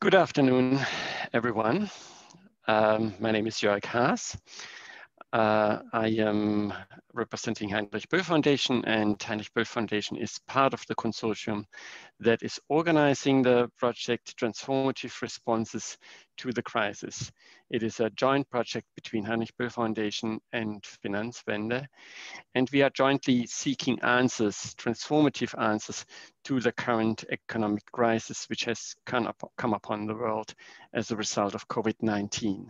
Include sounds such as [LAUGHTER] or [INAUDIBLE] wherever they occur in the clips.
Good afternoon, everyone. Um, my name is Jörg Haas. Uh, I am representing Heinrich Böll Foundation and Heinrich Böll Foundation is part of the consortium that is organizing the project Transformative Responses to the Crisis. It is a joint project between Heinrich Böll Foundation and Finanzwende, and we are jointly seeking answers, transformative answers to the current economic crisis which has come, up, come upon the world as a result of COVID-19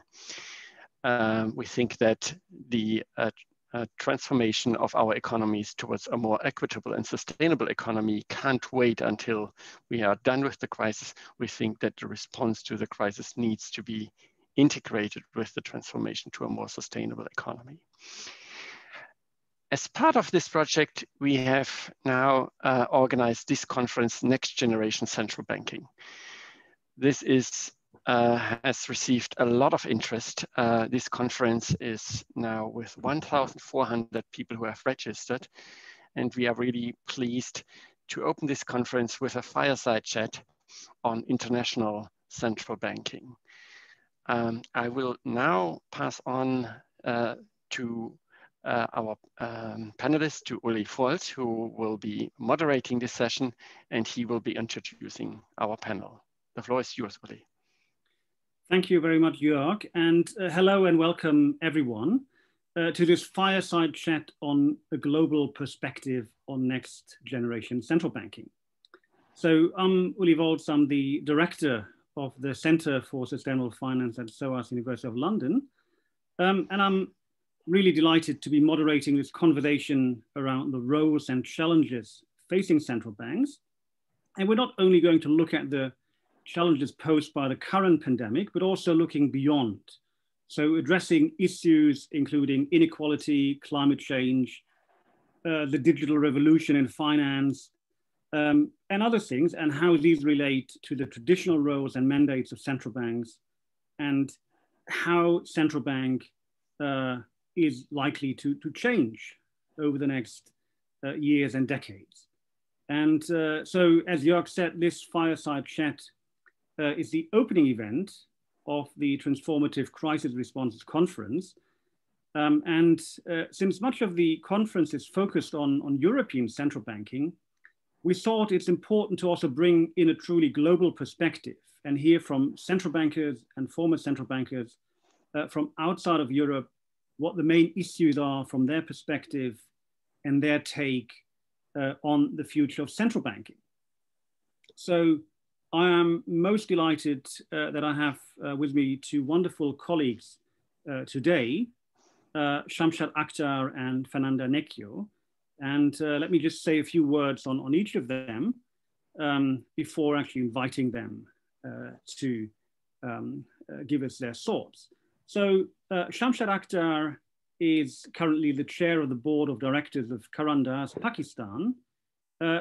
um, we think that the uh, uh, transformation of our economies towards a more equitable and sustainable economy can't wait until we are done with the crisis. We think that the response to the crisis needs to be integrated with the transformation to a more sustainable economy. As part of this project, we have now uh, organized this conference, Next Generation Central Banking. This is uh, has received a lot of interest. Uh, this conference is now with 1,400 people who have registered, and we are really pleased to open this conference with a fireside chat on international central banking. Um, I will now pass on uh, to uh, our um, panelist, to Uli Volz, who will be moderating this session, and he will be introducing our panel. The floor is yours, Uli. Thank you very much, Jörg. And uh, hello and welcome everyone uh, to this fireside chat on a global perspective on next generation central banking. So I'm Uli Volz, I'm the director of the Center for Sustainable Finance at SOAS University of London. Um, and I'm really delighted to be moderating this conversation around the roles and challenges facing central banks. And we're not only going to look at the challenges posed by the current pandemic, but also looking beyond. So addressing issues including inequality, climate change, uh, the digital revolution in finance, um, and other things, and how these relate to the traditional roles and mandates of central banks, and how central bank uh, is likely to, to change over the next uh, years and decades. And uh, so, as Jörg said, this fireside chat uh, is the opening event of the Transformative Crisis Responses Conference. Um, and uh, since much of the conference is focused on, on European central banking, we thought it's important to also bring in a truly global perspective and hear from central bankers and former central bankers uh, from outside of Europe what the main issues are from their perspective and their take uh, on the future of central banking. So I am most delighted uh, that I have uh, with me two wonderful colleagues uh, today, uh, Shamshad Akhtar and Fernanda Necchio. And uh, let me just say a few words on, on each of them um, before actually inviting them uh, to um, give us their thoughts. So Shamshad Akhtar is currently the chair of the board of directors of Karandas Pakistan,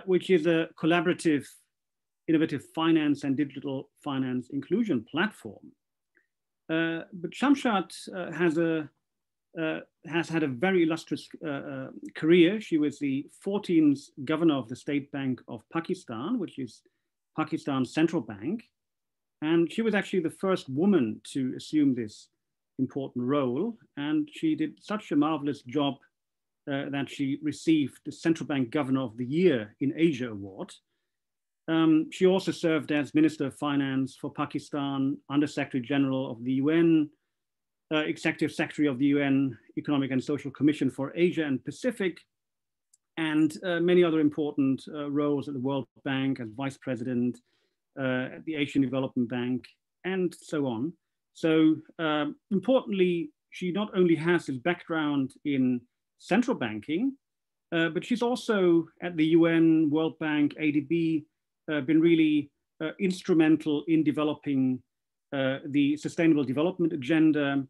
which is a collaborative innovative finance and digital finance inclusion platform. Uh, but Shamshad uh, has, a, uh, has had a very illustrious uh, uh, career. She was the 14th governor of the State Bank of Pakistan, which is Pakistan's central bank. And she was actually the first woman to assume this important role. And she did such a marvelous job uh, that she received the Central Bank Governor of the Year in Asia Award. Um, she also served as Minister of Finance for Pakistan, Under Secretary General of the UN, uh, Executive Secretary of the UN Economic and Social Commission for Asia and Pacific, and uh, many other important uh, roles at the World Bank as Vice President, uh, at the Asian Development Bank, and so on. So um, importantly, she not only has this background in central banking, uh, but she's also at the UN, World Bank, ADB, been really uh, instrumental in developing uh, the sustainable development agenda.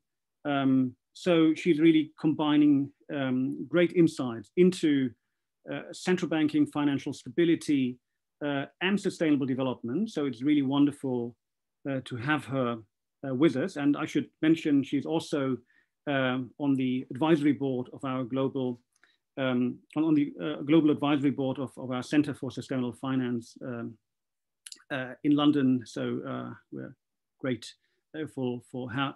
Um, so she's really combining um, great insights into central banking, financial stability, and sustainable development. So it's really wonderful to have her with us. And I should mention she's also um, on the advisory board of our global um, on, on, the uh, global advisory board of, of, our Center for Sustainable Finance um, uh, in London. So uh, we're grateful for her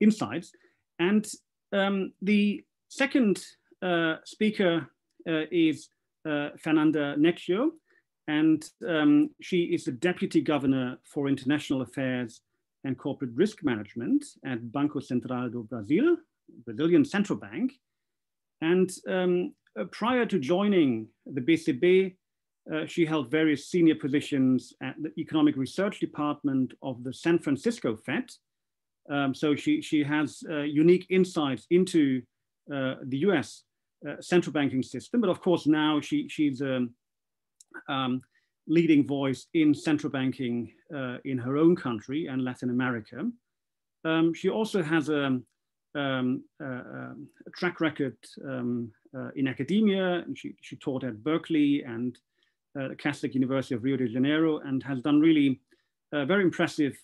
insights. And um, the second uh, speaker is Fernanda Necchio, and um, she is the Deputy Governor for International Affairs and Corporate Risk Management at Banco Central do Brasil, Brazilian Central Bank. And um, uh, prior to joining the BCB, uh, she held various senior positions at the Economic Research Department of the San Francisco Fed. Um, so she, she has uh, unique insights into uh, the US uh, central banking system. But of course, now she, she's a um, um, leading voice in central banking uh, in her own country and Latin America. Um, she also has a, um, a track record um, uh, in academia. She, she taught at Berkeley and uh, the Catholic University of Rio de Janeiro and has done really uh, very impressive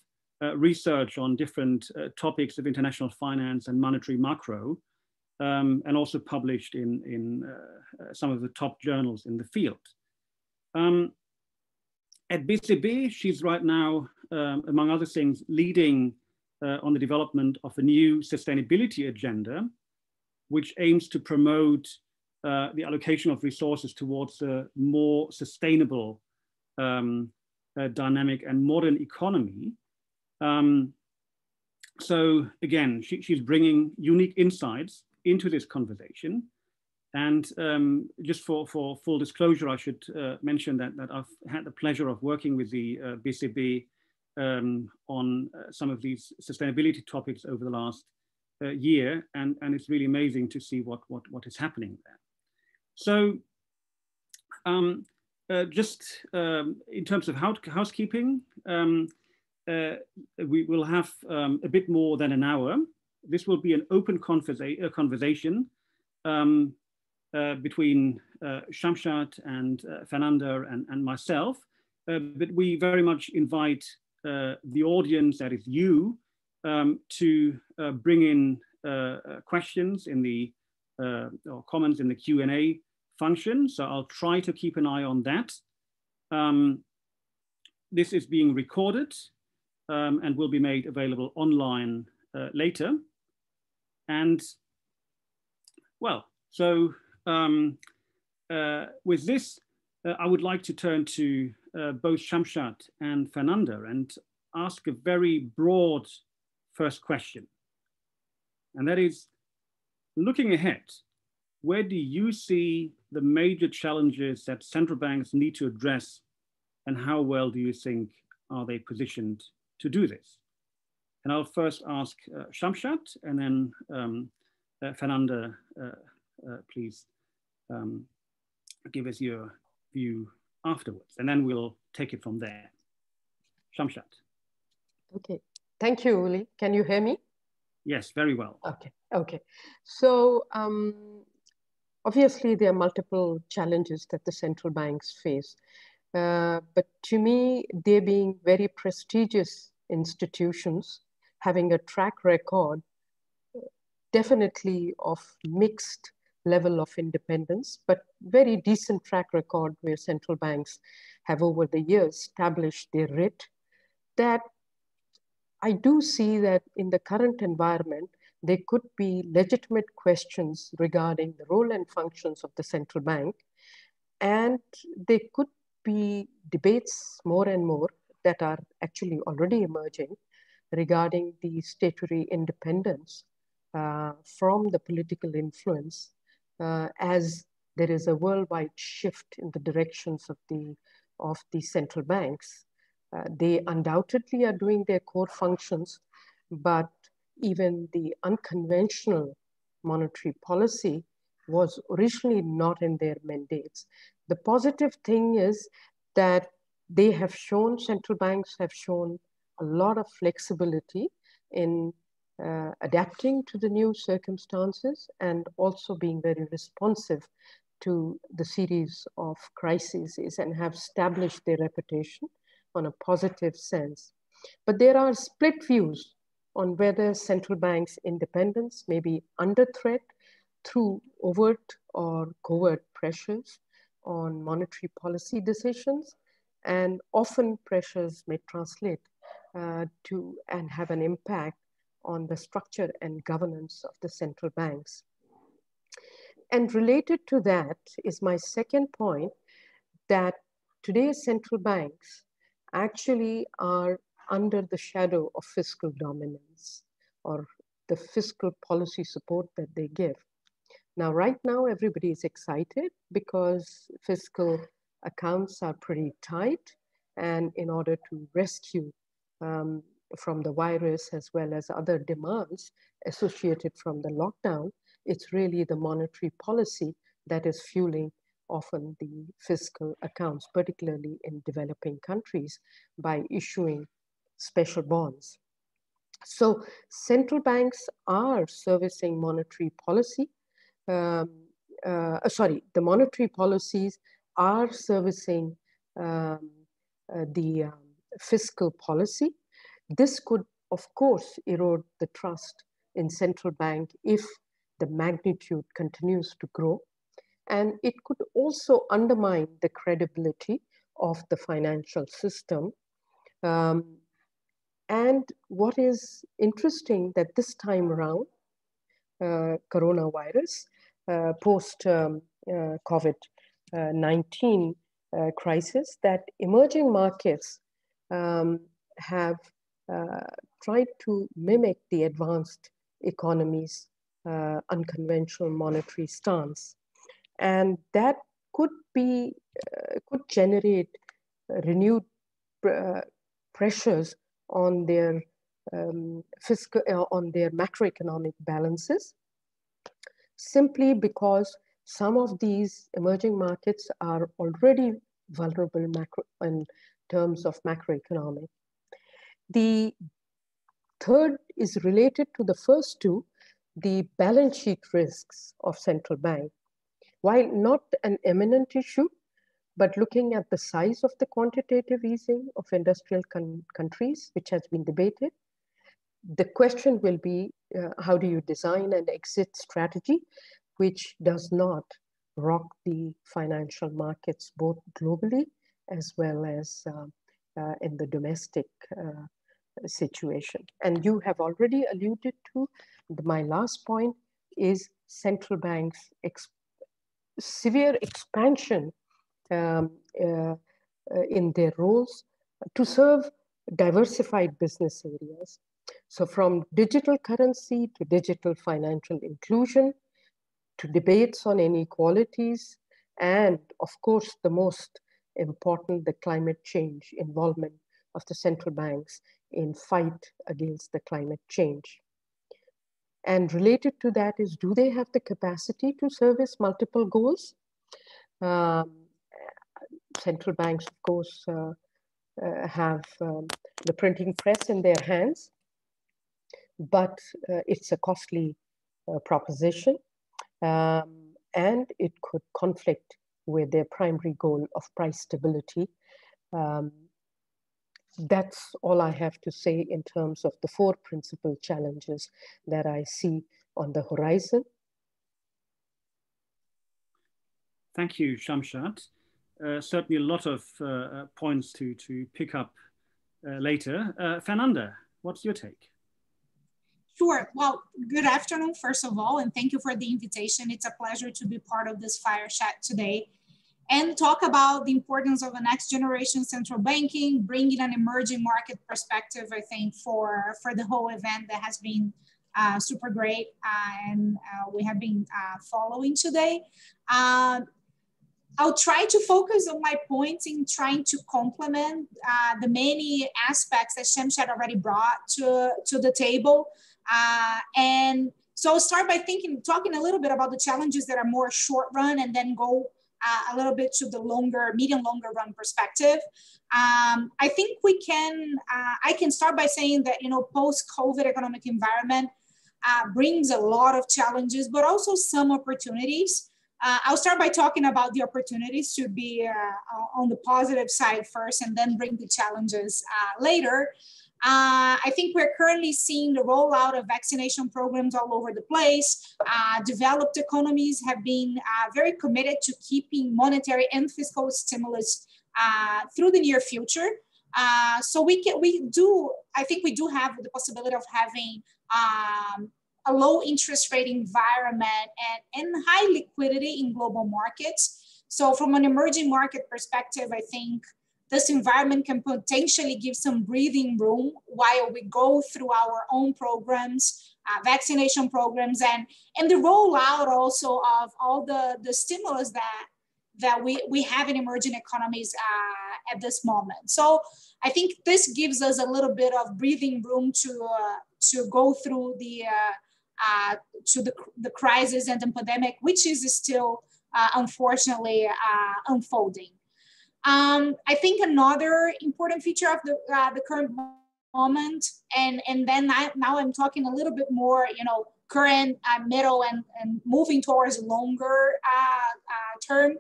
uh, research on different uh, topics of international finance and monetary macro, um, and also published in, in some of the top journals in the field. Um, at BCB, she's right now, um, among other things, leading uh, on the development of a new sustainability agenda, which aims to promote uh, the allocation of resources towards a more sustainable, um, uh, dynamic and modern economy. Um, so again, she, she's bringing unique insights into this conversation. And um, just for, for full disclosure, I should uh, mention that, that I've had the pleasure of working with the uh, BCB um, on uh, some of these sustainability topics over the last uh, year, and, and it's really amazing to see what, what, what is happening there. So um, uh, just um, in terms of housekeeping, um, uh, we will have um, a bit more than an hour. This will be an open conversa conversation um, uh, between uh, Shamshat and Fernanda and, and myself. But we very much invite the audience, that is you, um, to uh, bring in questions in the or comments in the Q&A function. So I'll try to keep an eye on that. Um, this is being recorded um, and will be made available online later. And well, so um, uh, with this, uh, I would like to turn to uh, both Shamshat and Fernanda and ask a very broad first question. And that is, looking ahead, where do you see the major challenges that central banks need to address and how well do you think are they positioned to do this? And I'll first ask uh, Shamshat and then um, uh, Fernanda, uh, uh please um, give us your view afterwards, and then we'll take it from there. Shamshat. Okay, thank you, Uli. Can you hear me? Yes, very well. Okay, okay. So um, obviously there are multiple challenges that the central banks face. Uh, but to me, they being very prestigious institutions, having a track record definitely of mixed level of independence, but very decent track record where central banks have over the years established their writ, that I do see that in the current environment, there could be legitimate questions regarding the role and functions of the central bank. And there could be debates more and more that are actually already emerging regarding the statutory independence uh, from the political influence uh, as there is a worldwide shift in the directions of the, of the central banks. Uh, they undoubtedly are doing their core functions, but even the unconventional monetary policy was originally not in their mandates. The positive thing is that they have shown, central banks have shown a lot of flexibility in uh, adapting to the new circumstances and also being very responsive to the series of crises and have established their reputation on a positive sense. But there are split views on whether central banks' independence may be under threat through overt or covert pressures on monetary policy decisions. And often pressures may translate uh, to and have an impact on the structure and governance of the central banks. And related to that is my second point that today's central banks actually are under the shadow of fiscal dominance or the fiscal policy support that they give. Now, right now, everybody is excited because fiscal accounts are pretty tight. And in order to rescue um, from the virus as well as other demands associated from the lockdown, it's really the monetary policy that is fueling often the fiscal accounts, particularly in developing countries, by issuing special bonds. So central banks are servicing monetary policy. Um, uh, sorry, the monetary policies are servicing um, uh, the um, fiscal policy. This could, of course, erode the trust in central bank if the magnitude continues to grow. And it could also undermine the credibility of the financial system. Um, and what is interesting that this time around, uh, coronavirus, uh, post um, uh, COVID-19 uh, crisis, that emerging markets um, have uh, tried to mimic the advanced economies' uh, unconventional monetary stance. And that could be, uh, could generate renewed pr pressures on their um, fiscal, on their macroeconomic balances, simply because some of these emerging markets are already vulnerable macro in terms of macroeconomic the third is related to the first two, the balance sheet risks of central bank. While not an eminent issue, but looking at the size of the quantitative easing of industrial countries, which has been debated, the question will be uh, how do you design an exit strategy which does not rock the financial markets both globally as well as uh, uh, in the domestic uh, situation. And you have already alluded to my last point is central banks ex severe expansion um, uh, uh, in their roles to serve diversified business areas. So from digital currency to digital financial inclusion, to debates on inequalities, and of course, the most important, the climate change involvement of the central banks in fight against the climate change. And related to that is, do they have the capacity to service multiple goals? Um, central banks, of course, uh, uh, have um, the printing press in their hands, but uh, it's a costly uh, proposition. Um, and it could conflict with their primary goal of price stability um, that's all I have to say in terms of the four principal challenges that I see on the horizon. Thank you, Shamshad. Uh, certainly a lot of uh, uh points to, to pick up uh, later. Uh, Fernanda, what's your take? Sure. Well, good afternoon, first of all, and thank you for the invitation. It's a pleasure to be part of this fire chat today and talk about the importance of a next generation central banking, bringing an emerging market perspective, I think, for, for the whole event that has been uh, super great uh, and uh, we have been uh, following today. Uh, I'll try to focus on my points in trying to complement uh, the many aspects that Shamshad already brought to, to the table. and so I'll start by thinking, talking a little bit about the challenges that are more short run and then go uh, a little bit to the longer, medium, longer run perspective. Um, I think we can, uh, I can start by saying that, you know, post-COVID economic environment uh, brings a lot of challenges, but also some opportunities. Uh, I'll start by talking about the opportunities to be uh, on the positive side first and then bring the challenges uh, later. Uh, I think we're currently seeing the rollout of vaccination programs all over the place. Uh, developed economies have been uh, very committed to keeping monetary and fiscal stimulus uh, through the near future. Uh, so we can we do I think we do have the possibility of having um, a low interest rate environment and, and high liquidity in global markets. So from an emerging market perspective, I think this environment can potentially give some breathing room while we go through our own programs, uh, vaccination programs, and, and the rollout also of all the, the stimulus that that we, we have in emerging economies uh, at this moment. So I think this gives us a little bit of breathing room to, uh, to go through the, uh, uh to the, the crisis and the pandemic, which is still uh, unfortunately unfolding. Um, I think another important feature of the, the current moment, and, and then I, now I'm talking a little bit more, you know, current, middle, and, and moving towards longer term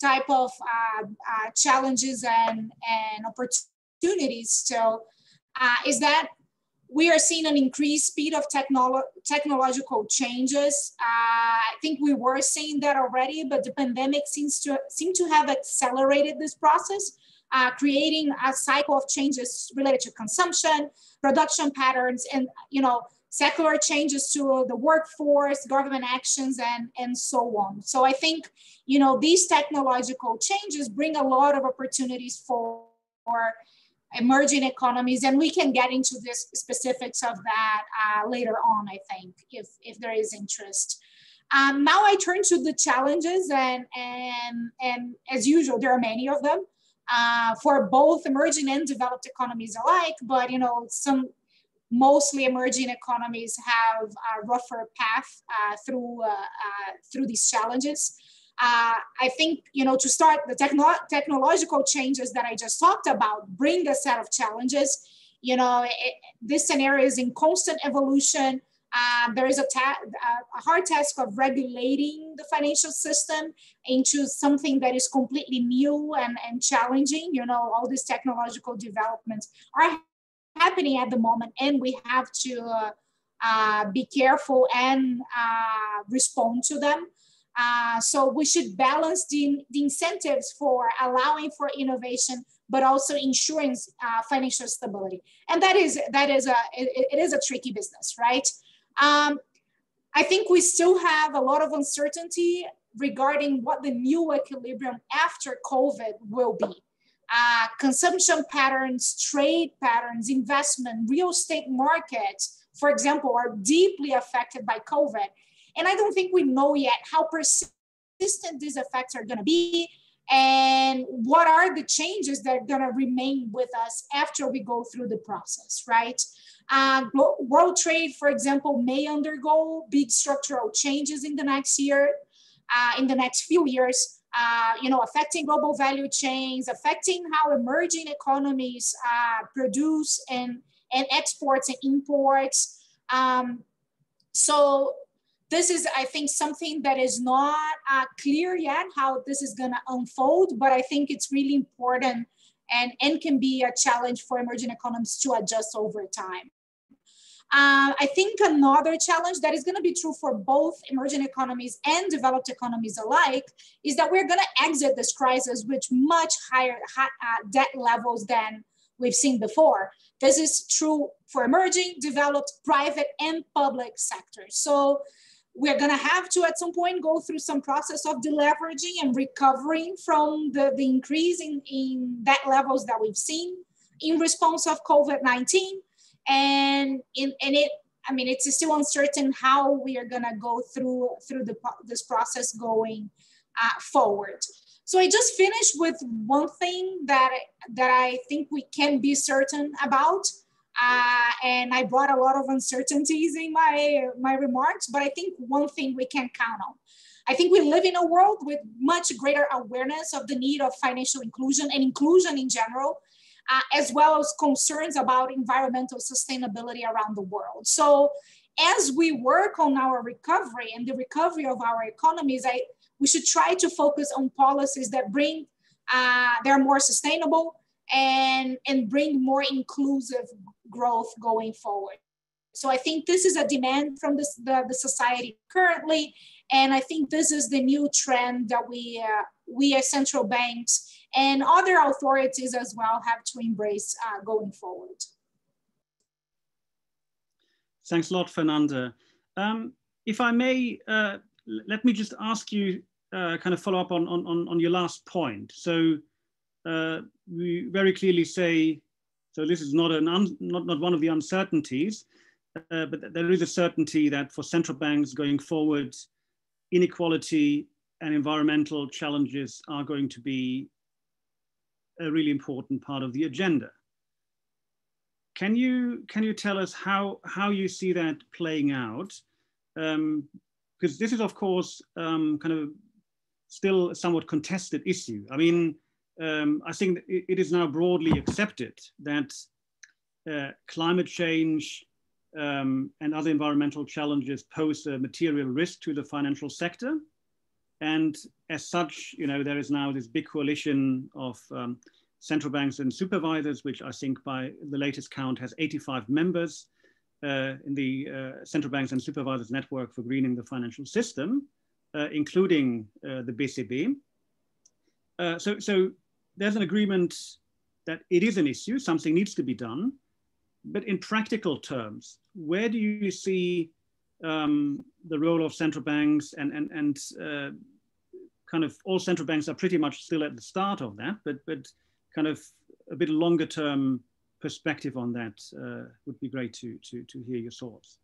type of uh, uh, challenges and, and opportunities. So uh, is that we are seeing an increased speed of technolo- technological changes. Uh, I think we were seeing that already, but the pandemic seems to seem to have accelerated this process, uh, creating a cycle of changes related to consumption, production patterns, and you know secular changes to the workforce, government actions, and, and so on. So I think, you know, these technological changes bring a lot of opportunities for, for emerging economies, and we can get into the specifics of that uh, later on, I think, if, if there is interest. Um, now I turn to the challenges, and, and, and as usual, there are many of them. Uh, for both emerging and developed economies alike, but you know some mostly emerging economies have a rougher path uh, through, uh, uh, through these challenges. Uh, I think, you know, to start the techno technological changes that I just talked about bring a set of challenges. You know, it, this scenario is in constant evolution. Uh, there is a, a, hard task of regulating the financial system into something that is completely new and, and challenging. You know, all these technological developments are happening at the moment, and we have to uh, uh, be careful and uh, respond to them. Uh, so we should balance the, the incentives for allowing for innovation, but also ensuring uh, financial stability. And that is that is a it, it is a tricky business, right? Um, I think we still have a lot of uncertainty regarding what the new equilibrium after COVID will be uh, consumption patterns, trade patterns, investment, real estate markets, for example, are deeply affected by COVID. And I don't think we know yet how persistent these effects are going to be and what are the changes that are going to remain with us after we go through the process, right? Uh, world trade, for example, may undergo big structural changes in the next year, uh, in the next few years uh, you know, affecting global value chains, affecting how emerging economies uh, produce and, and exports and imports. Um, so this is, I think, something that is not uh, clear yet how this is going to unfold, but I think it's really important and, and can be a challenge for emerging economies to adjust over time. Uh, I think another challenge that is going to be true for both emerging economies and developed economies alike is that we're going to exit this crisis with much higher uh, debt levels than we've seen before. This is true for emerging, developed, private, and public sectors. So we're going to have to at some point go through some process of deleveraging and recovering from the, the increase in, in debt levels that we've seen in response of COVID-19 and in and it i mean it's still uncertain how we are going to go through through the this process going uh, forward. So i just finished with one thing that that i think we can be certain about uh, and i brought a lot of uncertainties in my my remarks but i think one thing we can count on I think we live in a world with much greater awareness of the need of financial inclusion and inclusion in general uh, as well as concerns about environmental sustainability around the world. So as we work on our recovery and the recovery of our economies, I, we should try to focus on policies that bring, uh, they're more sustainable and, and bring more inclusive growth going forward. So I think this is a demand from the, the society currently. And I think this is the new trend that we, uh, we as central banks and other authorities as well have to embrace uh, going forward. Thanks a lot, Fernanda. Um, if I may, uh, let me just ask you, uh, kind of follow up on, on, on your last point. So uh, we very clearly say, so this is not, an not, not one of the uncertainties, uh, but there is a certainty that for central banks going forward, inequality and environmental challenges are going to be a really important part of the agenda. Can you can you tell us how how you see that playing out? Because um, this is of course um, kind of still a somewhat contested issue. I mean, um, I think it, is now broadly accepted that uh, climate change um, and other environmental challenges pose a material risk to the financial sector. And as such, you know, there is now this big coalition of um, central banks and supervisors, which I think by the latest count has 85 members uh, in the uh, central banks and supervisors network for greening the financial system, uh, including uh, the BCB. Uh, so, so there's an agreement that it is an issue, something needs to be done. But in practical terms, where do you see um, the role of central banks and, and, and uh, kind of all central banks are pretty much still at the start of that, but, but kind of a bit longer term perspective on that uh, would be great to, to, to hear your thoughts.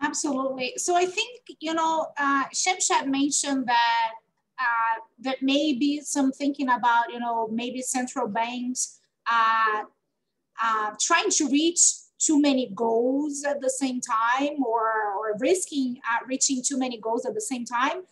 Absolutely. So I think, you know, uh, Shemshad mentioned that uh, that may be some thinking about, you know, maybe central banks uh, uh, trying to reach too many goals at the same time or, or risking uh, reaching too many goals at the same time.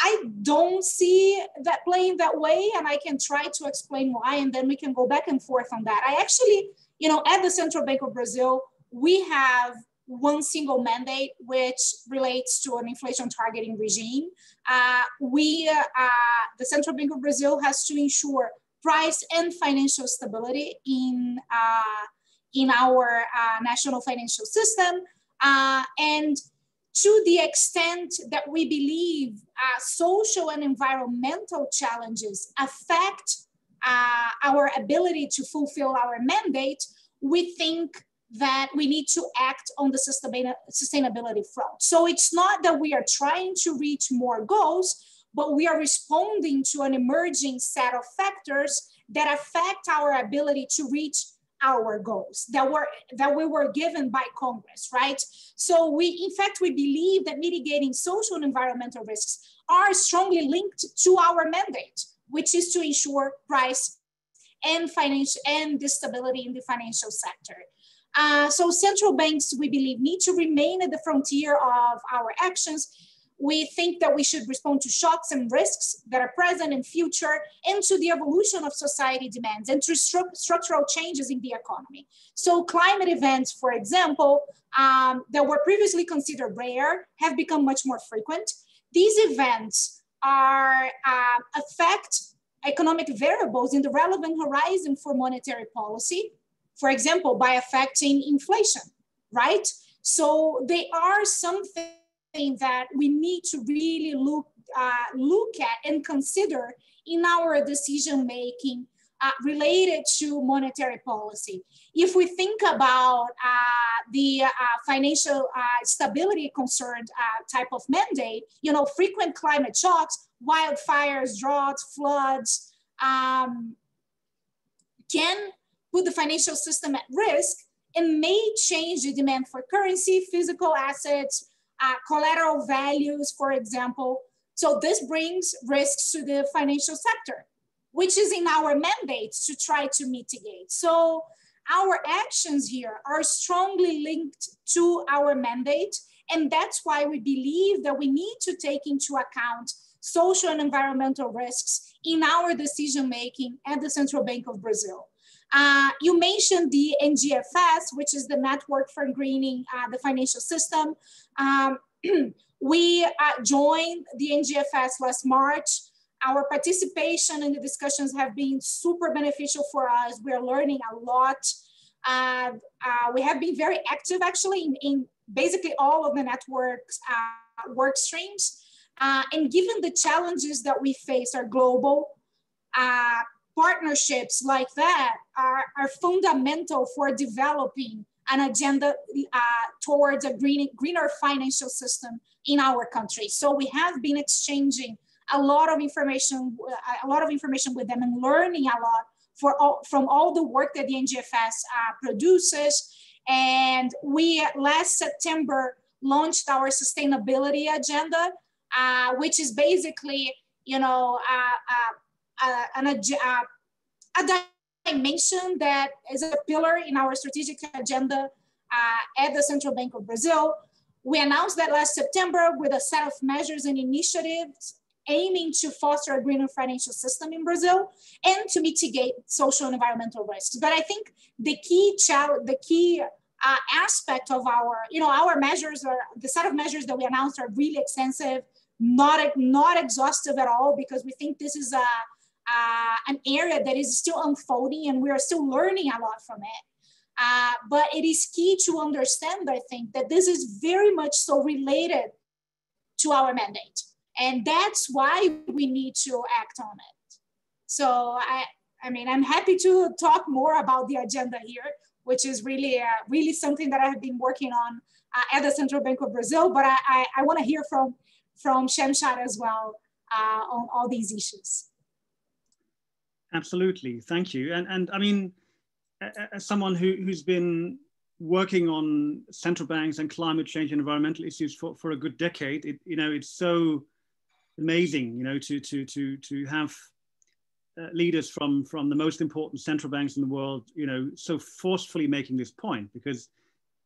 I don't see that playing that way, and I can try to explain why, and then we can go back and forth on that. I actually, you know, at the Central Bank of Brazil, we have one single mandate, which relates to an inflation targeting regime. Uh, we, uh, the Central Bank of Brazil has to ensure price and financial stability in, uh, in our uh, national financial system. Uh, and to the extent that we believe uh, social and environmental challenges affect our ability to fulfill our mandate, we think that we need to act on the sustainability front. So it's not that we are trying to reach more goals, but we are responding to an emerging set of factors that affect our ability to reach our goals that were that we were given by congress right so we in fact we believe that mitigating social and environmental risks are strongly linked to our mandate which is to ensure price and financial and stability in the financial sector uh, so central banks we believe need to remain at the frontier of our actions we think that we should respond to shocks and risks that are present in future and to the evolution of society demands and to stru structural changes in the economy. So climate events, for example, um, that were previously considered rare have become much more frequent. These events are uh, affect economic variables in the relevant horizon for monetary policy, for example, by affecting inflation, right? So they are something that we need to really look uh, look at and consider in our decision making uh, related to monetary policy. If we think about uh, the uh, financial uh, stability concerned uh, type of mandate, you know, frequent climate shocks, wildfires, droughts, floods, um, can put the financial system at risk and may change the demand for currency, physical assets, uh, collateral values, for example. So this brings risks to the financial sector, which is in our mandate to try to mitigate. So our actions here are strongly linked to our mandate. And that's why we believe that we need to take into account social and environmental risks in our decision making at the Central Bank of Brazil. Uh, you mentioned the NGFS, which is the Network for Greening uh, the Financial System. Um, [CLEARS THROAT] we uh, joined the NGFS last March. Our participation in the discussions have been super beneficial for us. We're learning a lot. Uh, uh, we have been very active actually in, in basically all of the network's work streams. and given the challenges that we face are global, partnerships like that are, are fundamental for developing an agenda uh, towards a green, greener financial system in our country. So we have been exchanging a lot of information, a lot of information with them and learning a lot for all, from all the work that the NGFS uh, produces. And we last September launched our sustainability agenda, uh, which is basically, you know, uh, uh, uh an, uh, a dimension that is a pillar in our strategic agenda at the Central Bank of Brazil. We announced that last September with a set of measures and initiatives aiming to foster a greener financial system in Brazil and to mitigate social and environmental risks. But I think the key challenge, the key uh, aspect of our, you know, our measures are the set of measures that we announced are really extensive, not not exhaustive at all, because we think this is a uh, an area that is still unfolding and we are still learning a lot from it. Uh, but it is key to understand, I think, that this is very much so related to our mandate. And that's why we need to act on it. So I, I mean, I'm happy to talk more about the agenda here, which is really, uh, really something that I have been working on uh, at the Central Bank of Brazil. But I, I, I want to hear from from Shamshad as well uh, on all these issues. Absolutely, thank you. And and I mean, as someone who who's been working on central banks and climate change and environmental issues for, for a good decade, it, you know, it's so amazing, you know, to to to to have uh, leaders from from the most important central banks in the world, you know, so forcefully making this point. Because,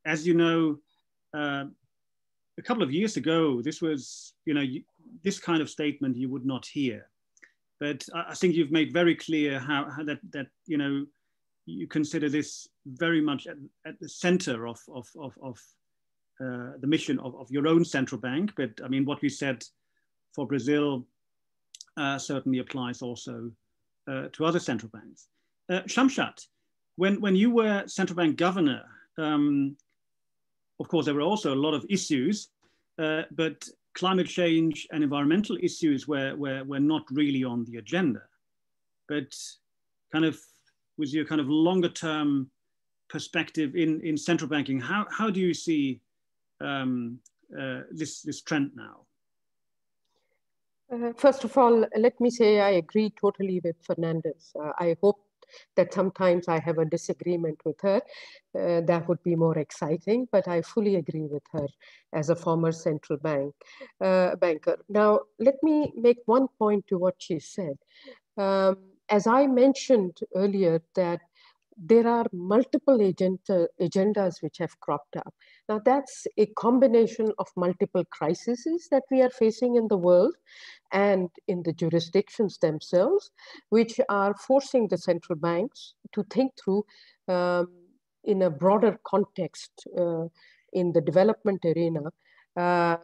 as you know, uh, a couple of years ago, this was, you know, you, this kind of statement you would not hear. But I think you've made very clear how, how that, that, you know, you consider this very much at, at the center of, of, of, of uh, the mission of, of your own central bank. But I mean, what you said for Brazil uh, certainly applies also uh, to other central banks. Uh, Shamshad, when, when you were central bank governor, um, of course, there were also a lot of issues, uh, but climate change and environmental issues were, were, were not really on the agenda. But kind of with your kind of longer term perspective in, in central banking, how, how do you see um, uh, this, this trend now? Uh, first of all, let me say I agree totally with Fernandez. Uh, I hope that sometimes I have a disagreement with her. Uh, that would be more exciting, but I fully agree with her as a former central bank uh, banker. Now, let me make one point to what she said. Um, as I mentioned earlier, that there are multiple agenda, agendas which have cropped up. Now that's a combination of multiple crises that we are facing in the world and in the jurisdictions themselves, which are forcing the central banks to think through um, in a broader context uh, in the development arena, uh,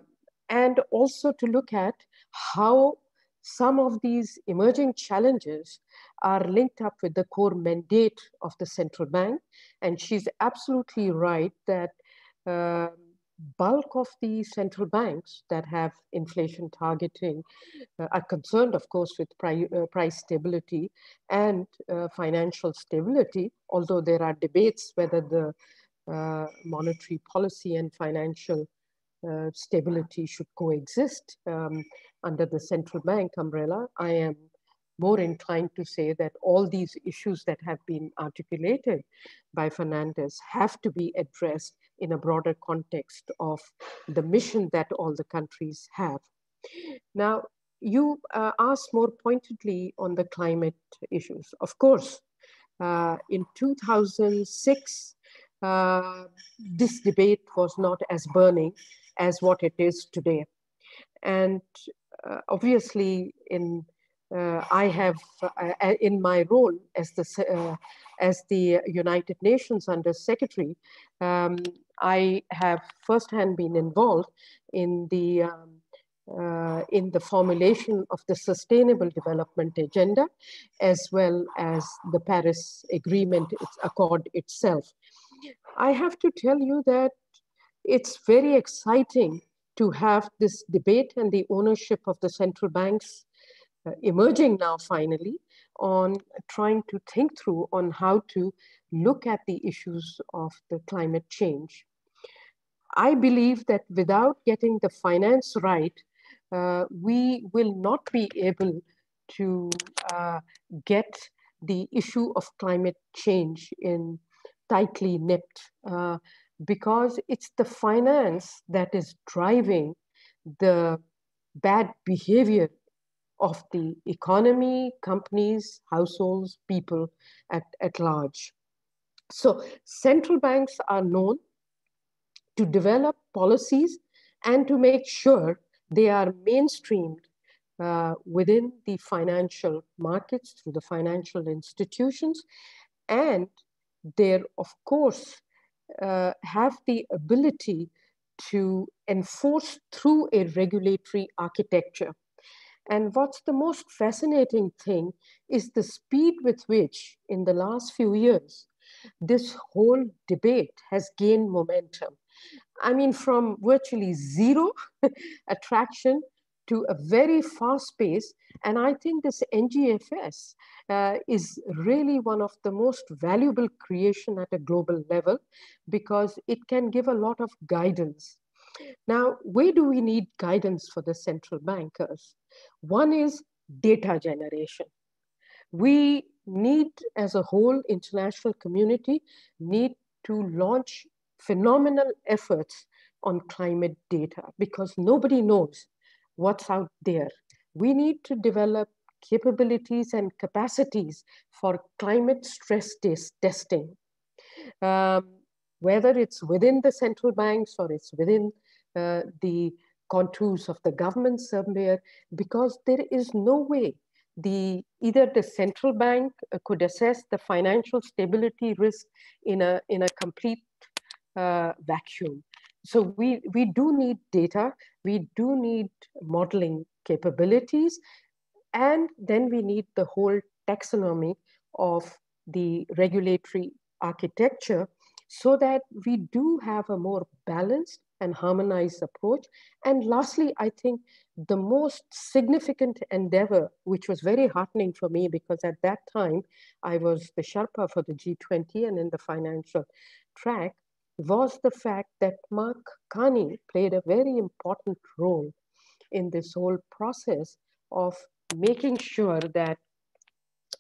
and also to look at how some of these emerging challenges are linked up with the core mandate of the central bank. And she's absolutely right that uh, bulk of the central banks that have inflation targeting uh, are concerned, of course, with pri uh, price stability and uh, financial stability, although there are debates whether the uh, monetary policy and financial uh, stability should coexist um, under the central bank umbrella. I am more inclined to say that all these issues that have been articulated by Fernandez have to be addressed in a broader context of the mission that all the countries have. Now, you uh, asked more pointedly on the climate issues. Of course, uh, in 2006, uh, this debate was not as burning as what it is today. And uh, obviously, in I have, uh, in my role as the as the United Nations Under Secretary, um, I have firsthand been involved in the um, uh, in the formulation of the Sustainable Development Agenda, as well as the Paris Agreement its Accord itself. I have to tell you that it's very exciting to have this debate and the ownership of the central banks uh, emerging now finally on trying to think through on how to look at the issues of the climate change. I believe that without getting the finance right, uh, we will not be able to uh, get the issue of climate change in tightly nipped uh, because it's the finance that is driving the bad behavior of the economy, companies, households, people at, at large. So central banks are known to develop policies and to make sure they are mainstreamed uh, within the financial markets through the financial institutions and they're of course uh, have the ability to enforce through a regulatory architecture. And what's the most fascinating thing is the speed with which, in the last few years, this whole debate has gained momentum. I mean, from virtually zero [LAUGHS] attraction to a very fast pace. And I think this NGFS uh, is really one of the most valuable creation at a global level because it can give a lot of guidance. Now, where do we need guidance for the central bankers? One is data generation. We need, as a whole international community, need to launch phenomenal efforts on climate data because nobody knows what's out there. We need to develop capabilities and capacities for climate stress test testing. Um, whether it's within the central banks or it's within uh, the contours of the government somewhere, because there is no way the either the central bank uh, could assess the financial stability risk in a in a complete uh, vacuum. So we, we do need data, we do need modeling capabilities, and then we need the whole taxonomy of the regulatory architecture so that we do have a more balanced and harmonized approach. And lastly, I think the most significant endeavor, which was very heartening for me because at that time I was the Sherpa for the G20 and in the financial track, was the fact that Mark Carney played a very important role in this whole process of making sure that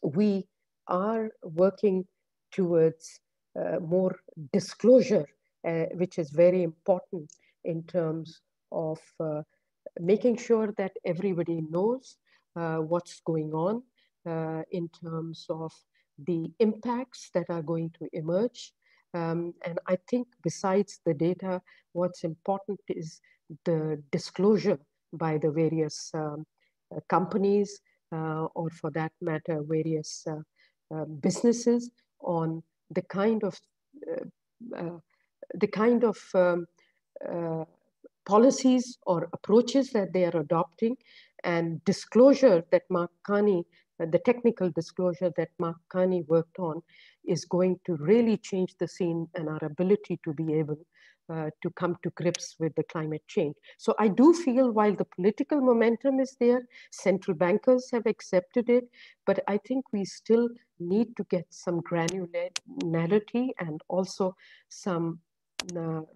we are working towards uh, more disclosure, which is very important in terms of uh, making sure that everybody knows uh, what's going on uh, in terms of the impacts that are going to emerge. Um, and I think besides the data, what's important is the disclosure by the various um, uh, companies, uh, or for that matter, various uh, uh businesses on the kind of uh, uh, the kind of um, policies or approaches that they are adopting, and disclosure that Mark Carney, the technical disclosure that Mark Carney worked on, is going to really change the scene and our ability to be able uh, to come to grips with the climate change. So I do feel while the political momentum is there, central bankers have accepted it, but I think we still need to get some granularity and also some uh,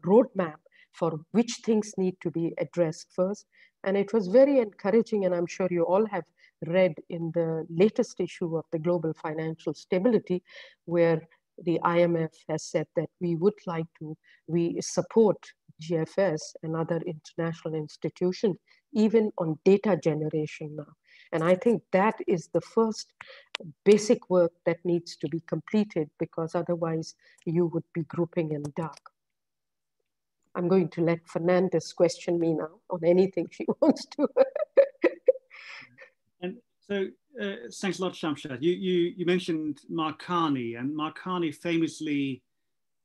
roadmap for which things need to be addressed first. And it was very encouraging, and I'm sure you all have read in the latest issue of the Global Financial Stability, where the IMF has said that we would like to, we support GFS and other international institutions, even on data generation now. And I think that is the first basic work that needs to be completed because otherwise you would be grouping in dark. I'm going to let Fernandez question me now on anything she [LAUGHS] wants to. And so uh, thanks a lot, Shamshad. You, you, you mentioned Mark Carney, and Mark Carney famously,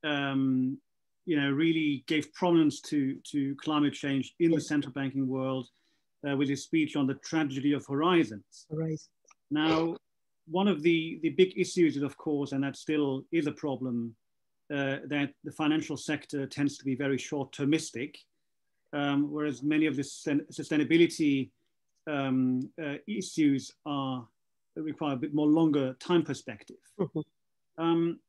um, you know, really gave prominence to, to climate change in the central banking world uh, with his speech on the tragedy of horizons. Right. Now, one of the, the big issues is, of course, and that still is a problem, uh, that the financial sector tends to be very short-termistic, um, whereas many of the sustainability um, uh, issues are require a bit more longer time perspective. Mm-hmm. Um,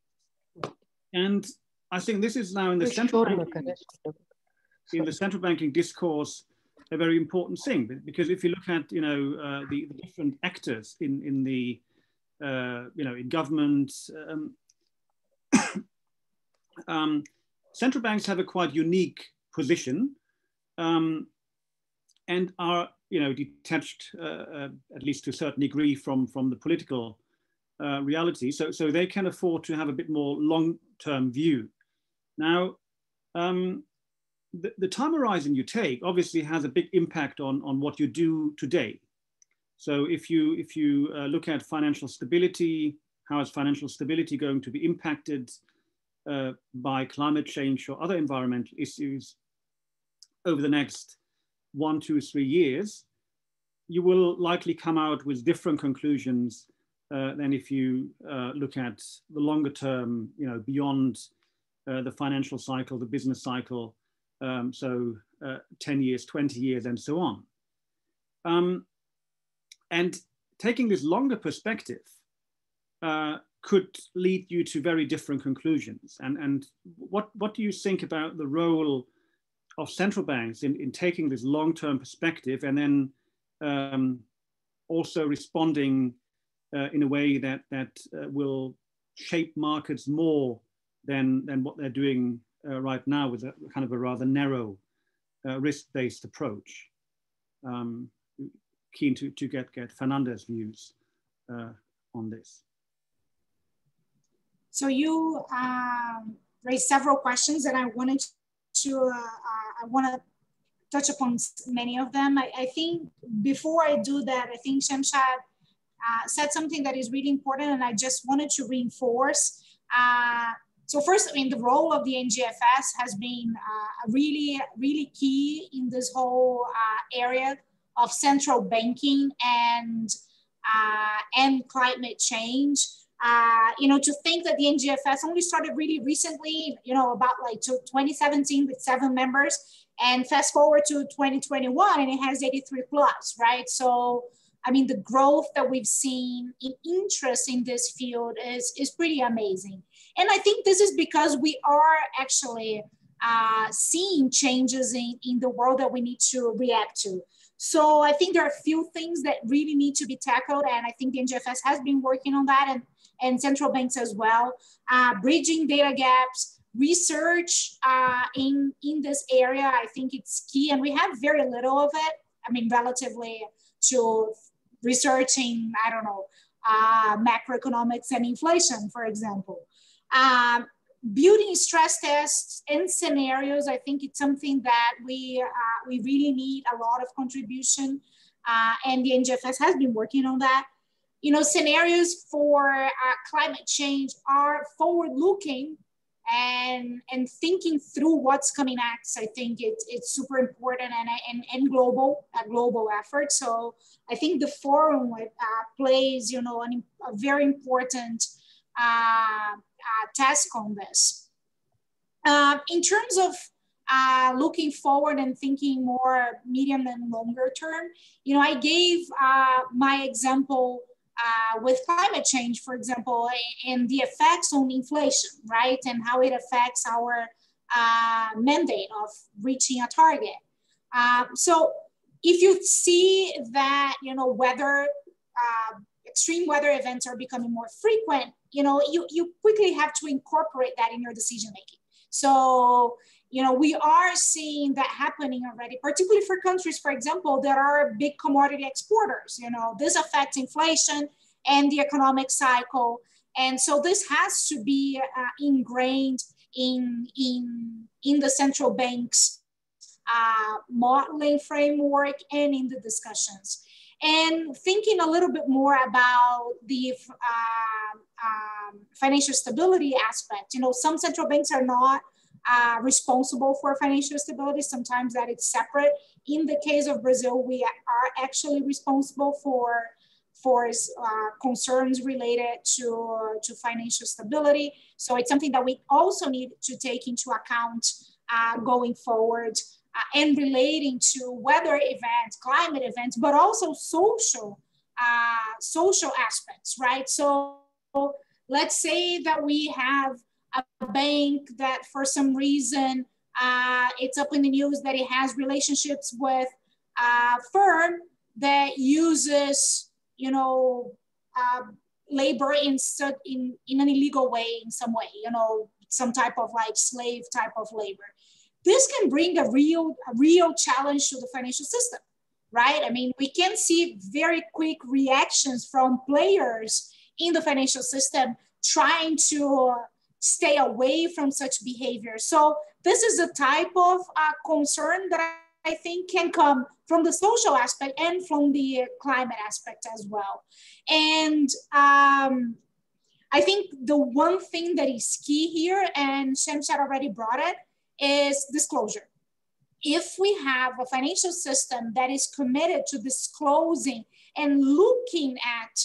and I think this is now in the central banking, in the central banking discourse a very important thing because if you look at you know uh, the, the, different actors in in the uh, you know in government um, central banks have a quite unique position um, and are you know detached uh, uh at least to a certain degree from from the political uh, reality. So so they can afford to have a bit more long-term view. Now um, the, the time horizon you take obviously has a big impact on, on what you do today. So if you, if you uh, look at financial stability, how is financial stability going to be impacted uh, by climate change or other environmental issues over the next one, two, three years, you will likely come out with different conclusions uh, than if you uh, look at the longer term, you know, beyond uh, the financial cycle, the business cycle, um, so uh, 10 years, 20 years, and so on. Um, and taking this longer perspective could lead you to very different conclusions. And, and what, what do you think about the role of central banks in, in taking this long-term perspective and then um, also responding uh, in a way that, that uh, will shape markets more than, than what they're doing uh, right now with a kind of a rather narrow uh, risk-based approach. Um, keen to, to get, get Fernanda's views uh, on this. So you um, raised several questions and I wanted to, uh, I want to touch upon many of them. I, I, think before I do that, I think Shemshad uh, said something that is really important and I just wanted to reinforce uh, so first, I mean, the role of the NGFS has been uh, really, really key in this whole uh, area of central banking and uh, and climate change. Uh, you know, to think that the NGFS only started really recently, you know, about like 2017 with seven members, and fast forward to 2021 and it has 83 plus, right? So I mean, the growth that we've seen in interest in this field is, is pretty amazing. And I think this is because we are actually uh, seeing changes in, in the world that we need to react to. So I think there are a few things that really need to be tackled. And I think the NGFS has been working on that and, and central banks as well. Uh, bridging data gaps, research uh, in, in this area, I think it's key. And we have very little of it. I mean, relatively to researching, I don't know, uh, macroeconomics and inflation, for example. Um, building stress tests and scenarios, I think it's something that we, uh, we really need a lot of contribution. Uh, and the NGFS has been working on that. You know, scenarios for uh, climate change are forward looking and and thinking through what's coming next. I think it's it's super important and and, and global a global effort. So i think the forum uh, plays you know an, a very important uh, uh, task on this. Uh, in terms of uh, looking forward and thinking more medium and longer term you know i gave uh, my example uh, with climate change, for example, and the effects on inflation, right? And how it affects our uh, mandate of reaching a target. Uh, so if you see that, you know, weather, uh, extreme weather events are becoming more frequent, you know, you, you quickly have to incorporate that in your decision making. So you know, we are seeing that happening already, particularly for countries, for example, that are big commodity exporters. You know, this affects inflation and the economic cycle. And so this has to be uh, ingrained in, in, in the central bank's uh, modeling framework and in the discussions. And thinking a little bit more about the uh, um, financial stability aspect. You know, some central banks are not uh, responsible for financial stability. Sometimes that it's separate. In the case of Brazil, we are actually responsible for for uh, concerns related to, to financial stability. So it's something that we also need to take into account uh, going forward uh, and relating to weather events, climate events, but also social uh, social aspects, right? So let's say that we have a bank that for some reason uh, it's up in the news that it has relationships with a firm that uses, you know, uh, labor in, in, in an illegal way, in some way, you know, some type of like slave type of labor. This can bring a real, a real challenge to the financial system, right? I mean, we can see very quick reactions from players in the financial system trying to stay away from such behavior. So this is a type of uh, concern that I think can come from the social aspect and from the climate aspect as well. And um, I think the one thing that is key here, and Shemshad already brought it, is disclosure. If we have a financial system that is committed to disclosing and looking at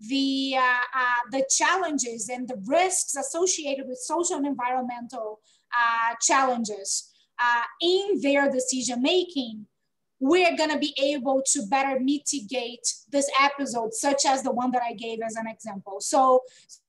the, uh, uh, the challenges and the risks associated with social and environmental uh, challenges uh, in their decision making, we're going to be able to better mitigate this episode, such as the one that I gave as an example. So,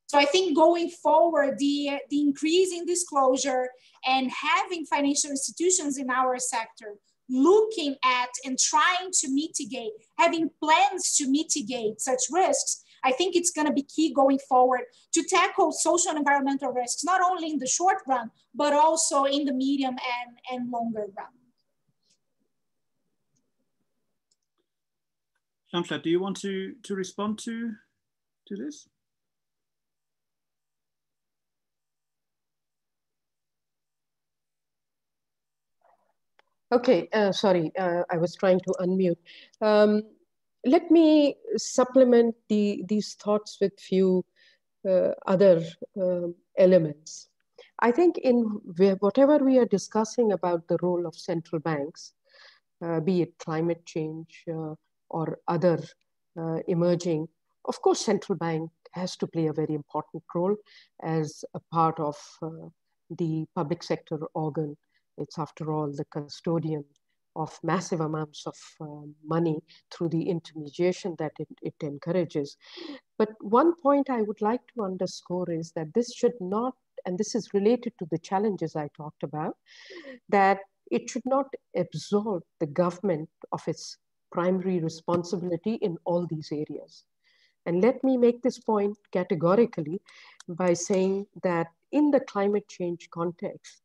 so I think going forward, the, the increase in disclosure and having financial institutions in our sector looking at and trying to mitigate, having plans to mitigate such risks I think it's going to be key going forward to tackle social and environmental risks, not only in the short run, but also in the medium and, and longer run. Shamsha, do you want to, to respond to, to this? Okay, uh, sorry, uh, I was trying to unmute. Um, let me supplement the, these thoughts with few uh, other uh, elements. I think in whatever we are discussing about the role of central banks, uh, be it climate change uh, or other uh, emerging, of course, central bank has to play a very important role as a part of uh, the public sector organ. It's after all the custodian of massive amounts of um, money through the intermediation that it, it encourages. But one point I would like to underscore is that this should not, and this is related to the challenges I talked about, that it should not absolve the government of its primary responsibility in all these areas. And let me make this point categorically by saying that in the climate change context,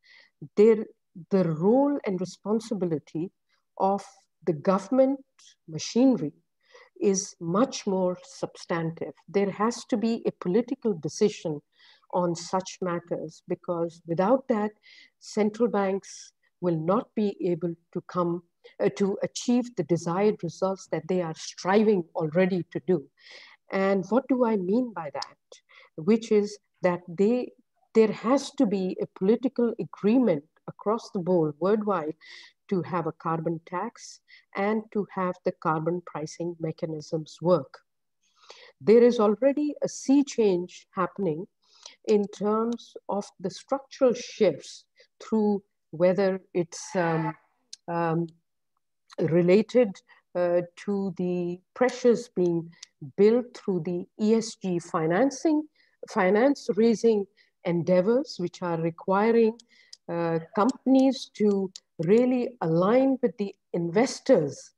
there, the role and responsibility of the government machinery is much more substantive. There has to be a political decision on such matters because without that, central banks will not be able to come uh, to achieve the desired results that they are striving already to do. And what do I mean by that? Which is that they, there has to be a political agreement across the board worldwide to have a carbon tax and to have the carbon pricing mechanisms work. There is already a sea change happening in terms of the structural shifts through whether it's um, um, related uh, to the pressures being built through the ESG financing, finance raising endeavors, which are requiring uh, companies to really align with the investors'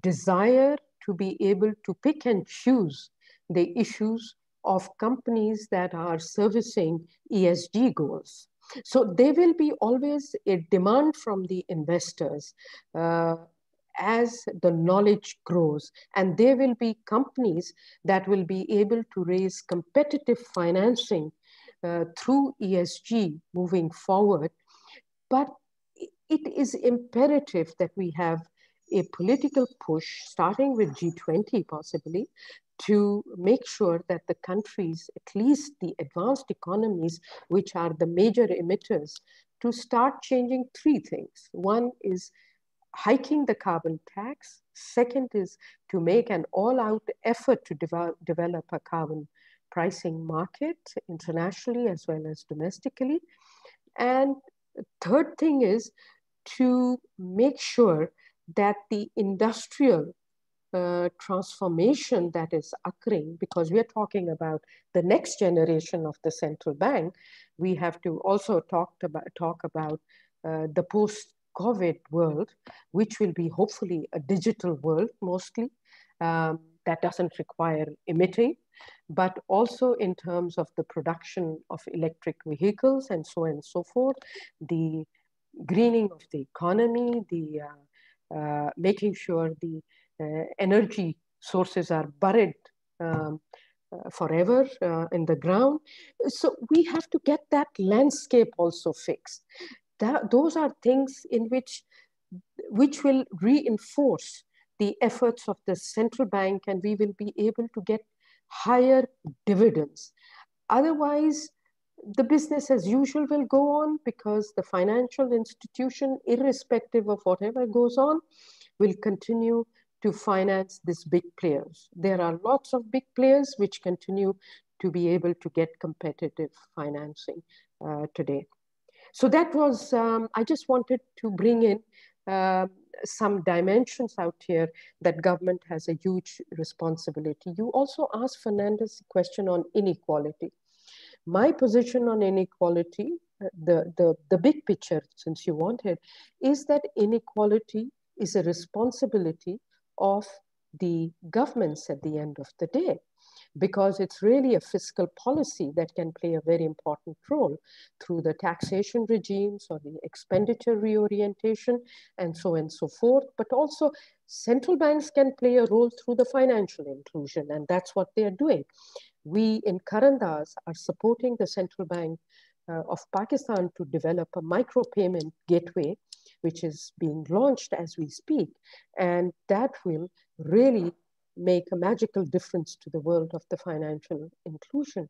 desire to be able to pick and choose the issues of companies that are servicing ESG goals. So there will be always a demand from the investors uh, as the knowledge grows. And there will be companies that will be able to raise competitive financing uh, through ESG moving forward. But it is imperative that we have a political push, starting with G20 possibly, to make sure that the countries, at least the advanced economies, which are the major emitters, to start changing three things. One is hiking the carbon tax. Second is to make an all-out effort to develop a carbon pricing market internationally as well as domestically. And third thing is to make sure that the industrial uh, transformation that is occurring, because we're talking about the next generation of the central bank, we have to also talk about, talk about uh, the post-COVID world, which will be hopefully a digital world mostly, um, that doesn't require emitting, but also in terms of the production of electric vehicles and so on and so forth, the greening of the economy, the uh, uh, making sure the uh, energy sources are buried um, uh, forever in the ground. So we have to get that landscape also fixed. That, those are things in which, which will reinforce the efforts of the central bank and we will be able to get higher dividends. Otherwise, the business as usual will go on because the financial institution, irrespective of whatever goes on, will continue to finance these big players. There are lots of big players which continue to be able to get competitive financing uh, today. So that was, um, I just wanted to bring in uh, some dimensions out here that government has a huge responsibility. You also asked Fernandez a question on inequality. My position on inequality, the, the, the big picture, since you wanted, is that inequality is a responsibility of the governments at the end of the day because it's really a fiscal policy that can play a very important role through the taxation regimes or the expenditure reorientation and so on and so forth. But also central banks can play a role through the financial inclusion and that's what they're doing. We in Karandas are supporting the central bank uh, of Pakistan to develop a micropayment gateway, which is being launched as we speak. And that will really make a magical difference to the world of the financial inclusion.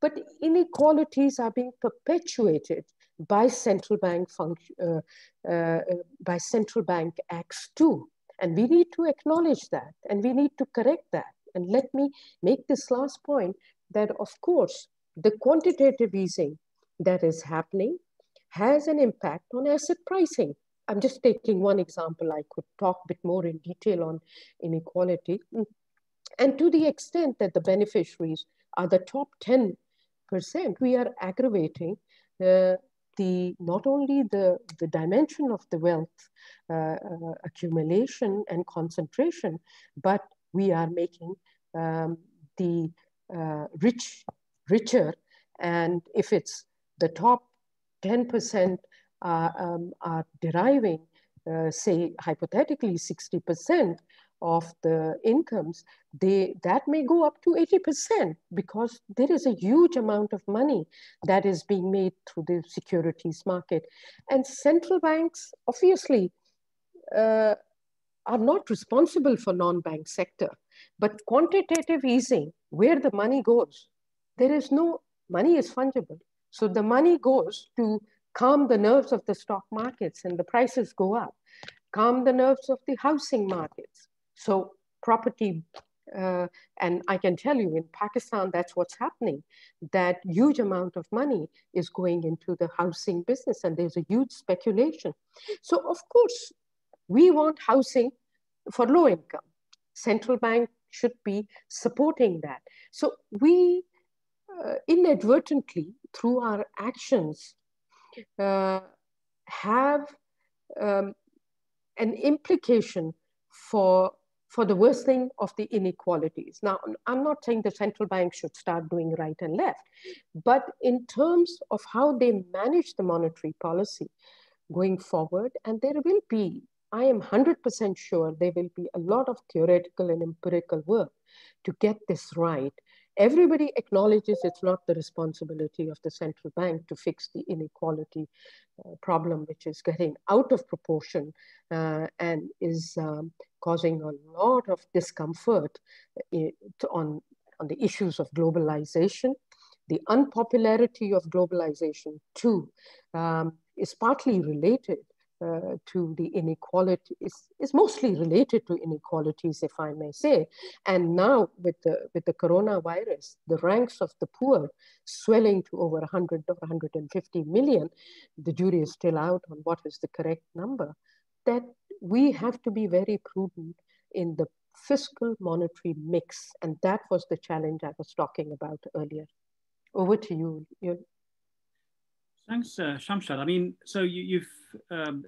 But inequalities are being perpetuated by central bank function, uh, uh, by central bank acts too. And we need to acknowledge that and we need to correct that. And let me make this last point that of course, the quantitative easing that is happening has an impact on asset pricing. I'm just taking one example. I could talk a bit more in detail on inequality. And to the extent that the beneficiaries are the top 10%, we are aggravating uh, the not only the, the dimension of the wealth uh, uh, accumulation and concentration, but we are making um, the uh, rich richer. And if it's the top 10% uh, um, are deriving, uh, say, hypothetically 60% of the incomes, they, that may go up to 80% because there is a huge amount of money that is being made through the securities market. And central banks, obviously, uh, are not responsible for non-bank sector, but quantitative easing, where the money goes, there is no, money is fungible. So the money goes to calm the nerves of the stock markets and the prices go up, calm the nerves of the housing markets. So property, uh, and I can tell you in Pakistan, that's what's happening, that huge amount of money is going into the housing business and there's a huge speculation. So of course, we want housing for low income. Central bank should be supporting that. So we uh, inadvertently, through our actions, uh, have um, an implication for for the worsening of the inequalities. Now, I'm not saying the central bank should start doing right and left, but in terms of how they manage the monetary policy going forward, and there will be, I am 100% sure there will be a lot of theoretical and empirical work to get this right Everybody acknowledges it's not the responsibility of the central bank to fix the inequality uh, problem, which is getting out of proportion uh, and is um, causing a lot of discomfort uh, on, on the issues of globalization. The unpopularity of globalization, too, um, is partly related uh, to the inequality is, is mostly related to inequalities, if I may say. And now with the, with the coronavirus, the ranks of the poor swelling to over 100 or 150 million, the jury is still out on what is the correct number, that we have to be very prudent in the fiscal monetary mix. And that was the challenge I was talking about earlier. Over to you. Thanks, uh, Shamshad. I mean, so you, have um,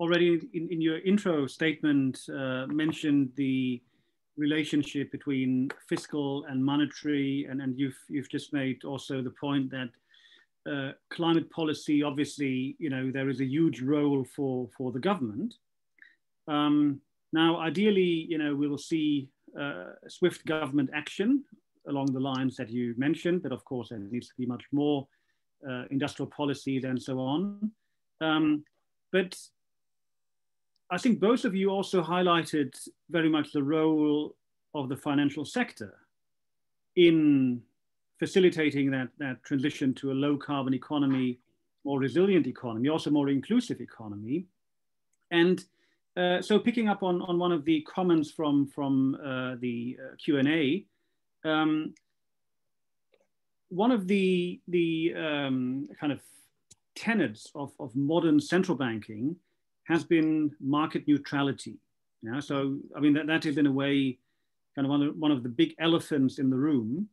already in, in, your intro statement uh, mentioned the relationship between fiscal and monetary, and, and you've, you've just made also the point that uh, climate policy, obviously, you know, there is a huge role for, for the government. Um, now, ideally, you know, we will see uh, swift government action along the lines that you mentioned, but of course, there needs to be much more uh, industrial policies and so on. Um, but I think both of you also highlighted very much the role of the financial sector in facilitating that, that transition to a low carbon economy, more resilient economy, also more inclusive economy. And uh, so picking up on, on one of the comments from, from uh, the uh, Q&A, um, one of the, the um, kind of tenets of, of modern central banking has been market neutrality. Yeah, so I mean that, that is in a way kind of one of, one of the big elephants in the room.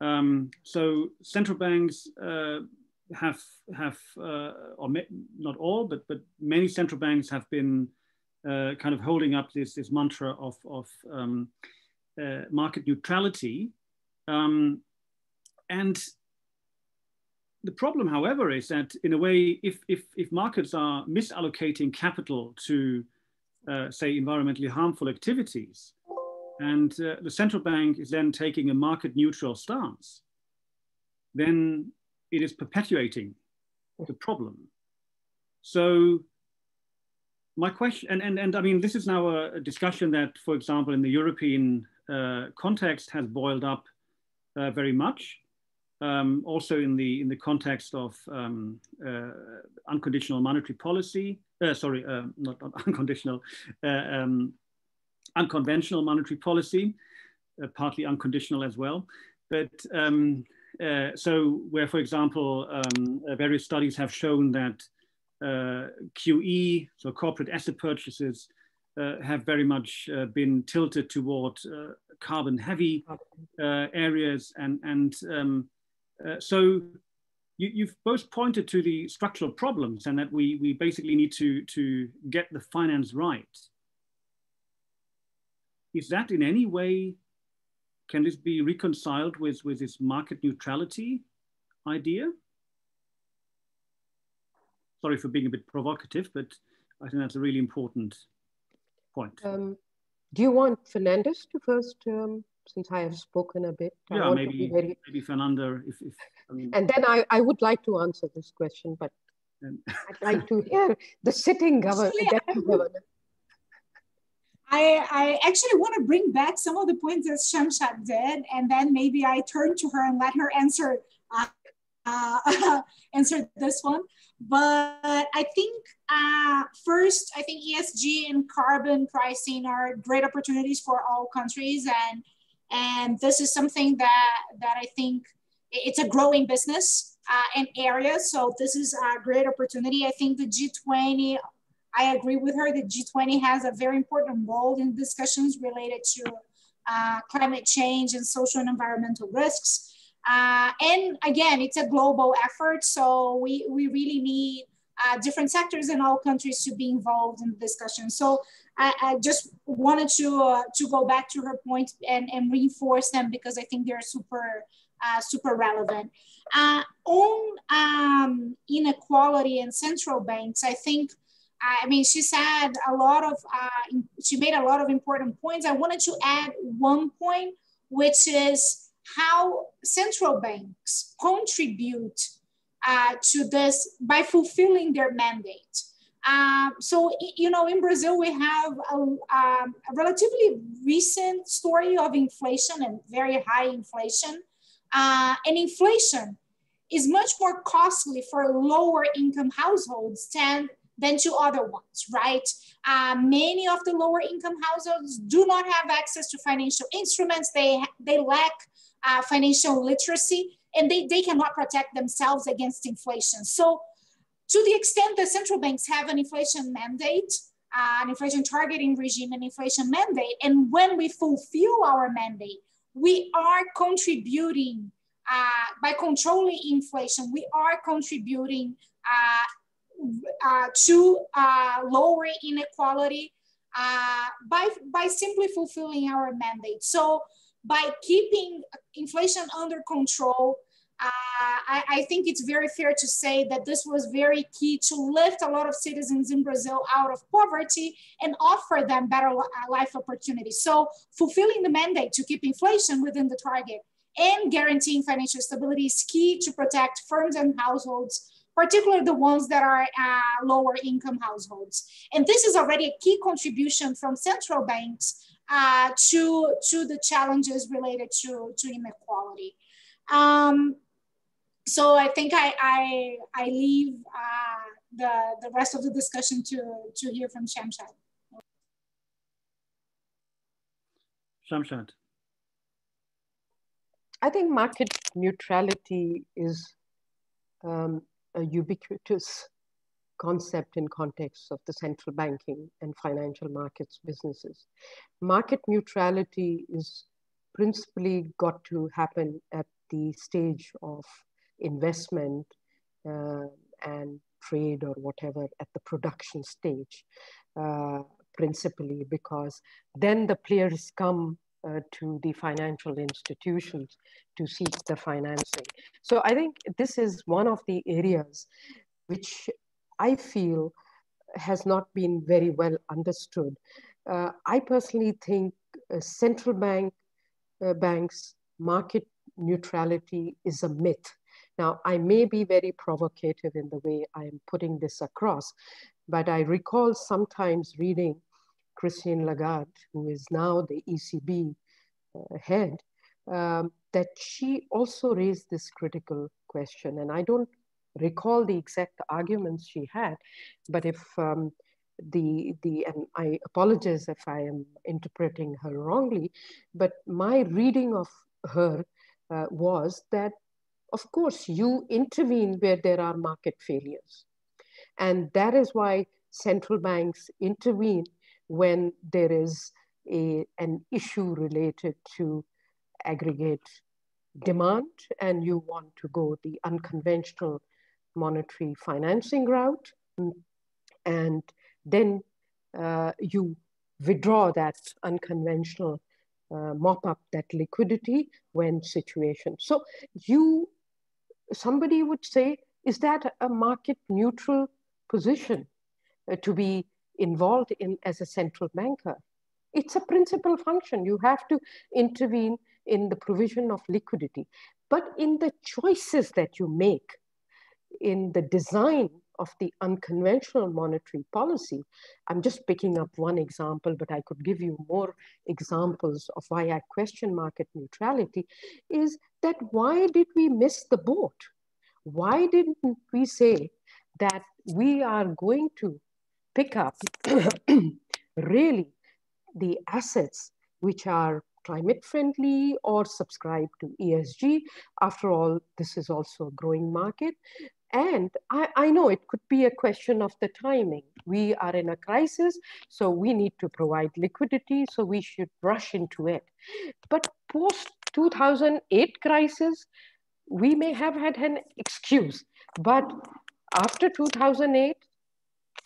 Um, so central banks uh, have have uh, or not all, but but many central banks have been uh, kind of holding up this, this mantra of, of um, uh, market neutrality. Um, and the problem, however, is that in a way, if, if, if markets are misallocating capital to, uh, say, environmentally harmful activities, and uh, the central bank is then taking a market neutral stance, then it is perpetuating the problem. So my question, and, and, and I mean, this is now a, a discussion that, for example, in the European uh, context has boiled up uh, very much. Um, also in the, in the context of um, uh, unconditional monetary policy, uh, sorry, uh, not, not, [LAUGHS] unconditional, uh, um, unconventional monetary policy, partly unconditional as well. But um, so where, for example, um, various studies have shown that uh, QE, so corporate asset purchases, uh, have very much uh, been tilted toward carbon heavy areas. And, and um, so you, have both pointed to the structural problems and that we, we basically need to, to get the finance right. Is that in any way, can this be reconciled with, with this market neutrality idea? sorry for being a bit provocative, but I think that's a really important point. Um, do you want Fernandez to first, um, since I have spoken a bit? Yeah, maybe, very... maybe Fernando. If, if I mean... And then I, I would like to answer this question, but [LAUGHS] I'd like to hear the sitting governor. governor. I, I actually want to bring back some of the points that Shamshad did, and then maybe I turn to her and let her answer uh, uh, [LAUGHS] answer this one. But I think uh, first, I think ESG and carbon pricing are great opportunities for all countries, and and this is something that that I think it's a growing business uh, and area. So this is a great opportunity. I think the G20. I agree with her. The G20 has a very important role in discussions related to uh, climate change and social and environmental risks. Uh, and again, it's a global effort. So we, we really need uh, different sectors in all countries to be involved in the discussion. So I, I just wanted to, uh, to go back to her point and, and reinforce them because I think they're super, uh, super relevant. Uh, on um, inequality and central banks, I think I mean, she said a lot of, uh, she made a lot of important points. I wanted to add one point, which is how central banks contribute uh, to this by fulfilling their mandate. Um, so, you know, in Brazil, we have a, um, a, relatively recent story of inflation and very high inflation. Uh, and inflation is much more costly for lower income households than, than to other ones, right? Uh, many of the lower income households do not have access to financial instruments. They, they lack uh, financial literacy, and they, they cannot protect themselves against inflation. So to the extent that central banks have an inflation mandate, uh, an inflation targeting regime and inflation mandate. And when we fulfill our mandate, we are contributing uh, by controlling inflation, we are contributing uh, uh, to uh, lowering inequality uh, by, by simply fulfilling our mandate. So by keeping inflation under control, uh, I, I, think it's very fair to say that this was very key to lift a lot of citizens in Brazil out of poverty and offer them better uh, life opportunities. So fulfilling the mandate to keep inflation within the target and guaranteeing financial stability is key to protect firms and households particularly the ones that are uh, lower income households. And this is already a key contribution from central banks uh, to, to the challenges related to, to inequality. Um, so I think I, I, I leave uh, the, the rest of the discussion to, to hear from Shamshad. Shamshad. I think market neutrality is um, a ubiquitous concept in context of the central banking and financial markets businesses. Market neutrality is principally got to happen at the stage of investment uh, and trade or whatever at the production stage, uh, principally because then the players come uh, to the financial institutions to seek the financing. So I think this is one of the areas which I feel has not been very well understood. Uh, I personally think uh, central bank uh, banks market neutrality is a myth. Now, I may be very provocative in the way I am putting this across, but I recall sometimes reading Christine Lagarde, who is now the ECB uh, head, um, that she also raised this critical question. And I don't recall the exact arguments she had, but if um, the the and I apologize if I am interpreting her wrongly, but my reading of her uh, was that, of course, you intervene where there are market failures, and that is why central banks intervene when there is a, an issue related to aggregate demand and you want to go the unconventional monetary financing route. And then uh, you withdraw that unconventional uh, mop up that liquidity when situation. So you somebody would say is that a market neutral position uh, to be involved in as a central banker? It's a principal function. You have to intervene in the provision of liquidity, but in the choices that you make in the design of the unconventional monetary policy. I'm just picking up one example, but I could give you more examples of why I question market neutrality, is that why did we miss the boat? Why didn't we say that we are going to pick up [CLEARS THROAT] really the assets which are climate friendly or subscribe to ESG. After all, this is also a growing market. And I, I, know it could be a question of the timing. We are in a crisis, so we need to provide liquidity, so we should rush into it. But post 2008 crisis, we may have had an excuse. But after 2008,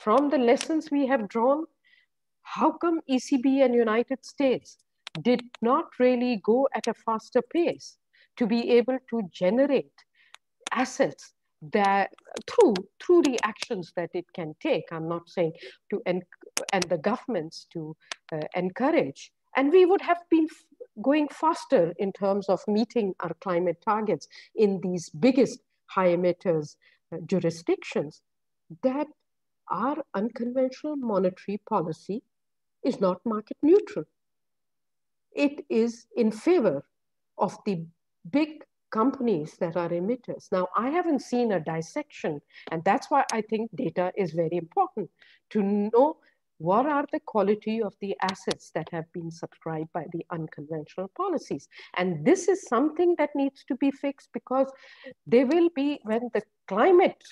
from the lessons we have drawn, how come ECB and United States did not really go at a faster pace to be able to generate assets that through through the actions that it can take i'm not saying to and and the governments to uh, encourage. And we would have been going faster in terms of meeting our climate targets in these biggest high emitters uh, jurisdictions that our unconventional monetary policy is not market neutral. It is in favor of the big companies that are emitters. Now, I haven't seen a dissection, and that's why I think data is very important to know what are the quality of the assets that have been subscribed by the unconventional policies. And this is something that needs to be fixed because there will be, when the climate,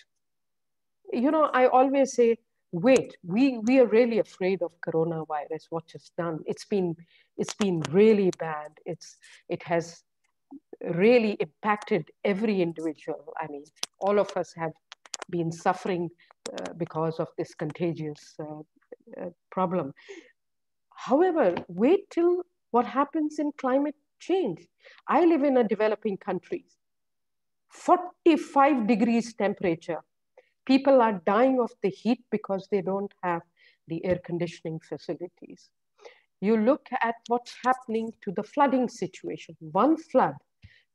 you know, I always say wait, we, we are really afraid of coronavirus, what it's done. It's been, it's been really bad. It's, it has really impacted every individual. I mean, all of us have been suffering uh, because of this contagious uh, uh, problem. However, wait till what happens in climate change. I live in a developing country. 45 degrees temperature. People are dying of the heat because they don't have the air conditioning facilities. You look at what's happening to the flooding situation. One flood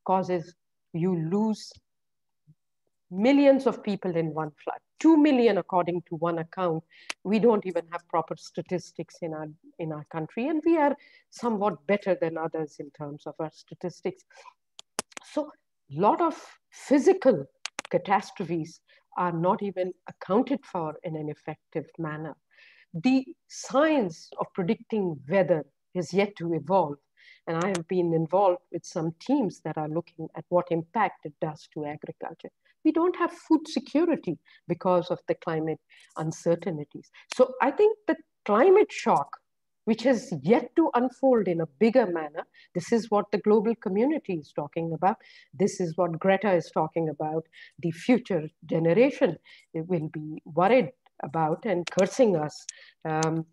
causes you lose millions of people in one flood. 2 million according to one account. We don't even have proper statistics in our, in our country and we are somewhat better than others in terms of our statistics. So a lot of physical catastrophes are not even accounted for in an effective manner. The science of predicting weather is yet to evolve. And I have been involved with some teams that are looking at what impact it does to agriculture. We don't have food security because of the climate uncertainties. So I think the climate shock, which has yet to unfold in a bigger manner, this is what the global community is talking about. This is what Greta is talking about. The future generation will be worried about and cursing us um,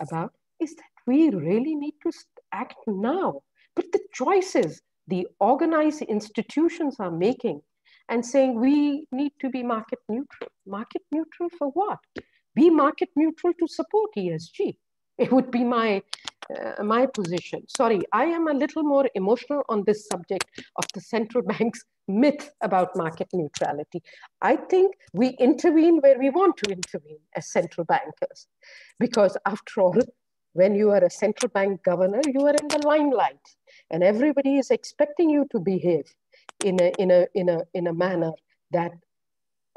about is that we really need to act now. But the choices the organized institutions are making and saying we need to be market neutral. Market neutral for what? Be market neutral to support ESG. It would be my, uh, my position. Sorry, I am a little more emotional on this subject of the central [LAUGHS] bank's myth about market neutrality. I think we intervene where we want to intervene as central bankers. Because after all, when you are a central bank governor, you are in the limelight and everybody is expecting you to behave in a, in a, in a, in a manner that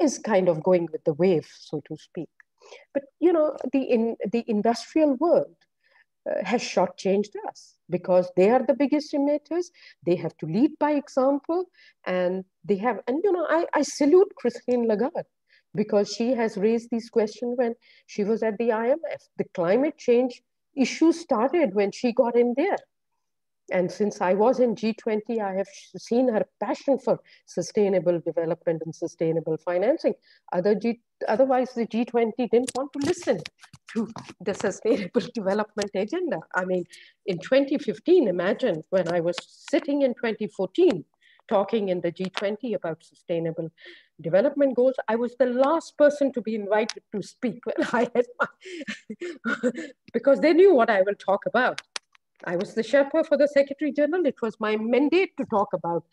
is kind of going with the wave, so to speak. But you know, the, in, the industrial world uh, has shortchanged us because they are the biggest emitters. They have to lead by example, and they have. And you know, I, I salute Christine Lagarde because she has raised these questions when she was at the IMF. The climate change issue started when she got in there. And since I was in G20, I have seen her passion for sustainable development and sustainable financing. Other G, otherwise, the G20 didn't want to listen to the sustainable [LAUGHS] development agenda. I mean, in 2015, imagine when I was sitting in 2014 talking in the G20 about sustainable development goals. I was the last person to be invited to speak when I had my, [LAUGHS] because they knew what I will talk about. I was the Sherpa for the Secretary General. It was my mandate to talk about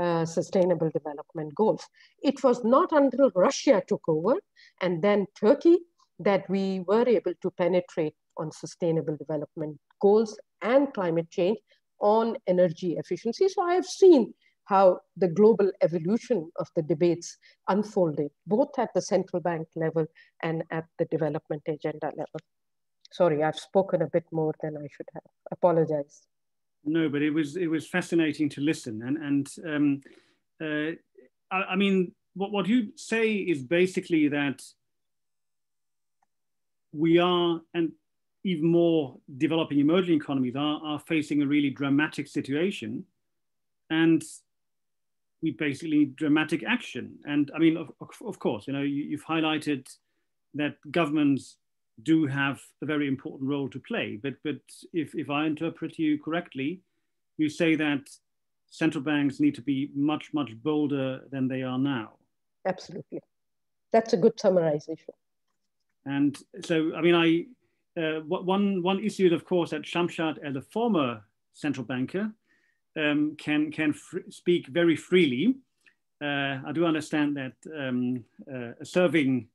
uh, sustainable development goals. It was not until Russia took over and then Turkey that we were able to penetrate on sustainable development goals and climate change on energy efficiency. So I have seen how the global evolution of the debates unfolded, both at the central bank level and at the development agenda level. Sorry, I've spoken a bit more than I should have. Apologize. No, but it was it was fascinating to listen, and and um, uh, I, I mean, what what you say is basically that we are and even more developing emerging economies are, are facing a really dramatic situation and we basically need dramatic action. And I mean, of, of course, you know, you, have highlighted that governments do have a very important role to play. But, but if, if I interpret you correctly, you say that central banks need to be much, much bolder than they are now. Absolutely. That's a good summarization. And so, I mean, I uh, one, one issue, of course, that Shamshad, as a former central banker, um, can can speak very freely. Uh, I do understand that um, uh, a serving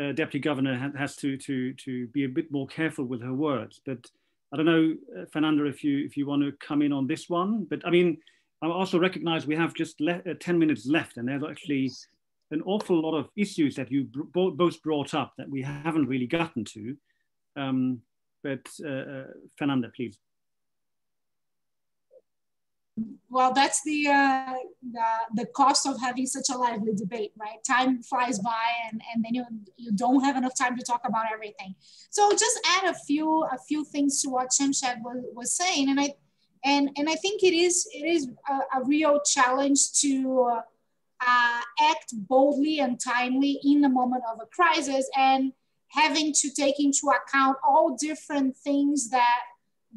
uh, deputy governor ha has to to to be a bit more careful with her words. But I don't know, uh, Fernanda, if you if you want to come in on this one. But I mean, I also recognize we have just uh, 10 minutes left, and there's actually an awful lot of issues that you both brought up that we haven't really gotten to. Um, but uh, Fernanda, please. Well, that's the, uh, the, the cost of having such a lively debate, right? Time flies by, and, and then you you don't have enough time to talk about everything. So just add a few a few things to what Shemshad was, was saying, and I and and I think it is it is a, a real challenge to uh, act boldly and timely in the moment of a crisis, and having to take into account all different things that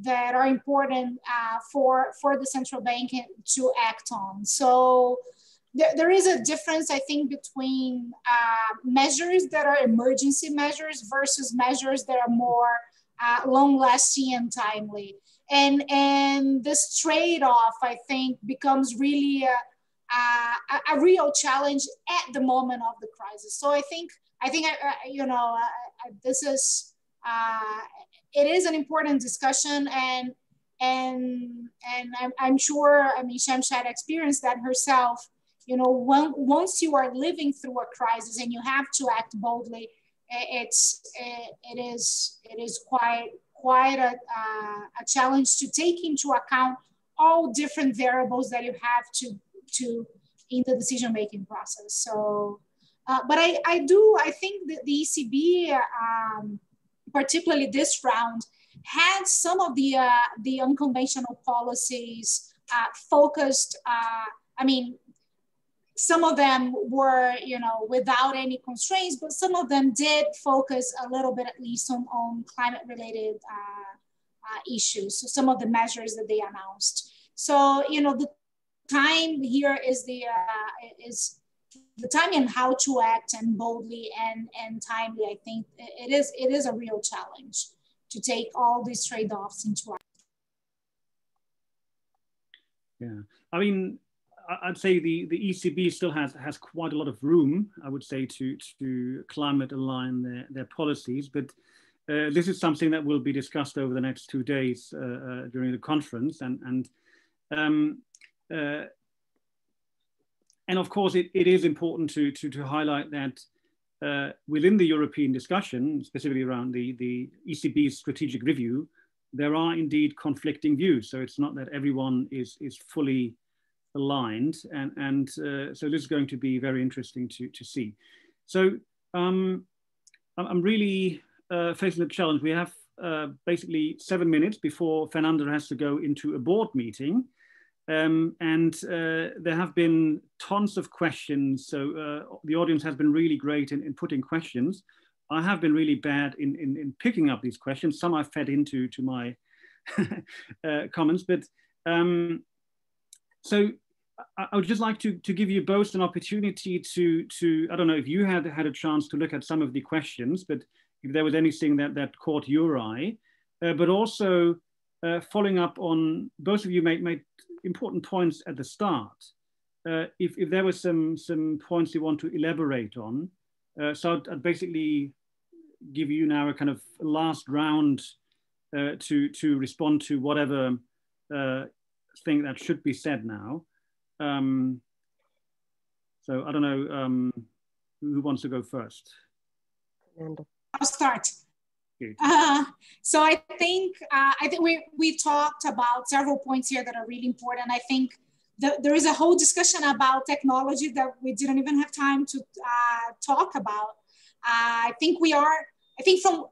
that are important uh, for, for the central bank to act on. So there, there is a difference, I think, between uh, measures that are emergency measures versus measures that are more uh, long lasting and timely. And, and this trade off, I think, becomes really a, a, a, real challenge at the moment of the crisis. So I think, I think, uh, uh, you know, uh, this is uh, it is an important discussion and and and I'm, I'm sure I mean Shemshad experienced that herself. You know, when, once you are living through a crisis and you have to act boldly, it's it, it is it is quite quite a, uh, a challenge to take into account all different variables that you have to to in the decision making process. So, uh, but I I do I think that the ECB. Um, particularly this round, had some of the uh, the unconventional policies uh, focused. Uh, I mean, some of them were, you know, without any constraints, but some of them did focus a little bit, at least, on, on climate-related uh, uh, issues. So some of the measures that they announced. So, you know, the time here is the is the timing and how to act and boldly and and timely i think it is it is a real challenge to take all these trade-offs into account yeah. I mean i'd say the the ecb still has has quite a lot of room i would say to to climate align their, their policies but uh, this is something that will be discussed over the next two days uh, uh, during the conference. And and um, uh, and of course, it, it is important to, to, to highlight that uh, within the European discussion, specifically around the, the ECB's strategic review, there are indeed conflicting views. So it's not that everyone is, is fully aligned. And, and uh, so this is going to be very interesting to, to see. So um, I'm really uh, facing the challenge. We have uh, basically seven minutes before Fernando has to go into a board meeting. Um, and uh, there have been tons of questions. So uh, the audience has been really great in, in putting questions. I have been really bad in, in, in, picking up these questions. Some I've fed into to my [LAUGHS] uh, comments, but um, so I, I, would just like to, to give you both an opportunity to, to, I don't know if you had had a chance to look at some of the questions, but if there was anything that, that caught your eye, uh, but also uh, following up on both of you made, made important points at the start. Uh, if, if there were some, some points you want to elaborate on, uh, so I'd, I'd, basically give you now a kind of last round uh, to, to respond to whatever uh, thing that should be said now. Um, so I don't know um, who wants to go first. I'll start. Uh, so I think uh, I think we we talked about several points here that are really important. I think the, there is a whole discussion about technology that we didn't even have time to uh, talk about. Uh, I think we are. I think from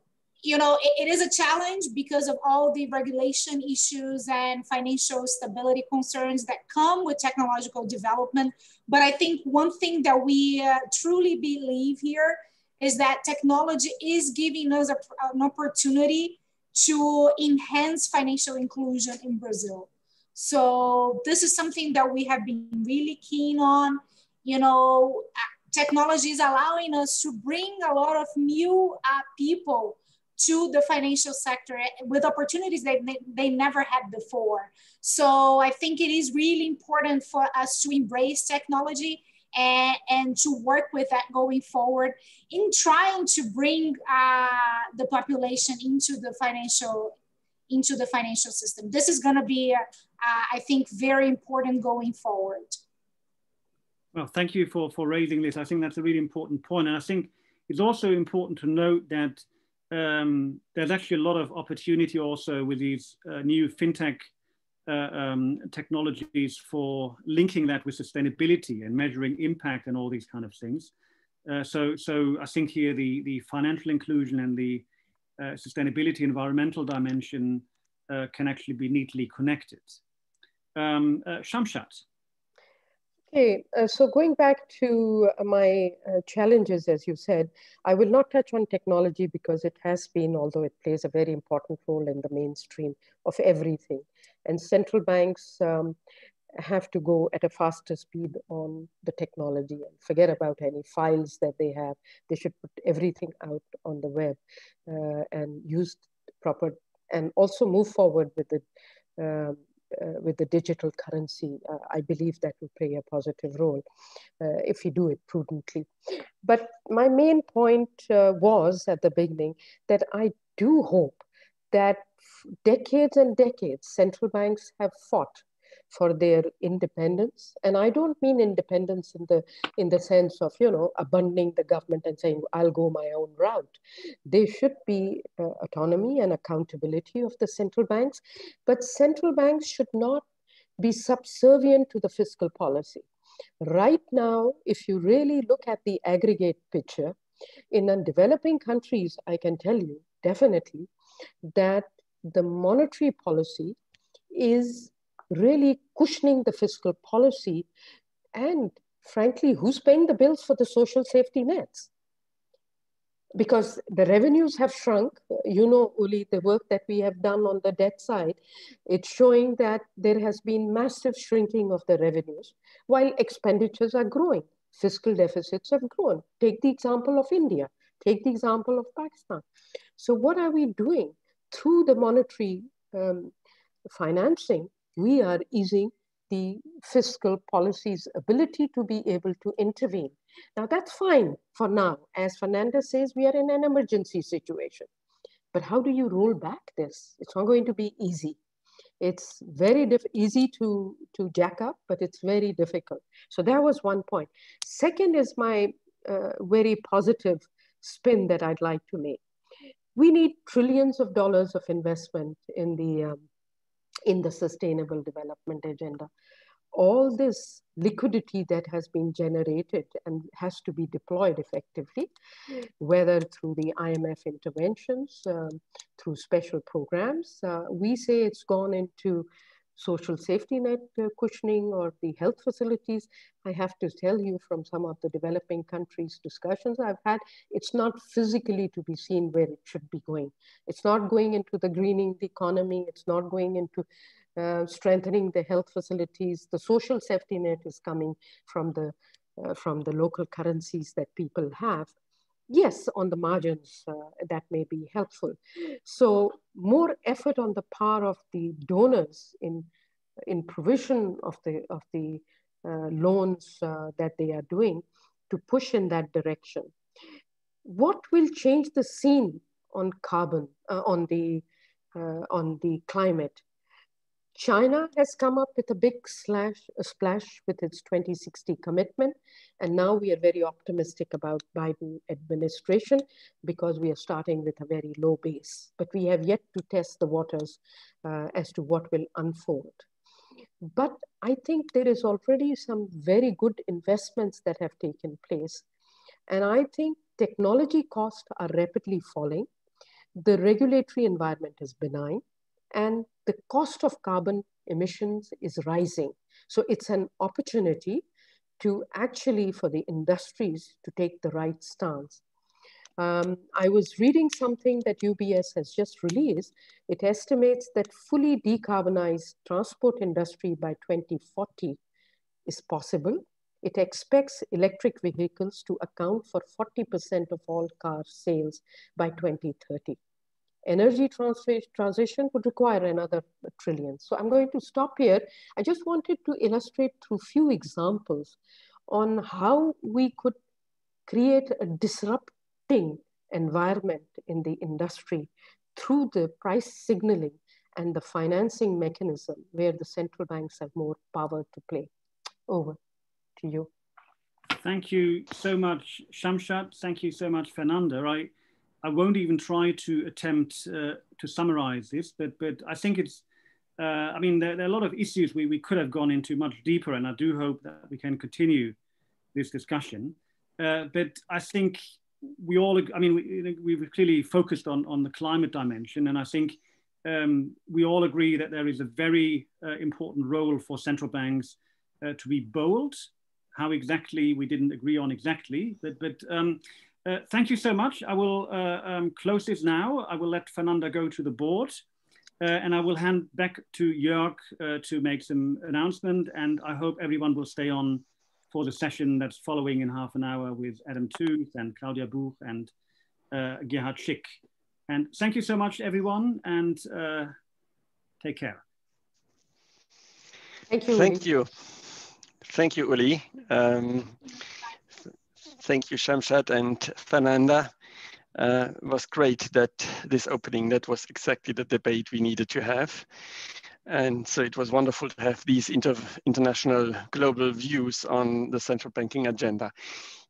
you know it, it is a challenge because of all the regulation issues and financial stability concerns that come with technological development. But I think one thing that we uh, truly believe here is that technology is giving us a, an opportunity to enhance financial inclusion in Brazil. So this is something that we have been really keen on. You know, technology is allowing us to bring a lot of new uh, people to the financial sector with opportunities that they, they never had before. So I think it is really important for us to embrace technology and, and to work with that going forward in trying to bring uh, the population into the financial into the financial system. This is going to be, uh, I think, very important going forward. Well, thank you for, for raising this. I think that's a really important point. And I think it's also important to note that um, there's actually a lot of opportunity also with these uh, new fintech um, technologies for linking that with sustainability and measuring impact and all these kind of things. Uh, so, so I think here the, the financial inclusion and the uh, sustainability environmental dimension uh, can actually be neatly connected. Um, uh, Shamshat. Okay, uh, so going back to my uh, challenges, as you said, I will not touch on technology because it has been, although it plays a very important role in the mainstream of everything. And central banks um, have to go at a faster speed on the technology and forget about any files that they have. They should put everything out on the web uh, and use proper, and also move forward with the um, uh, with the digital currency, uh, I believe that will play a positive role uh, if we do it prudently. But my main point uh, was at the beginning that I do hope that decades and decades central banks have fought for their independence. And i don't mean independence in the in the sense of you know abandoning the government and saying i'll go my own route. There should be uh, autonomy and accountability of the central banks but central banks should not be subservient to the fiscal policy. Right now if you really look at the aggregate picture in developing countries i can tell you definitely that the monetary policy is really cushioning the fiscal policy. And frankly, who's paying the bills for the social safety nets? Because the revenues have shrunk. You know, Uli, the work that we have done on the debt side, it's showing that there has been massive shrinking of the revenues while expenditures are growing. Fiscal deficits have grown. Take the example of India. Take the example of Pakistan. So what are we doing? Through the monetary um, financing, we are easing the fiscal policy's ability to be able to intervene. Now that's fine for now. As Fernandez says, we are in an emergency situation. But how do you roll back this? It's not going to be easy. It's very easy to, to jack up, but it's very difficult. So that was one point. Second is my uh, very positive spin that I'd like to make. We need trillions of dollars of investment in the um, in the sustainable development agenda. All this liquidity that has been generated and has to be deployed effectively, whether through the IMF interventions, um, through special programs, uh, we say it's gone into social safety net uh, cushioning or the health facilities. I have to tell you from some of the developing countries discussions I've had, it's not physically to be seen where it should be going. It's not going into the greening the economy. It's not going into uh, strengthening the health facilities. The social safety net is coming from the, uh, from the local currencies that people have yes, on the margins, uh, that may be helpful. So more effort on the part of the donors in, in provision of the, of the uh, loans uh, that they are doing to push in that direction. What will change the scene on carbon, uh, on, the, uh, on the climate? China has come up with a big slash, a splash with its 2060 commitment. And now we are very optimistic about Biden administration because we are starting with a very low base. But we have yet to test the waters uh, as to what will unfold. But I think there is already some very good investments that have taken place. And I think technology costs are rapidly falling. The regulatory environment is benign and the cost of carbon emissions is rising. So it's an opportunity to actually, for the industries to take the right stance. Um, I was reading something that UBS has just released. It estimates that fully decarbonized transport industry by 2040 is possible. It expects electric vehicles to account for 40% of all car sales by 2030 energy transition would require another trillion. So I'm going to stop here. I just wanted to illustrate through few examples on how we could create a disrupting environment in the industry through the price signaling and the financing mechanism where the central banks have more power to play. Over to you. Thank you so much, Shamshat. Thank you so much, Fernanda. I, I won't even try to attempt uh, to summarize this, but, but I think it's uh, I mean, there, there, are a lot of issues we, we could have gone into much deeper, and I do hope that we can continue this discussion. Uh, but I think we all, I mean, we, we've clearly focused on, on the climate dimension, and I think um, we all agree that there is a very uh, important role for central banks uh, to be bold. How exactly, we didn't agree on exactly, but, but um, uh, thank you so much. I will uh, um, close this now. I will let Fernanda go to the board. Uh, and I will hand back to Jörg uh, to make some announcement. And I hope everyone will stay on for the session that's following in half an hour with Adam Tooth and Claudia Buch and uh, Gerhard Schick. And thank you so much, everyone, and uh, take care. Thank you. Thank you. Thank you, Uli. Um, thank you, Shamshad and Fernanda uh, was great that this opening, that was exactly the debate we needed to have. And so it was wonderful to have these inter international global views on the central banking agenda.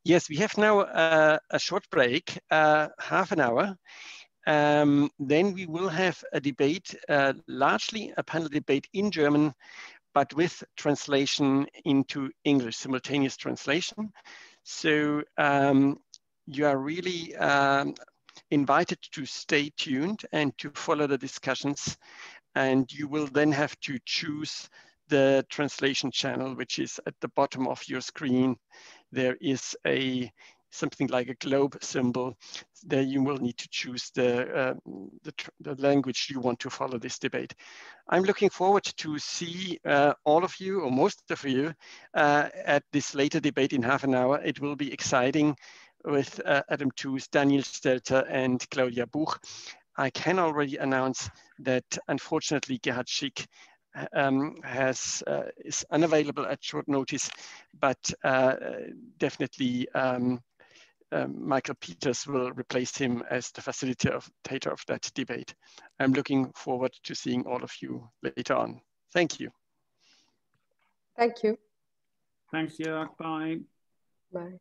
Yes, we have now uh, a short break, uh, half an hour. Um, then we will have a debate, uh, largely a panel debate in German, but with translation into English, simultaneous translation. So um, you are really um, invited to stay tuned and to follow the discussions. And you will then have to choose the translation channel, which is at the bottom of your screen. There is a something like a globe symbol. There you will need to choose the, uh, the, the, language you want to follow this debate. I'm looking forward to see uh, all of you, or most of you, uh, at this later debate in half an hour. It will be exciting with uh, Adam Tooze, Daniel Stelter, and Claudia Buch. I can already announce that unfortunately Gerhard Schick um, has uh, is unavailable at short notice, but uh, definitely um, um, Michael Peters will replace him as the facilitator of that debate. I'm looking forward to seeing all of you later on. Thank you. Thank you. Thanks, Jörg. Bye. Bye.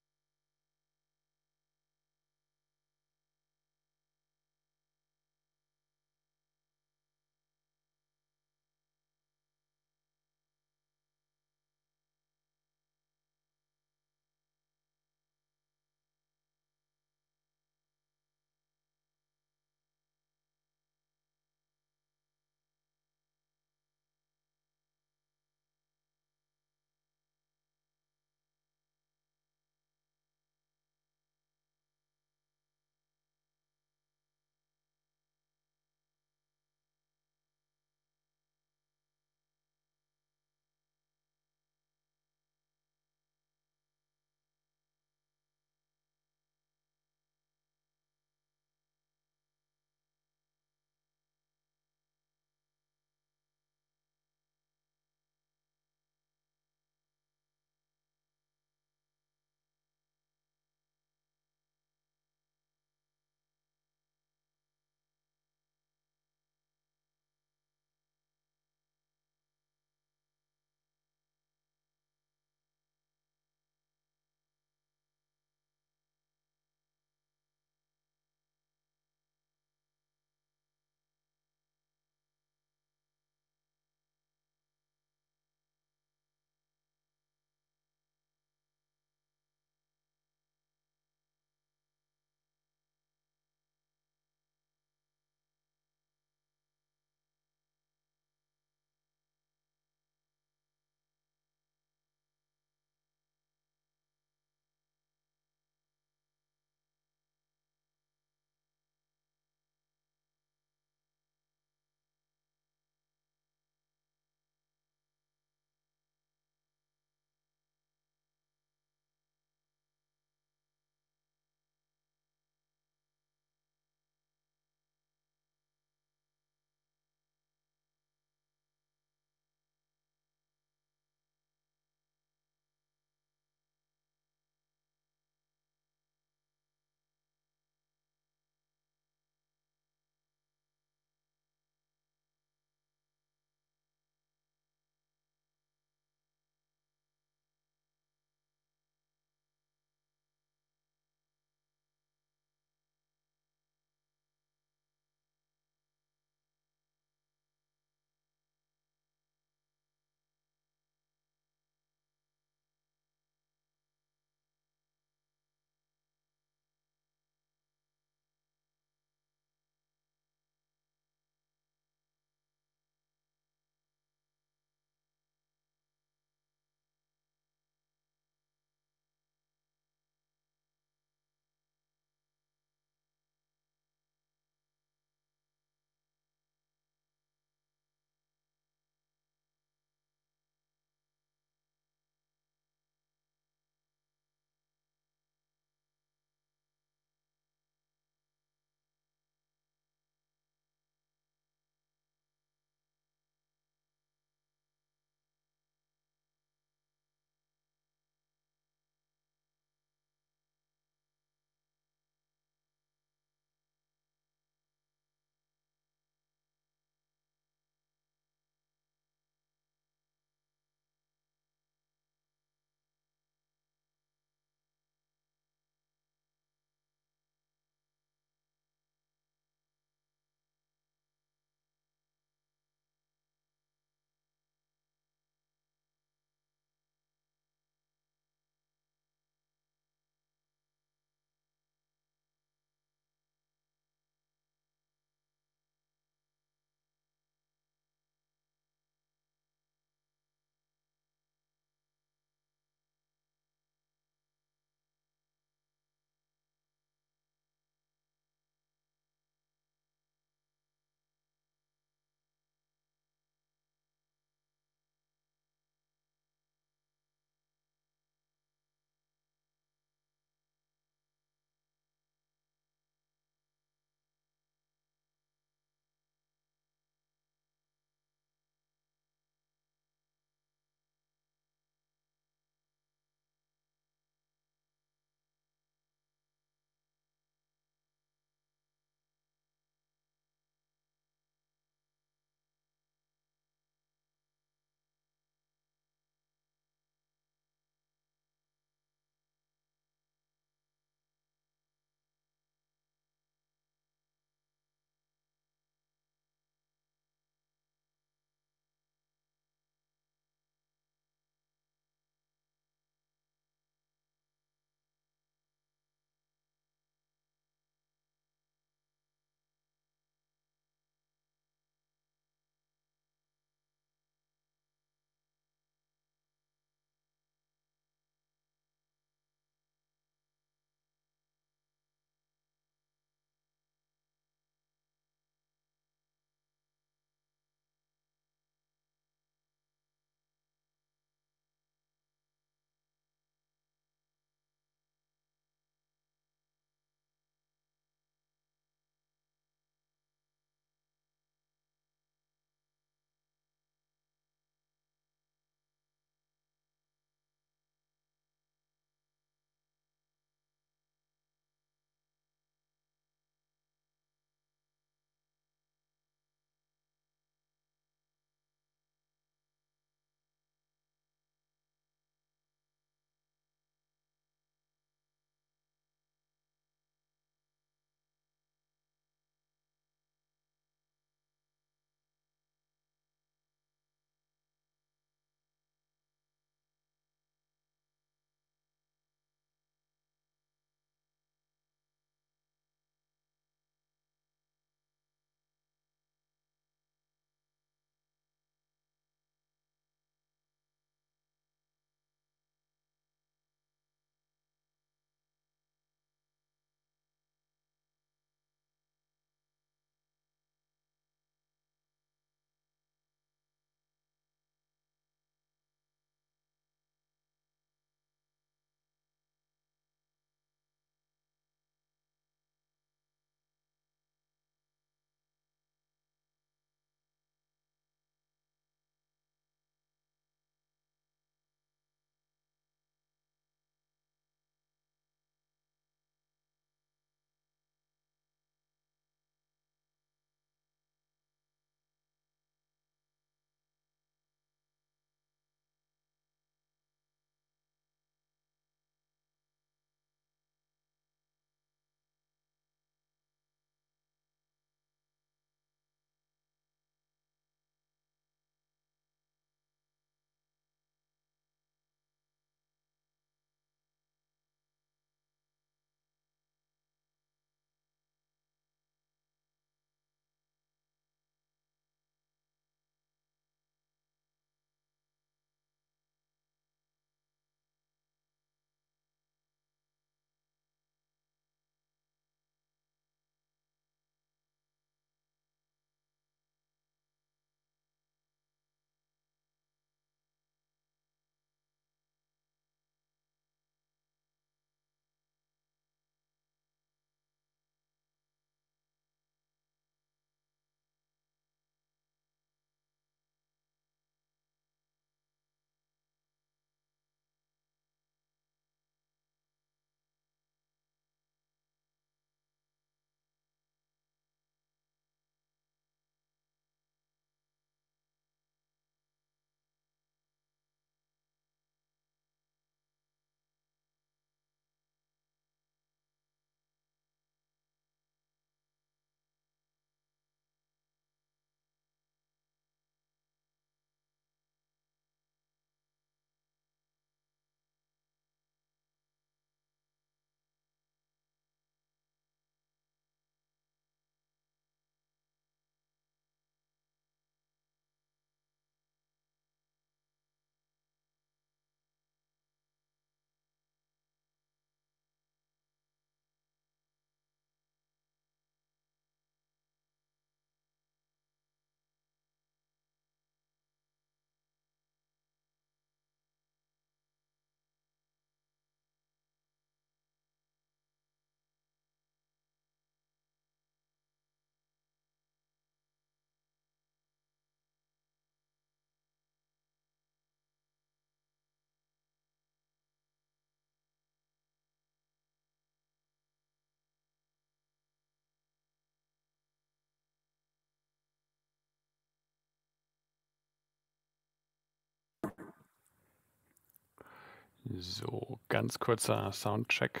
So, ganz kurzer Soundcheck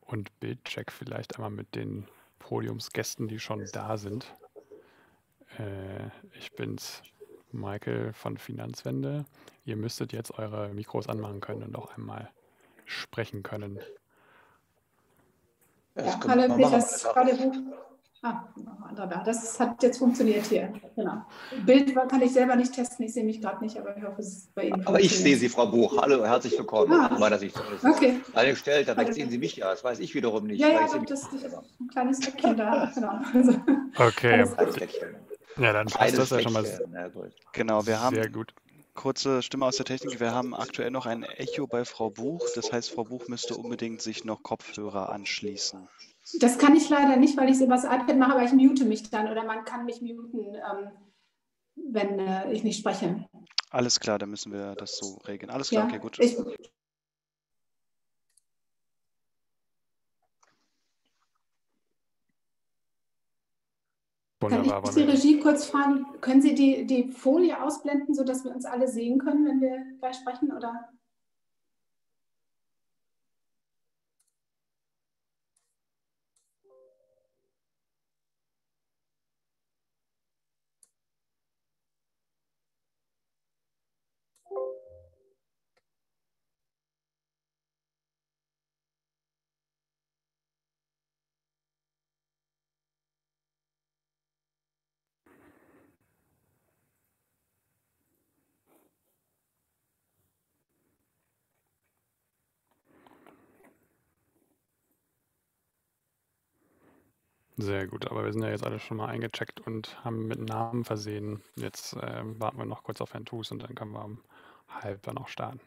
und Bildcheck vielleicht einmal mit den Podiumsgästen, die schon da sind. Äh, ich bin's, Michael von Finanzwende. Ihr müsstet jetzt eure Mikros anmachen können und auch einmal sprechen können. Ja, hallo Peters, Ah, da. Das hat jetzt funktioniert hier. Genau. Bild kann ich selber nicht testen, ich sehe mich gerade nicht, aber ich hoffe, es ist bei Ihnen. Aber ich sehe Sie, Frau Buch. Hallo, herzlich willkommen. Ah, meiner Sicht zumindest. Okay. Alle gestellt, da sehen Sie mich ja, das weiß ich wiederum nicht. Ja, ja, doch, das ist ein kleines Deckchen da. Genau. Also, okay. Ja, dann passt das ja schon mal. Genau, wir haben sehr gut. Kurze Stimme aus der Technik. Wir haben aktuell noch ein Echo bei Frau Buch. Das heißt, Frau Buch müsste unbedingt sich noch Kopfhörer anschließen. Das kann ich leider nicht, weil ich es über das iPad mache, aber ich mute mich dann oder man kann mich muten, ähm, wenn äh, ich nicht spreche. Alles klar, dann müssen wir das so regeln. Alles klar, ja, okay, gut. Ich, Wunderbar, Kann ich die Regie kurz fragen, können Sie die, die Folie ausblenden, sodass wir uns alle sehen können, wenn wir gleich sprechen? Oder? Sehr gut, aber wir sind ja jetzt alle schon mal eingecheckt und haben mit Namen versehen. Jetzt äh, warten wir noch kurz auf Herrn Tus und dann können wir um halb dann auch starten.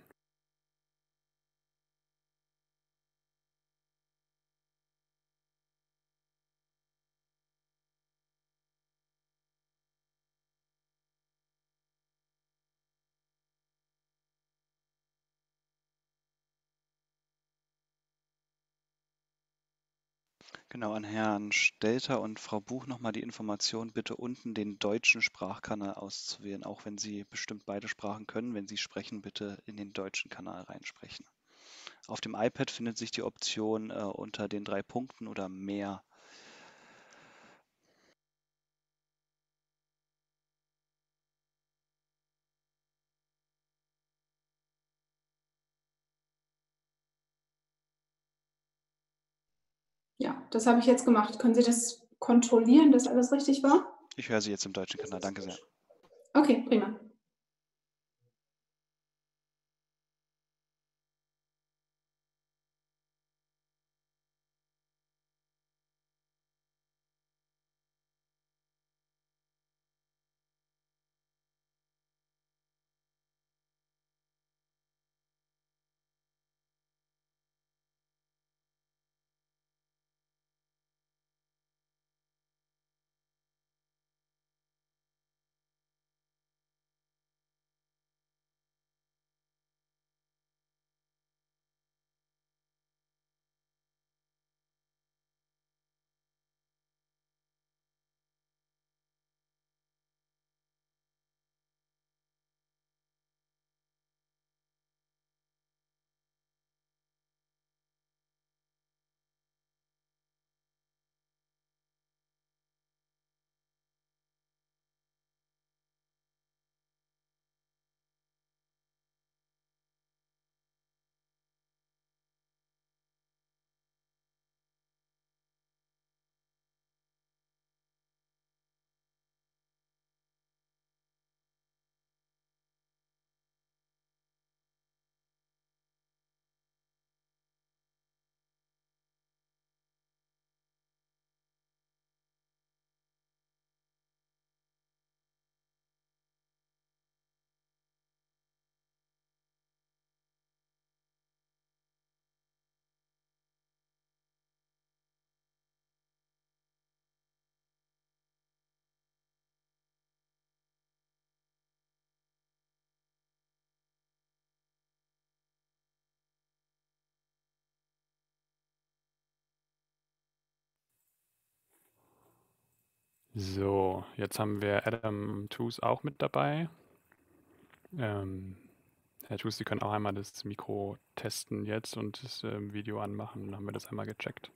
Genau, an Herrn Stelter und Frau Buch nochmal die Information, bitte unten den deutschen Sprachkanal auszuwählen, auch wenn Sie bestimmt beide Sprachen können. Wenn Sie sprechen, bitte in den deutschen Kanal reinsprechen. Auf dem iPad findet sich die Option äh, unter den drei Punkten oder mehr. Das habe ich jetzt gemacht. Können Sie das kontrollieren, dass alles richtig war? Ich höre Sie jetzt im deutschen Kanal. Danke sehr. Okay, prima. So, jetzt haben wir Adam Toos auch mit dabei. Ähm, Herr Thus, Sie können auch einmal das Mikro testen jetzt und das ähm, Video anmachen. Dann haben wir das einmal gecheckt.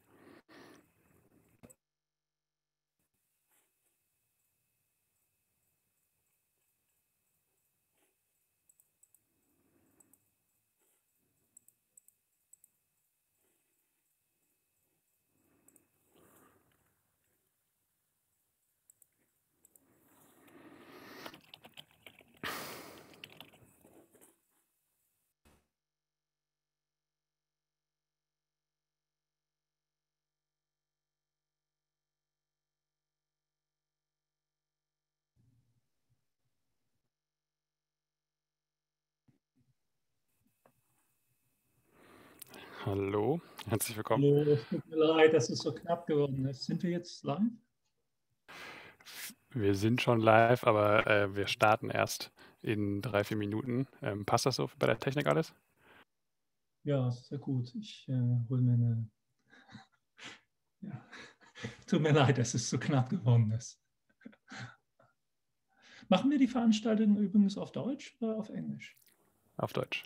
Hallo, herzlich willkommen. Hallo, es tut mir leid, dass es so knapp geworden ist. Sind wir jetzt live? Wir sind schon live, aber äh, wir starten erst in drei, vier Minuten. Ähm, passt das so bei der Technik alles? Ja, sehr gut. Ich äh, hole mir eine. [LAUGHS] ja. [LAUGHS] Tut mir leid, dass es so knapp geworden ist. Machen wir die Veranstaltung übrigens auf Deutsch oder auf Englisch? Auf Deutsch.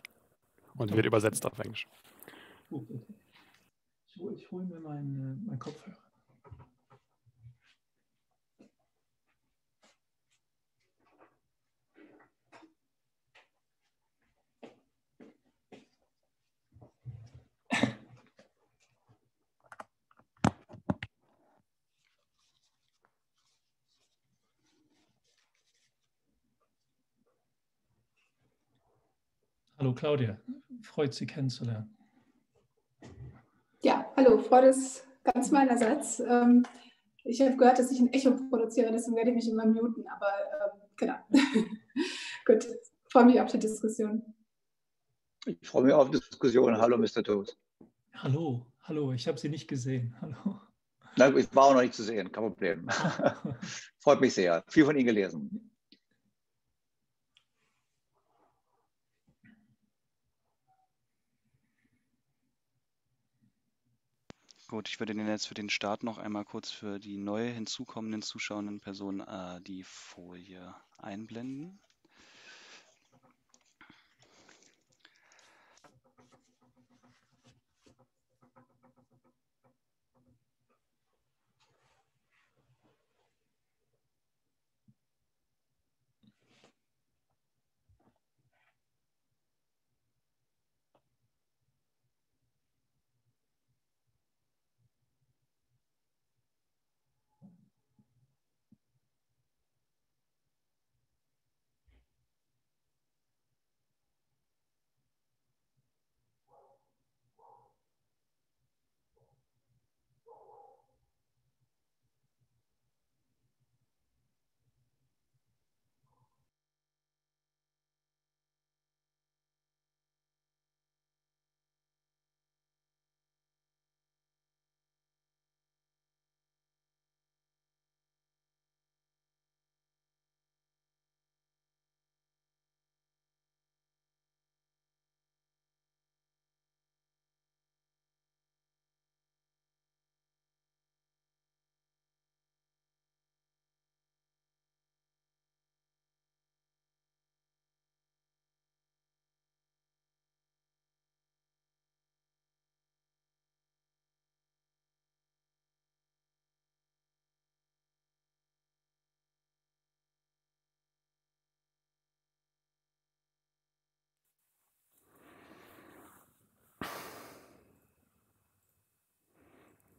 Und wird übersetzt auf Englisch. Gut. Ich, hole mir meinen mein Kopfhörer. Hallo Claudia, freut Sie kennenzulernen. Ja, hallo, Freude ist ganz meinerseits. Ähm, ich habe gehört, dass ich ein Echo produziere, deswegen werde ich mich immer muten, aber ähm, genau. [LAUGHS] Gut, freue mich auf die Diskussion. Ich freue mich auf die Diskussion. Hallo, Mr. Toast. Hallo, hallo, ich habe Sie nicht gesehen. Hallo. Nein, ich war auch noch nicht zu sehen, kein Problem. [LAUGHS] Freut mich sehr. Viel von Ihnen gelesen. Gut, ich würde Ihnen jetzt für den Start noch einmal kurz für die neu hinzukommenden zuschauenden Personen äh, die Folie einblenden.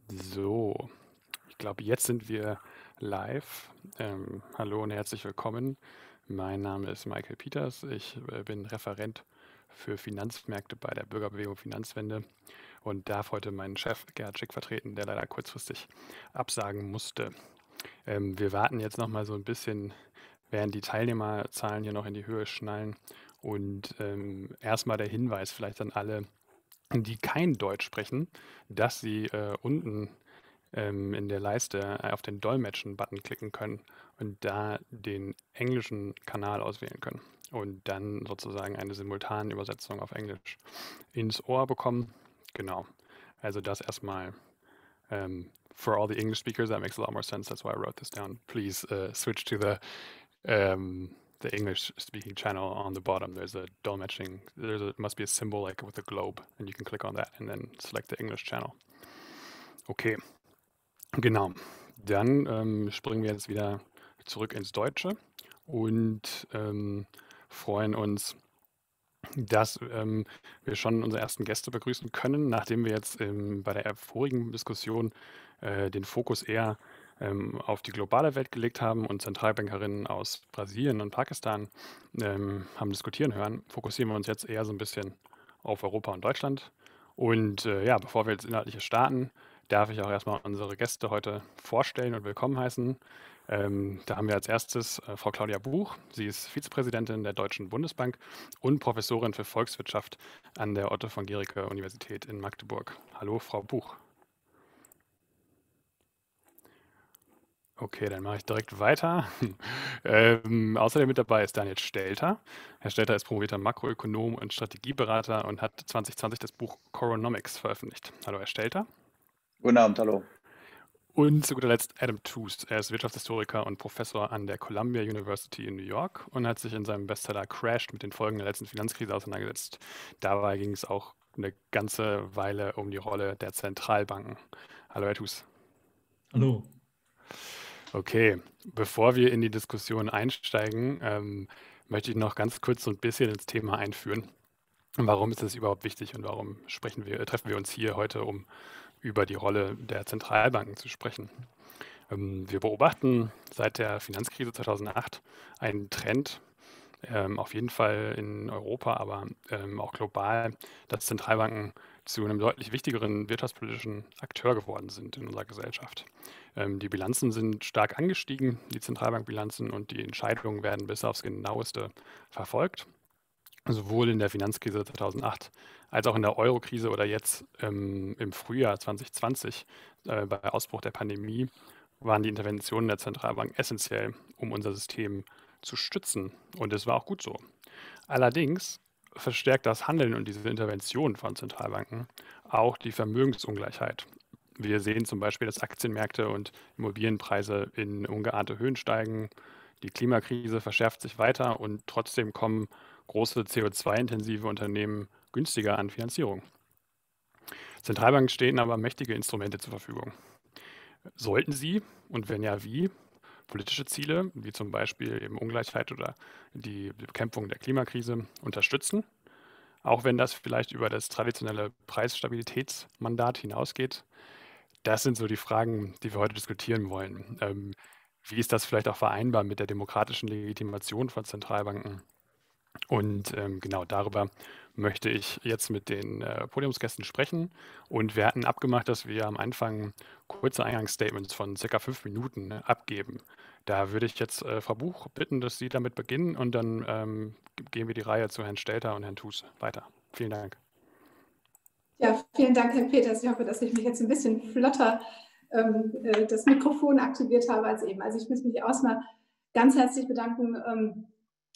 So, ich glaube, jetzt sind wir live. Ähm, hallo und herzlich willkommen. Mein Name ist Michael Peters. Ich äh, bin Referent für Finanzmärkte bei der Bürgerbewegung Finanzwende und darf heute meinen Chef Gerhard Schick vertreten, der leider kurzfristig absagen musste. Ähm, wir warten jetzt noch mal so ein bisschen, während die Teilnehmerzahlen hier noch in die Höhe schnallen. Und ähm, erstmal der Hinweis vielleicht an alle, die kein Deutsch sprechen, dass sie äh, unten ähm, in der Leiste auf den Dolmetschen-Button klicken können und da den englischen Kanal auswählen können und dann sozusagen eine simultane Übersetzung auf Englisch ins Ohr bekommen. Genau. Also das erstmal um, for all the English speakers, that makes a lot more sense. That's why I wrote this down. Please uh, switch to the um, the English speaking channel on the bottom, there's a dolmetsching, there's a, must be a symbol like with a globe and you can click on that and then select the English channel. Okay, genau. Dann ähm, springen wir jetzt wieder zurück ins Deutsche und ähm, freuen uns, dass ähm, wir schon unsere ersten Gäste begrüßen können, nachdem wir jetzt ähm, bei der vorigen Diskussion äh, den Fokus eher ähm, auf die globale Welt gelegt haben und Zentralbankerinnen aus Brasilien und Pakistan ähm, haben diskutieren hören, fokussieren wir uns jetzt eher so ein bisschen auf Europa und Deutschland. Und äh, ja, bevor wir jetzt inhaltlich starten, darf ich auch erstmal unsere Gäste heute vorstellen und willkommen heißen. Ähm, da haben wir als erstes äh, Frau Claudia Buch. Sie ist Vizepräsidentin der Deutschen Bundesbank und Professorin für Volkswirtschaft an der Otto von Guericke Universität in Magdeburg. Hallo, Frau Buch. Okay, dann mache ich direkt weiter. [LAUGHS] ähm, außerdem mit dabei ist Daniel Stelter. Herr Stelter ist promovierter Makroökonom und Strategieberater und hat 2020 das Buch Coronomics veröffentlicht. Hallo, Herr Stelter. Guten Abend, hallo. Und zu guter Letzt Adam Tooze. Er ist Wirtschaftshistoriker und Professor an der Columbia University in New York und hat sich in seinem Bestseller Crashed mit den Folgen der letzten Finanzkrise auseinandergesetzt. Dabei ging es auch eine ganze Weile um die Rolle der Zentralbanken. Hallo, Herr Tooze. Hallo. Okay, bevor wir in die Diskussion einsteigen, ähm, möchte ich noch ganz kurz so ein bisschen ins Thema einführen. Warum ist es überhaupt wichtig und warum wir, treffen wir uns hier heute, um über die Rolle der Zentralbanken zu sprechen? Ähm, wir beobachten seit der Finanzkrise 2008 einen Trend, ähm, auf jeden Fall in Europa, aber ähm, auch global, dass Zentralbanken zu einem deutlich wichtigeren wirtschaftspolitischen Akteur geworden sind in unserer Gesellschaft. Ähm, die Bilanzen sind stark angestiegen, die Zentralbankbilanzen und die Entscheidungen werden bis aufs genaueste verfolgt. Sowohl in der Finanzkrise 2008 als auch in der Eurokrise oder jetzt ähm, im Frühjahr 2020 äh, bei Ausbruch der Pandemie waren die Interventionen der Zentralbank essentiell, um unser System zu stützen. Und es war auch gut so. Allerdings verstärkt das Handeln und diese Intervention von Zentralbanken auch die Vermögensungleichheit. Wir sehen zum Beispiel, dass Aktienmärkte und Immobilienpreise in ungeahnte Höhen steigen. Die Klimakrise verschärft sich weiter und trotzdem kommen große CO2-intensive Unternehmen günstiger an Finanzierung. Zentralbanken stehen aber mächtige Instrumente zur Verfügung. Sollten sie, und wenn ja, wie, politische Ziele, wie zum Beispiel eben Ungleichheit oder die Bekämpfung der Klimakrise, unterstützen. Auch wenn das vielleicht über das traditionelle Preisstabilitätsmandat hinausgeht. Das sind so die Fragen, die wir heute diskutieren wollen. Ähm, wie ist das vielleicht auch vereinbar mit der demokratischen Legitimation von Zentralbanken? Und ähm, genau darüber möchte ich jetzt mit den äh, Podiumsgästen sprechen. Und wir hatten abgemacht, dass wir am Anfang kurze Eingangsstatements von circa fünf Minuten ne, abgeben. Da würde ich jetzt äh, Frau Buch bitten, dass Sie damit beginnen und dann ähm, gehen wir die Reihe zu Herrn Stelter und Herrn Thus weiter. Vielen Dank. Ja, vielen Dank, Herr Peters. Ich hoffe, dass ich mich jetzt ein bisschen flotter ähm, äh, das Mikrofon aktiviert habe als eben. Also ich muss mich erstmal ganz herzlich bedanken, ähm,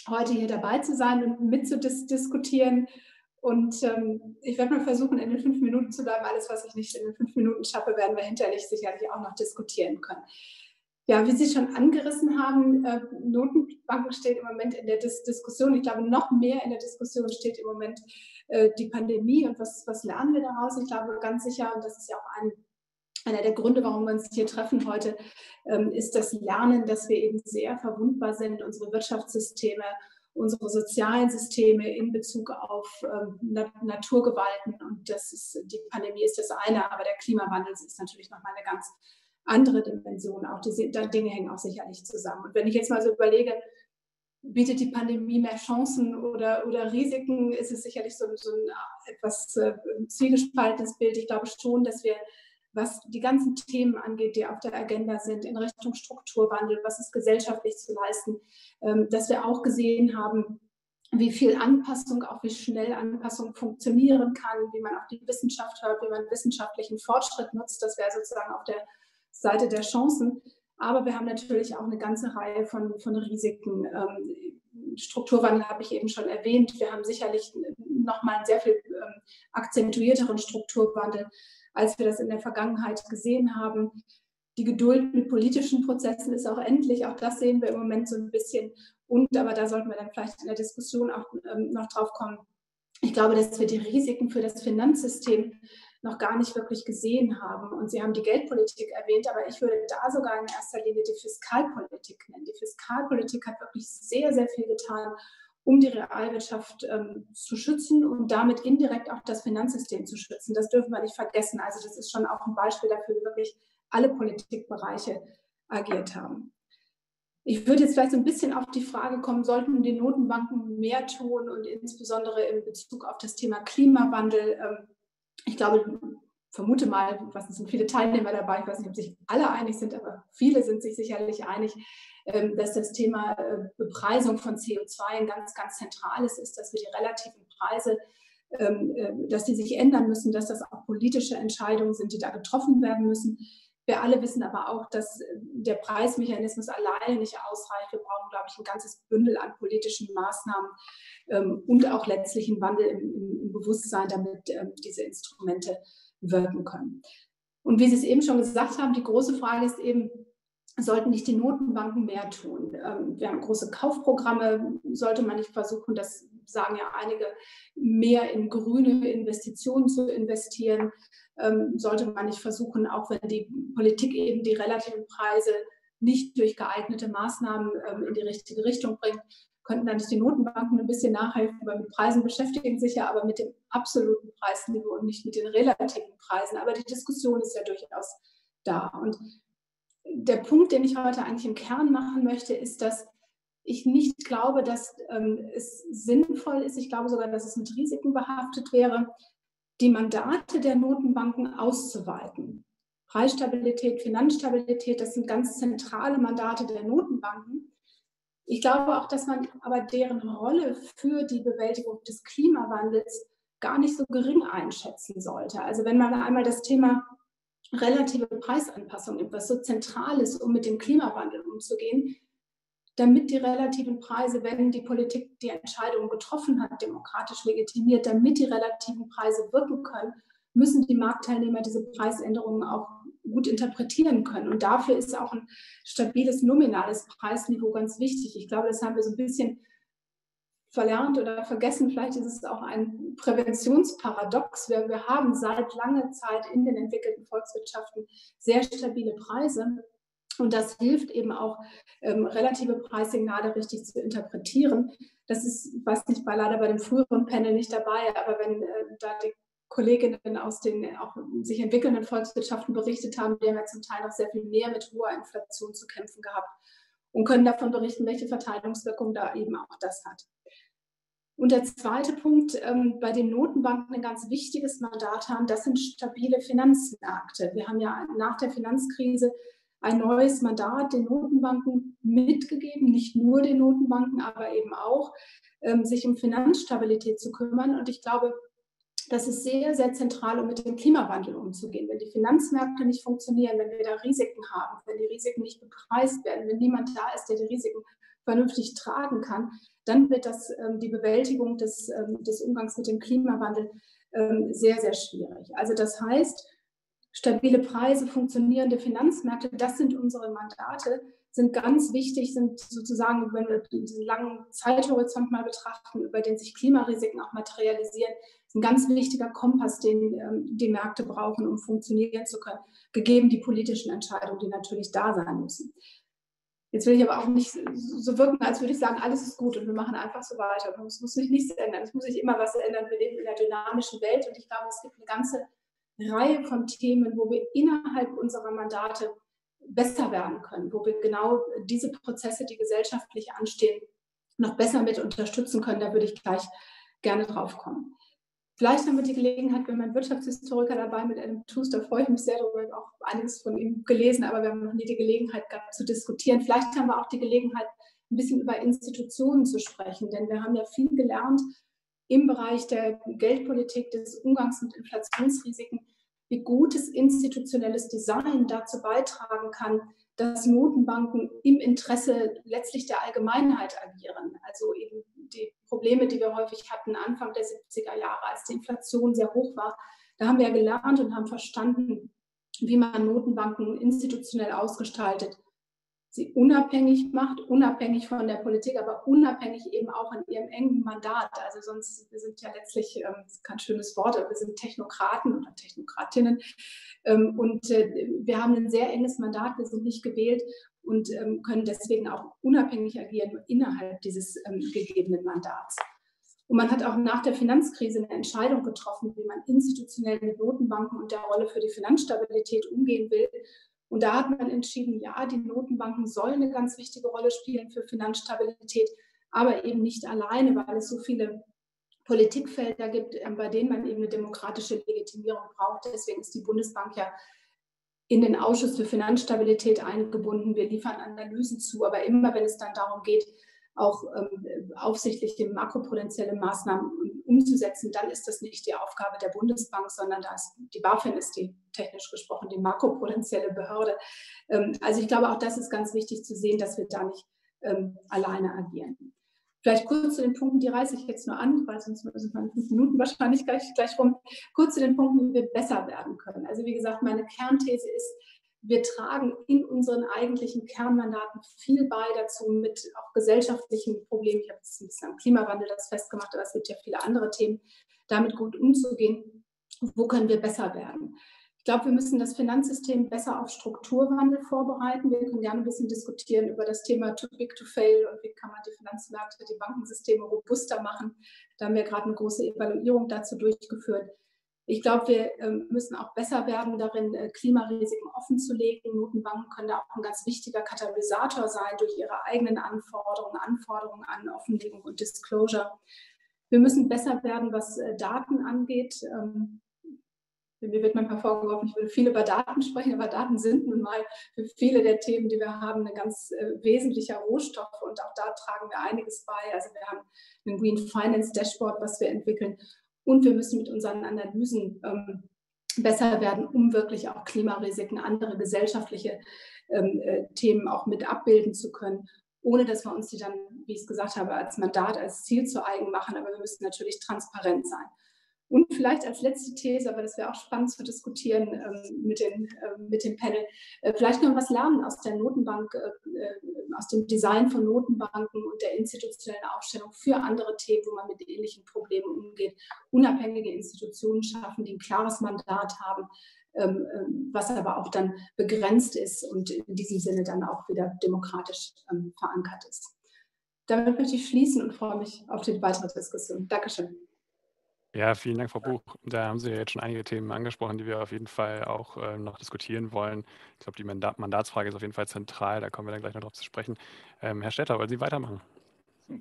heute hier dabei zu sein und mitzudiskutieren. Und ähm, ich werde mal versuchen, in den fünf Minuten zu bleiben. Alles, was ich nicht in den fünf Minuten schaffe, werden wir hinterlich sicherlich auch noch diskutieren können. Ja, wie Sie schon angerissen haben, äh, Notenbanken steht im Moment in der Dis Diskussion. Ich glaube, noch mehr in der Diskussion steht im Moment äh, die Pandemie und was, was lernen wir daraus? Ich glaube ganz sicher, und das ist ja auch ein, einer der Gründe, warum wir uns hier treffen heute, ähm, ist das Lernen, dass wir eben sehr verwundbar sind, unsere Wirtschaftssysteme unsere sozialen Systeme in Bezug auf ähm, Naturgewalten. Und das ist, die Pandemie ist das eine, aber der Klimawandel ist natürlich nochmal eine ganz andere Dimension. Auch diese Dinge hängen auch sicherlich zusammen. Und wenn ich jetzt mal so überlege, bietet die Pandemie mehr Chancen oder, oder Risiken, ist es sicherlich so, so ein etwas äh, zwiegespaltenes Bild. Ich glaube schon, dass wir was die ganzen Themen angeht, die auf der Agenda sind, in Richtung Strukturwandel, was ist gesellschaftlich zu leisten, ähm, dass wir auch gesehen haben, wie viel Anpassung, auch wie schnell Anpassung funktionieren kann, wie man auf die Wissenschaft hört, wie man wissenschaftlichen Fortschritt nutzt. Das wäre sozusagen auf der Seite der Chancen. Aber wir haben natürlich auch eine ganze Reihe von, von Risiken. Ähm, Strukturwandel habe ich eben schon erwähnt. Wir haben sicherlich nochmal einen sehr viel ähm, akzentuierteren Strukturwandel als wir das in der Vergangenheit gesehen haben. Die Geduld mit politischen Prozessen ist auch endlich. Auch das sehen wir im Moment so ein bisschen. Und, aber da sollten wir dann vielleicht in der Diskussion auch ähm, noch drauf kommen. Ich glaube, dass wir die Risiken für das Finanzsystem noch gar nicht wirklich gesehen haben. Und Sie haben die Geldpolitik erwähnt, aber ich würde da sogar in erster Linie die Fiskalpolitik nennen. Die Fiskalpolitik hat wirklich sehr, sehr viel getan, um die Realwirtschaft ähm, zu schützen und damit indirekt auch das Finanzsystem zu schützen. Das dürfen wir nicht vergessen. Also das ist schon auch ein Beispiel dafür, wie wirklich alle Politikbereiche agiert haben. Ich würde jetzt vielleicht so ein bisschen auf die Frage kommen, sollten die Notenbanken mehr tun und insbesondere in Bezug auf das Thema Klimawandel. Ähm, ich glaube, vermute mal, was sind viele Teilnehmer dabei, ich weiß nicht, ob sich alle einig sind, aber viele sind sich sicherlich einig, ähm, dass das Thema äh, Bepreisung von CO2 ein ganz, ganz zentrales ist, dass wir die relativen Preise, ähm, äh, dass die sich ändern müssen, dass das auch politische Entscheidungen sind, die da getroffen werden müssen. Wir alle wissen aber auch, dass äh, der Preismechanismus alleine nicht ausreicht. Wir brauchen, glaube ich, ein ganzes Bündel an politischen Maßnahmen ähm, und auch letztlich einen Wandel im, im Bewusstsein, damit diese Instrumente wirken können. Und wie Sie es eben schon gesagt haben, die große Frage ist eben, sollten nicht die Notenbanken mehr tun. Ähm, wir haben große Kaufprogramme, sollte man nicht versuchen, das sagen ja einige, mehr in grüne Investitionen zu investieren, ähm, sollte man nicht versuchen, auch wenn die Politik eben die relativen Preise nicht durch geeignete Maßnahmen ähm, in die richtige Richtung bringt, könnten dann nicht die Notenbanken ein bisschen nachhelfen, weil mit Preisen beschäftigen sich ja aber mit dem absoluten Preisniveau und nicht mit den relativen Preisen. Aber die Diskussion ist ja durchaus da. Und der Punkt, den ich heute eigentlich im Kern machen möchte, ist, dass ich nicht glaube, dass ähm, es sinnvoll ist, ich glaube sogar, dass es mit Risiken behaftet wäre, die Mandate der Notenbanken auszuweiten. Preisstabilität, Finanzstabilität, das sind ganz zentrale Mandate der Notenbanken. Ich glaube auch, dass man aber deren Rolle für die Bewältigung des Klimawandels gar nicht so gering einschätzen sollte. Also wenn man einmal das Thema relative Preisanpassung nimmt, was so zentral ist, um mit dem Klimawandel umzugehen, damit die relativen Preise, wenn die Politik die Entscheidung getroffen hat, demokratisch legitimiert, damit die relativen Preise wirken können, müssen die Marktteilnehmer diese Preisänderungen auch gut interpretieren können. Und dafür ist auch ein stabiles nominales Preisniveau ganz wichtig. Ich glaube, das haben wir so ein bisschen verlernt oder vergessen. Vielleicht ist es auch ein Präventionsparadox. Wir, wir haben seit langer Zeit in den entwickelten Volkswirtschaften sehr stabile Preise. Und das hilft eben auch, ähm, relative Preissignale richtig zu interpretieren. Das ist, was nicht, war leider bei dem früheren Panel nicht dabei, aber wenn äh, da die Kolleginnen aus den auch sich entwickelnden Volkswirtschaften berichtet haben, die haben ja zum Teil noch sehr viel mehr mit hoher Inflation zu kämpfen gehabt und können davon berichten, welche Verteilungswirkung da eben auch das hat. Und der zweite Punkt, ähm, bei den Notenbanken ein ganz wichtiges Mandat haben, das sind stabile Finanzmärkte. Wir haben ja nach der Finanzkrise ein neues Mandat den Notenbanken mitgegeben, nicht nur den Notenbanken, aber eben auch, ähm, sich um Finanzstabilität zu kümmern. Und ich glaube, das ist sehr, sehr zentral, um mit dem Klimawandel umzugehen. Wenn die Finanzmärkte nicht funktionieren, wenn wir da Risiken haben, wenn die Risiken nicht bepreist werden, wenn niemand da ist, der die Risiken vernünftig tragen kann, dann wird das ähm, die Bewältigung des, ähm, des Umgangs mit dem Klimawandel ähm, sehr, sehr schwierig. Also das heißt, stabile Preise, funktionierende Finanzmärkte, das sind unsere Mandate, sind ganz wichtig, sind sozusagen, wenn wir diesen langen Zeithorizont mal betrachten, über den sich Klimarisiken auch materialisieren, ist ein ganz wichtiger Kompass, den ähm, die Märkte brauchen, um funktionieren zu können, gegeben die politischen Entscheidungen, die natürlich da sein müssen. Jetzt will ich aber auch nicht so wirken, als würde ich sagen, alles ist gut und wir machen einfach so weiter. Es muss sich nichts ändern. Es muss sich immer was ändern. Wir leben in einer dynamischen Welt und ich glaube, es gibt eine ganze Reihe von Themen, wo wir innerhalb unserer Mandate besser werden können, wo wir genau diese Prozesse, die gesellschaftlich anstehen, noch besser mit unterstützen können. Da würde ich gleich gerne drauf kommen. Vielleicht haben wir die Gelegenheit, wenn man Wirtschaftshistoriker dabei mit einem Tools, da freue ich mich sehr darüber, auch einiges von ihm gelesen, aber wir haben noch nie die Gelegenheit gehabt zu diskutieren. Vielleicht haben wir auch die Gelegenheit, ein bisschen über Institutionen zu sprechen, denn wir haben ja viel gelernt im Bereich der Geldpolitik, des Umgangs mit Inflationsrisiken, wie gutes institutionelles Design dazu beitragen kann, dass Notenbanken im Interesse letztlich der Allgemeinheit agieren. Also eben die Probleme, die wir häufig hatten Anfang der 70er Jahre, als die Inflation sehr hoch war, da haben wir gelernt und haben verstanden, wie man Notenbanken institutionell ausgestaltet, sie unabhängig macht, unabhängig von der Politik, aber unabhängig eben auch in ihrem engen Mandat. Also sonst, wir sind ja letztlich, ähm, kein schönes Wort, aber wir sind Technokraten oder Technokratinnen ähm, und äh, wir haben ein sehr enges Mandat, wir sind nicht gewählt und ähm, können deswegen auch unabhängig agieren innerhalb dieses ähm, gegebenen Mandats. Und man hat auch nach der Finanzkrise eine Entscheidung getroffen, wie man institutionell mit Notenbanken und der Rolle für die Finanzstabilität umgehen will. Und da hat man entschieden, ja, die Notenbanken sollen eine ganz wichtige Rolle spielen für Finanzstabilität, aber eben nicht alleine, weil es so viele Politikfelder gibt, ähm, bei denen man eben eine demokratische Legitimierung braucht. Deswegen ist die Bundesbank ja in den Ausschuss für Finanzstabilität eingebunden. Wir liefern Analysen zu, aber immer wenn es dann darum geht, auch ähm, aufsichtliche makroprudentielle Maßnahmen umzusetzen, dann ist das nicht die Aufgabe der Bundesbank, sondern da die BaFin ist die technisch gesprochen die makroprudentielle Behörde. Ähm, also ich glaube, auch das ist ganz wichtig zu sehen, dass wir da nicht ähm, alleine agieren. Vielleicht kurz zu den Punkten, die reiße ich jetzt nur an, weil sonst sind meine fünf Minuten wahrscheinlich gleich, gleich rum. Kurz zu den Punkten, wie wir besser werden können. Also wie gesagt, meine Kernthese ist, wir tragen in unseren eigentlichen Kernmandaten viel bei dazu mit auch gesellschaftlichen Problemen. Ich habe jetzt ein bisschen am Klimawandel das festgemacht, aber es gibt ja viele andere Themen, damit gut umzugehen. Wo können wir besser werden? Ich glaube, wir müssen das Finanzsystem besser auf Strukturwandel vorbereiten. Wir können gerne ein bisschen diskutieren über das Thema Too Big to Fail und wie kann man die Finanzmärkte, die Bankensysteme robuster machen. Da haben wir gerade eine große Evaluierung dazu durchgeführt. Ich glaube, wir ähm, müssen auch besser werden darin, äh, Klimarisiken offen zu legen. Notenbanken können da auch ein ganz wichtiger Katalysator sein durch ihre eigenen Anforderungen, Anforderungen an Offenlegung und Disclosure. Wir müssen besser werden, was äh, Daten angeht. Ähm, mir wird manchmal vorgeworfen, ich will viel über Daten sprechen, aber Daten sind nun mal für viele der Themen, die wir haben, ein ganz äh, wesentlicher Rohstoff und auch da tragen wir einiges bei. Also wir haben ein Green Finance Dashboard, was wir entwickeln und wir müssen mit unseren Analysen ähm, besser werden, um wirklich auch Klimarisiken, andere gesellschaftliche ähm, äh, Themen auch mit abbilden zu können, ohne dass wir uns die dann, wie ich es gesagt habe, als Mandat, als Ziel zu eigen machen. Aber wir müssen natürlich transparent sein. Und vielleicht als letzte These, aber das wäre auch spannend zu diskutieren ähm, mit, den, äh, mit dem Panel, äh, vielleicht wir was lernen aus der Notenbank, äh, äh, aus dem Design von Notenbanken und der institutionellen Aufstellung für andere Themen, wo man mit ähnlichen Problemen umgeht. Unabhängige Institutionen schaffen, die ein klares Mandat haben, ähm, ähm, was aber auch dann begrenzt ist und in diesem Sinne dann auch wieder demokratisch ähm, verankert ist. Damit möchte ich schließen und freue mich auf die weitere Diskussion. Dankeschön. Ja, vielen Dank, Frau Buch. Da haben Sie ja jetzt schon einige Themen angesprochen, die wir auf jeden Fall auch äh, noch diskutieren wollen. Ich glaube, die Mandat Mandatsfrage ist auf jeden Fall zentral. Da kommen wir dann gleich noch drauf zu sprechen. Ähm, Herr Stetter, wollen Sie weitermachen?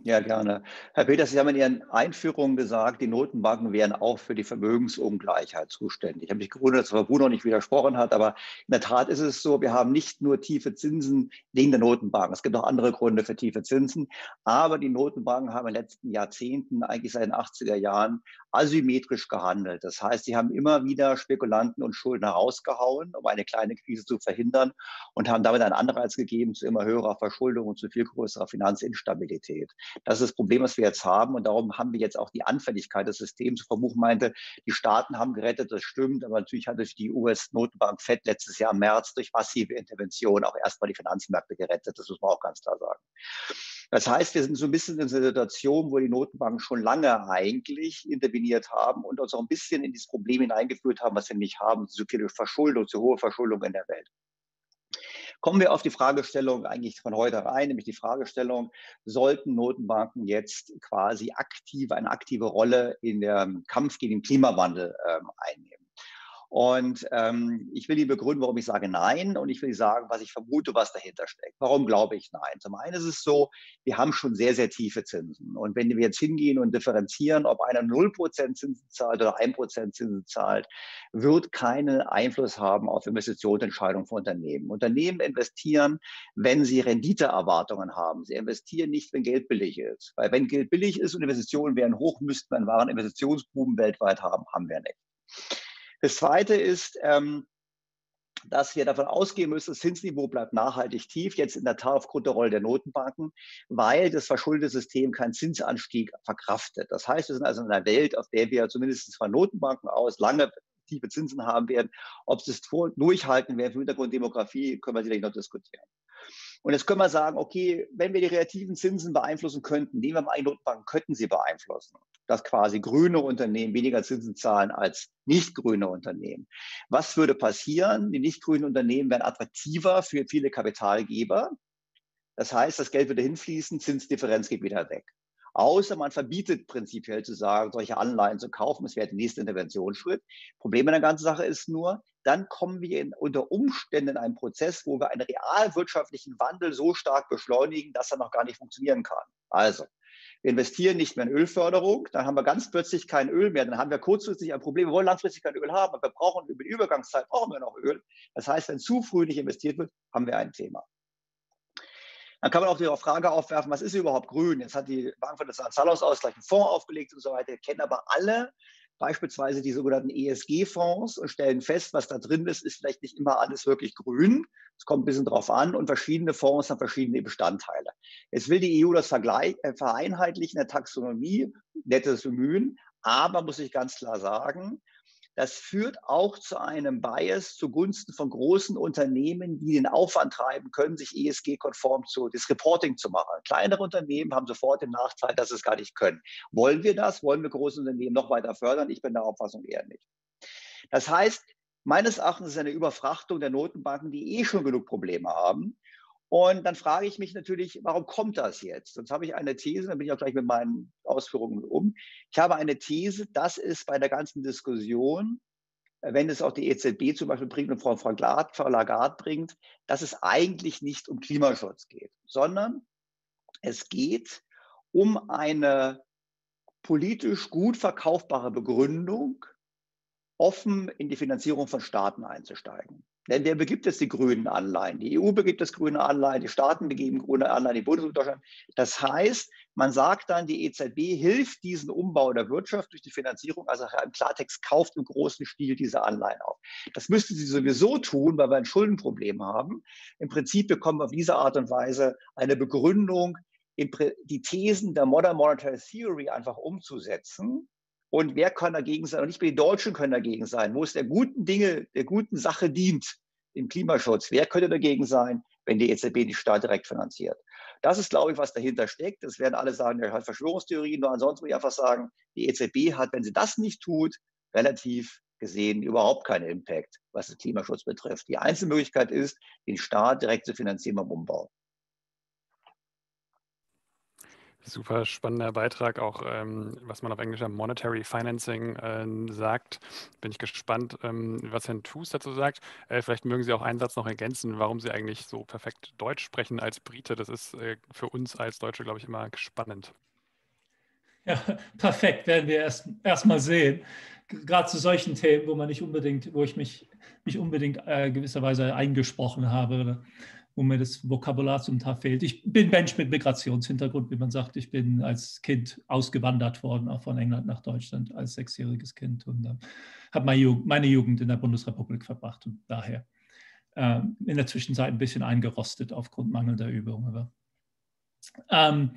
Ja, gerne. Herr Peters, Sie haben in Ihren Einführungen gesagt, die Notenbanken wären auch für die Vermögensungleichheit zuständig. Ich habe mich gewundert, dass Frau Bruno nicht widersprochen hat, aber in der Tat ist es so, wir haben nicht nur tiefe Zinsen wegen der Notenbanken. Es gibt auch andere Gründe für tiefe Zinsen. Aber die Notenbanken haben in den letzten Jahrzehnten, eigentlich seit den 80er Jahren, asymmetrisch gehandelt. Das heißt, sie haben immer wieder Spekulanten und Schuldner rausgehauen, um eine kleine Krise zu verhindern und haben damit einen Anreiz gegeben zu immer höherer Verschuldung und zu viel größerer Finanzinstabilität. Das ist das Problem, was wir jetzt haben. Und darum haben wir jetzt auch die Anfälligkeit des Systems. Frau Buch meinte, die Staaten haben gerettet, das stimmt. Aber natürlich hat sich die US-Notenbank FED letztes Jahr im März durch massive Intervention auch erstmal die Finanzmärkte gerettet. Das muss man auch ganz klar sagen. Das heißt, wir sind so ein bisschen in einer Situation, wo die Notenbanken schon lange eigentlich interveniert haben und uns auch ein bisschen in dieses Problem hineingeführt haben, was wir nicht haben, so viele Verschuldung, so hohe Verschuldung in der Welt. Kommen wir auf die Fragestellung eigentlich von heute rein, nämlich die Fragestellung, sollten Notenbanken jetzt quasi aktive, eine aktive Rolle in dem Kampf gegen den Klimawandel ähm, einnehmen? Und ähm, ich will Ihnen begründen, warum ich sage Nein und ich will sagen, was ich vermute, was dahinter steckt. Warum glaube ich Nein? Zum einen ist es so, wir haben schon sehr, sehr tiefe Zinsen. Und wenn wir jetzt hingehen und differenzieren, ob einer 0% Zinsen zahlt oder 1% Zinsen zahlt, wird keinen Einfluss haben auf Investitionsentscheidungen von Unternehmen. Unternehmen investieren, wenn sie Renditeerwartungen haben. Sie investieren nicht, wenn Geld billig ist. Weil wenn Geld billig ist und Investitionen wären hoch, müssten wir einen wahren Investitionsboom weltweit haben. Haben wir nicht. Das Zweite ist, ähm, dass wir davon ausgehen müssen, das Zinsniveau bleibt nachhaltig tief, jetzt in der Tat aufgrund der Rolle der Notenbanken, weil das verschuldete System keinen Zinsanstieg verkraftet. Das heißt, wir sind also in einer Welt, auf der wir zumindest von Notenbanken aus lange tiefe Zinsen haben werden. Ob sie es durchhalten werden, für Hintergrund Demografie, können wir sicherlich noch diskutieren. Und jetzt können wir sagen, okay, wenn wir die relativen Zinsen beeinflussen könnten, nehmen wir mal eine Notenbank, könnten sie beeinflussen, dass quasi grüne Unternehmen weniger Zinsen zahlen als nicht grüne Unternehmen. Was würde passieren? Die nicht grünen Unternehmen wären attraktiver für viele Kapitalgeber. Das heißt, das Geld würde hinfließen, Zinsdifferenz geht wieder weg. Außer man verbietet prinzipiell zu sagen, solche Anleihen zu kaufen. Das wäre der nächste Interventionsschritt. Problem an der ganzen Sache ist nur, dann kommen wir in, unter Umständen in einen Prozess, wo wir einen realwirtschaftlichen Wandel so stark beschleunigen, dass er noch gar nicht funktionieren kann. Also, wir investieren nicht mehr in Ölförderung, dann haben wir ganz plötzlich kein Öl mehr, dann haben wir kurzfristig ein Problem. Wir wollen langfristig kein Öl haben, aber wir brauchen über die Übergangszeit brauchen wir noch Öl. Das heißt, wenn zu früh nicht investiert wird, haben wir ein Thema. Dann kann man auch die Frage aufwerfen, was ist überhaupt grün? Jetzt hat die Bank für den Zahlungsausgleich einen Fonds aufgelegt und so weiter, kennen aber alle beispielsweise die sogenannten ESG-Fonds und stellen fest, was da drin ist, ist vielleicht nicht immer alles wirklich grün. Es kommt ein bisschen drauf an und verschiedene Fonds haben verschiedene Bestandteile. Jetzt will die EU das Vergleich, äh, vereinheitlichen in der Taxonomie, nettes Bemühen, aber muss ich ganz klar sagen, das führt auch zu einem Bias zugunsten von großen Unternehmen, die den Aufwand treiben können, sich ESG-konform zu, das Reporting zu machen. Kleinere Unternehmen haben sofort den Nachteil, dass sie es gar nicht können. Wollen wir das? Wollen wir große Unternehmen noch weiter fördern? Ich bin der Auffassung eher nicht. Das heißt, meines Erachtens ist eine Überfrachtung der Notenbanken, die eh schon genug Probleme haben. Und dann frage ich mich natürlich, warum kommt das jetzt? Sonst habe ich eine These, dann bin ich auch gleich mit meinen Ausführungen um. Ich habe eine These, dass es bei der ganzen Diskussion, wenn es auch die EZB zum Beispiel bringt und Frau, Frau Lagarde bringt, dass es eigentlich nicht um Klimaschutz geht, sondern es geht um eine politisch gut verkaufbare Begründung, offen in die Finanzierung von Staaten einzusteigen. Denn wer begibt jetzt die grünen Anleihen? Die EU begibt das grüne Anleihen, die Staaten begeben grüne Anleihen, die Bundesrepublik Deutschland. Das heißt, man sagt dann, die EZB hilft diesen Umbau der Wirtschaft durch die Finanzierung, also im Klartext kauft im großen Stil diese Anleihen auf. Das müsste sie sowieso tun, weil wir ein Schuldenproblem haben. Im Prinzip bekommen wir auf diese Art und Weise eine Begründung, die Thesen der Modern Monetary Theory einfach umzusetzen und wer kann dagegen sein? Und nicht mehr die Deutschen können dagegen sein, wo es der guten Dinge, der guten Sache dient, dem Klimaschutz. Wer könnte dagegen sein, wenn die EZB die Staat direkt finanziert? Das ist, glaube ich, was dahinter steckt. Das werden alle sagen, der hat Verschwörungstheorien. Nur ansonsten muss ich einfach sagen, die EZB hat, wenn sie das nicht tut, relativ gesehen überhaupt keinen Impact, was den Klimaschutz betrifft. Die einzige Möglichkeit ist, den Staat direkt zu finanzieren beim Umbau. Super spannender Beitrag, auch ähm, was man auf Englisch Monetary Financing äh, sagt. Bin ich gespannt, ähm, was Herrn Toos dazu sagt. Äh, vielleicht mögen Sie auch einen Satz noch ergänzen, warum Sie eigentlich so perfekt Deutsch sprechen als Brite. Das ist äh, für uns als Deutsche, glaube ich, immer spannend. Ja, [LAUGHS] perfekt, werden wir erst, erst mal sehen. Gerade zu solchen Themen, wo man nicht unbedingt, wo ich mich nicht unbedingt äh, gewisserweise eingesprochen habe wo mir das Vokabular zum Teil fehlt. Ich bin Mensch mit Migrationshintergrund, wie man sagt. Ich bin als Kind ausgewandert worden, auch von England nach Deutschland als sechsjähriges Kind und äh, habe meine, Jugend, in der Bundesrepublik verbracht und daher äh, in der Zwischenzeit ein bisschen eingerostet aufgrund mangelnder Übung. Aber, ähm,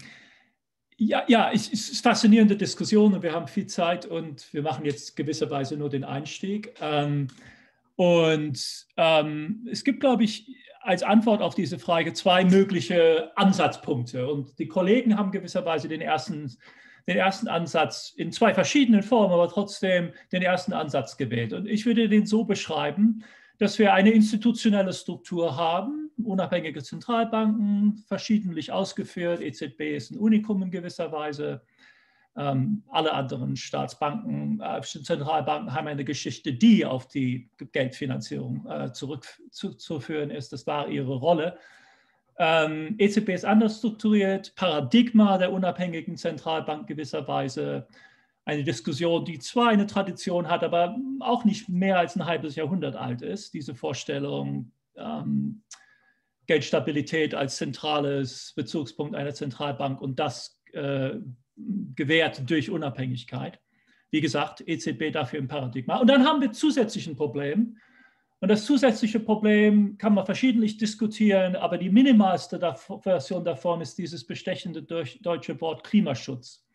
ja, ja, es ist faszinierende Diskussion und wir haben viel Zeit und wir machen jetzt gewisserweise nur den Einstieg. Ähm, und ähm, es gibt, glaube ich, als Antwort auf diese Frage zwei mögliche Ansatzpunkte. Und die Kollegen haben gewisserweise den ersten, den ersten Ansatz in zwei verschiedenen Formen, aber trotzdem den ersten Ansatz gewählt. Und ich würde den so beschreiben, dass wir eine institutionelle Struktur haben, unabhängige Zentralbanken, verschiedentlich ausgeführt. EZB ist ein Unikum in gewisser Weise. Ähm, alle anderen Staatsbanken, äh, Zentralbanken haben eine Geschichte, die auf die Geldfinanzierung äh, zurückzuführen ist. Das war ihre Rolle. Ähm, EZB ist anders strukturiert, Paradigma der unabhängigen Zentralbank gewisserweise. Eine Diskussion, die zwar eine Tradition hat, aber auch nicht mehr als ein halbes Jahrhundert alt ist. Diese Vorstellung, ähm, Geldstabilität als zentrales Bezugspunkt einer Zentralbank und das äh, gewährt durch Unabhängigkeit. Wie gesagt, EZB dafür im Paradigma. Und dann haben wir zusätzlich ein Problem. Und das zusätzliche Problem kann man verschiedentlich diskutieren, aber die minimalste Version davon ist dieses bestechende deutsche Wort Klimaschutz.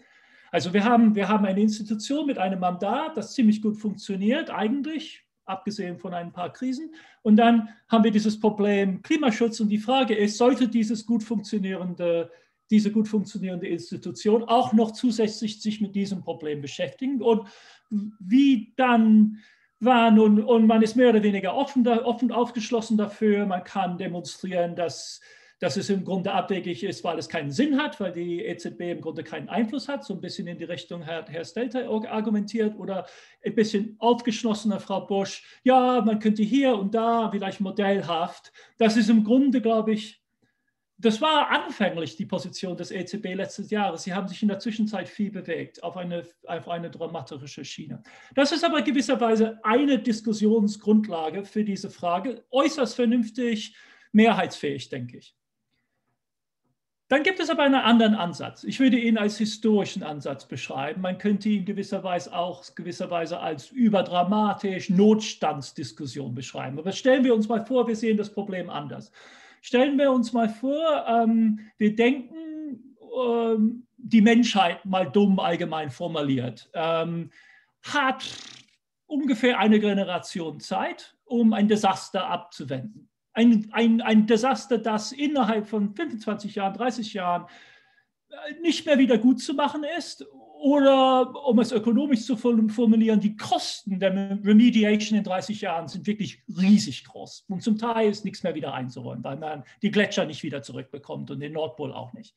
Also wir haben, wir haben eine Institution mit einem Mandat, das ziemlich gut funktioniert, eigentlich, abgesehen von ein paar Krisen. Und dann haben wir dieses Problem Klimaschutz und die Frage ist, sollte dieses gut funktionierende, diese gut funktionierende Institution auch noch zusätzlich sich mit diesem Problem beschäftigen und wie dann war nun, und man ist mehr oder weniger offen, offen aufgeschlossen dafür, man kann demonstrieren, dass dass es im Grunde abwegig ist, weil es keinen Sinn hat, weil die EZB im Grunde keinen Einfluss hat, so ein bisschen in die Richtung hat Herr Stelter argumentiert oder ein bisschen aufgeschlossener Frau Bosch, ja, man könnte hier und da vielleicht modellhaft. Das ist im Grunde, glaube ich, das war anfänglich die Position des EZB letztes Jahres. Sie haben sich in der Zwischenzeit viel bewegt auf eine, auf eine dramatische Schiene. Das ist aber gewisserweise eine Diskussionsgrundlage für diese Frage, äußerst vernünftig, mehrheitsfähig, denke ich. Dann gibt es aber einen anderen Ansatz. Ich würde ihn als historischen Ansatz beschreiben. Man könnte ihn gewisserweise auch gewisserweise als überdramatisch Notstandsdiskussion beschreiben. Aber stellen wir uns mal vor, wir sehen das Problem anders. Stellen wir uns mal vor, ähm, wir denken, ähm, die Menschheit mal dumm allgemein formuliert, ähm, hat ungefähr eine Generation Zeit, um ein Desaster abzuwenden. Ein, ein, ein Desaster, das innerhalb von 25 Jahren, 30 Jahren äh, nicht mehr wieder gut zu machen ist oder um es ökonomisch zu formulieren, die Kosten der Remediation in 30 Jahren sind wirklich riesig groß. Und zum Teil ist nichts mehr wieder einzuräumen, weil man die Gletscher nicht wieder zurückbekommt und den Nordpol auch nicht.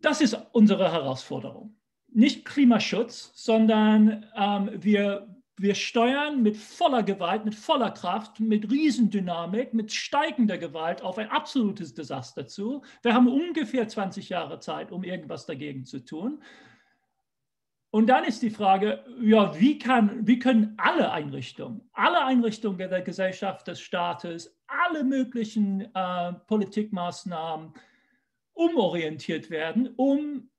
Das ist unsere Herausforderung. Nicht Klimaschutz, sondern ähm, wir wir steuern mit voller Gewalt, mit voller Kraft, mit Riesendynamik, mit steigender Gewalt auf ein absolutes Desaster zu. Wir haben ungefähr 20 Jahre Zeit, um irgendwas dagegen zu tun. Und dann ist die Frage, ja, wie, kann, wie können alle Einrichtungen, alle Einrichtungen der Gesellschaft, des Staates, alle möglichen äh, Politikmaßnahmen umorientiert werden, um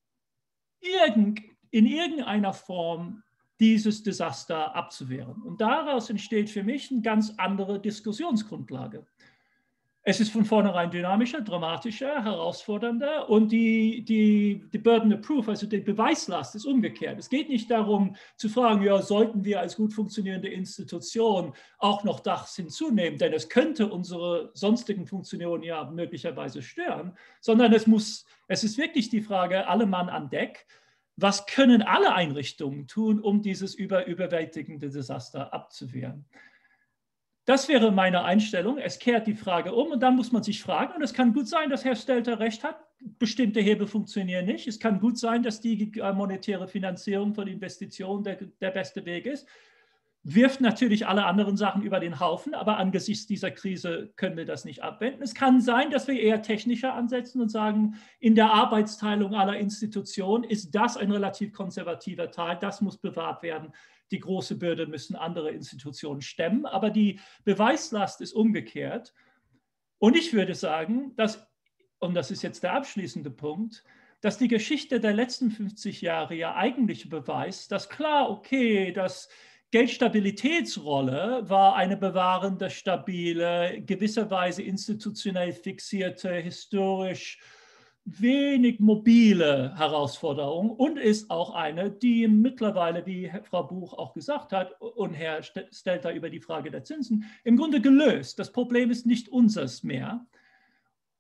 irgend, in irgendeiner Form dieses Desaster abzuwehren. Und daraus entsteht für mich eine ganz andere Diskussionsgrundlage. Es ist von vornherein dynamischer, dramatischer, herausfordernder und die, die, die Burden of Proof, also die Beweislast, ist umgekehrt. Es geht nicht darum zu fragen, ja, sollten wir als gut funktionierende Institution auch noch das hinzunehmen, denn es könnte unsere sonstigen Funktionen ja möglicherweise stören, sondern es, muss, es ist wirklich die Frage, alle Mann an Deck was können alle Einrichtungen tun, um dieses über, überwältigende Desaster abzuwehren? Das wäre meine Einstellung. Es kehrt die Frage um und dann muss man sich fragen, und es kann gut sein, dass Herr Stelter recht hat, bestimmte Hebel funktionieren nicht. Es kann gut sein, dass die monetäre Finanzierung von Investitionen der, der beste Weg ist wirft natürlich alle anderen Sachen über den Haufen, aber angesichts dieser Krise können wir das nicht abwenden. Es kann sein, dass wir eher technischer ansetzen und sagen, in der Arbeitsteilung aller Institutionen ist das ein relativ konservativer Teil, das muss bewahrt werden. Die große Bürde müssen andere Institutionen stemmen, aber die Beweislast ist umgekehrt. Und ich würde sagen, dass, und das ist jetzt der abschließende Punkt, dass die Geschichte der letzten 50 Jahre ja eigentlich beweist, dass klar, okay, dass Geldstabilitätsrolle war eine bewahrende, stabile, gewisserweise institutionell fixierte, historisch wenig mobile Herausforderung und ist auch eine, die mittlerweile, wie Frau Buch auch gesagt hat und Herr Stelter über die Frage der Zinsen, im Grunde gelöst. Das Problem ist nicht unseres mehr.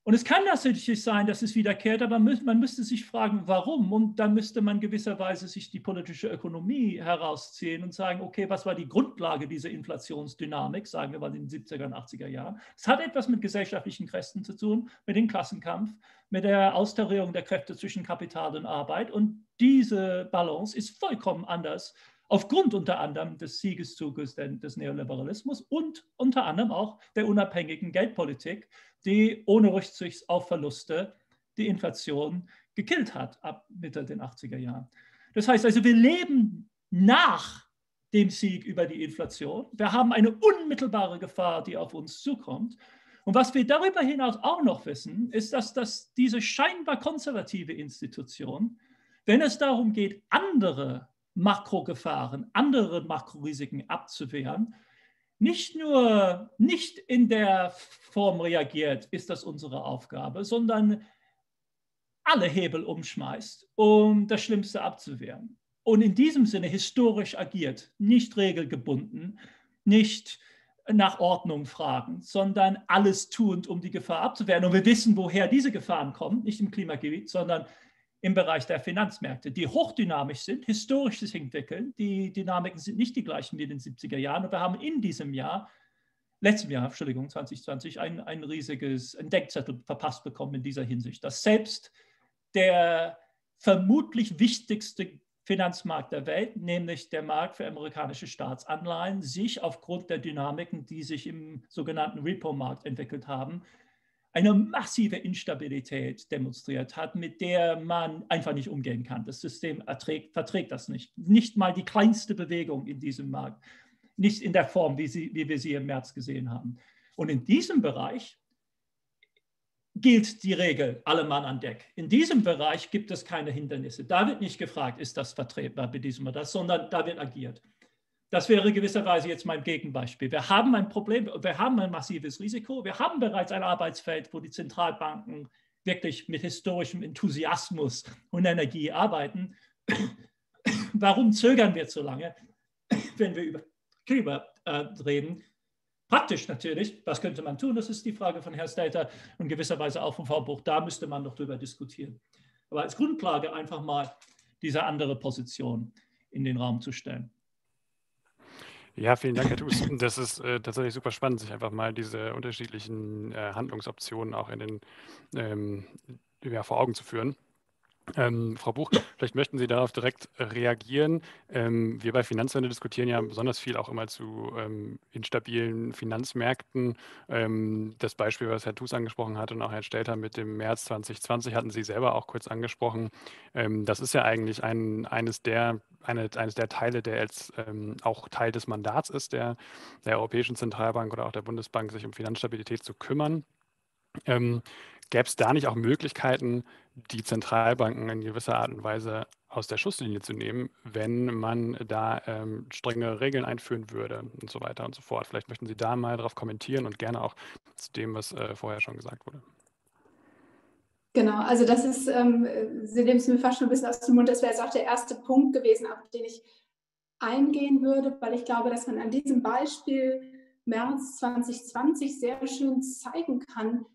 Und es kann natürlich sein, dass es wiederkehrt, aber man müsste sich fragen, warum. Und dann müsste man gewisserweise sich die politische Ökonomie herausziehen und sagen, okay, was war die Grundlage dieser Inflationsdynamik, sagen wir mal in den 70er und 80er Jahren. Es hat etwas mit gesellschaftlichen Kräften zu tun, mit dem Klassenkampf, mit der Austarierung der Kräfte zwischen Kapital und Arbeit. Und diese Balance ist vollkommen anders aufgrund unter anderem des Siegeszuges des Neoliberalismus und unter anderem auch der unabhängigen Geldpolitik, die ohne Rücksicht auf Verluste die Inflation gekillt hat ab Mitte der 80er Jahren. Das heißt also, wir leben nach dem Sieg über die Inflation. Wir haben eine unmittelbare Gefahr, die auf uns zukommt. Und was wir darüber hinaus auch noch wissen, ist, dass, dass diese scheinbar konservative Institution, wenn es darum geht, andere Makrogefahren, andere Makrorisiken abzuwehren, nicht nur nicht in der Form reagiert, ist das unsere Aufgabe, sondern alle Hebel umschmeißt, um das Schlimmste abzuwehren. Und in diesem Sinne historisch agiert, nicht regelgebunden, nicht nach Ordnung fragen, sondern alles tuend, um die Gefahr abzuwehren. Und wir wissen, woher diese Gefahren kommen, nicht im Klimagebiet, sondern im Bereich der Finanzmärkte, die hochdynamisch sind, historisch sich entwickeln. Die Dynamiken sind nicht die gleichen wie in den 70er Jahren. Und wir haben in diesem Jahr, letztem Jahr, Entschuldigung, 2020, ein, ein riesiges Denkzettel verpasst bekommen in dieser Hinsicht, dass selbst der vermutlich wichtigste Finanzmarkt der Welt, nämlich der Markt für amerikanische Staatsanleihen, sich aufgrund der Dynamiken, die sich im sogenannten Repo-Markt entwickelt haben, eine massive Instabilität demonstriert hat, mit der man einfach nicht umgehen kann. Das System erträgt, verträgt das nicht. Nicht mal die kleinste Bewegung in diesem Markt, nicht in der Form, wie, sie, wie wir sie im März gesehen haben. Und in diesem Bereich gilt die Regel, alle Mann an Deck. In diesem Bereich gibt es keine Hindernisse. Da wird nicht gefragt, ist das vertretbar bei diesem oder das, sondern da wird agiert. Das wäre gewisserweise jetzt mein Gegenbeispiel. Wir haben ein Problem, wir haben ein massives Risiko. Wir haben bereits ein Arbeitsfeld, wo die Zentralbanken wirklich mit historischem Enthusiasmus und Energie arbeiten. [COUGHS] Warum zögern wir zu lange, [COUGHS] wenn wir über Klima äh, reden? Praktisch natürlich, was könnte man tun? Das ist die Frage von Herrn Stater und gewisserweise auch von Frau Buch. Da müsste man noch drüber diskutieren. Aber als Grundlage einfach mal diese andere Position in den Raum zu stellen. Ja, vielen Dank, Herr Thus. Das ist äh, tatsächlich super spannend, sich einfach mal diese unterschiedlichen äh, Handlungsoptionen auch in den, ähm, ja, vor Augen zu führen. Ähm, Frau Buch, vielleicht möchten Sie darauf direkt reagieren. Ähm, wir bei Finanzwende diskutieren ja besonders viel auch immer zu ähm, instabilen Finanzmärkten. Ähm, das Beispiel, was Herr Thus angesprochen hat und auch Herr Stelter mit dem März 2020 hatten Sie selber auch kurz angesprochen. Ähm, das ist ja eigentlich ein, eines, der, eine, eines der Teile, der jetzt ähm, auch Teil des Mandats ist, der, der Europäischen Zentralbank oder auch der Bundesbank, sich um Finanzstabilität zu kümmern. Gäbe es da nicht auch Möglichkeiten, die Zentralbanken in gewisser Art und Weise aus der Schusslinie zu nehmen, wenn man da ähm, strenge Regeln einführen würde und so weiter und so fort? Vielleicht möchten Sie da mal darauf kommentieren und gerne auch zu dem, was äh, vorher schon gesagt wurde. Genau, also das ist, ähm, Sie nehmen es mir fast schon ein bisschen aus dem Mund, das wäre jetzt auch der erste Punkt gewesen, auf den ich eingehen würde, weil ich glaube, dass man an diesem Beispiel März 2020 sehr schön zeigen kann,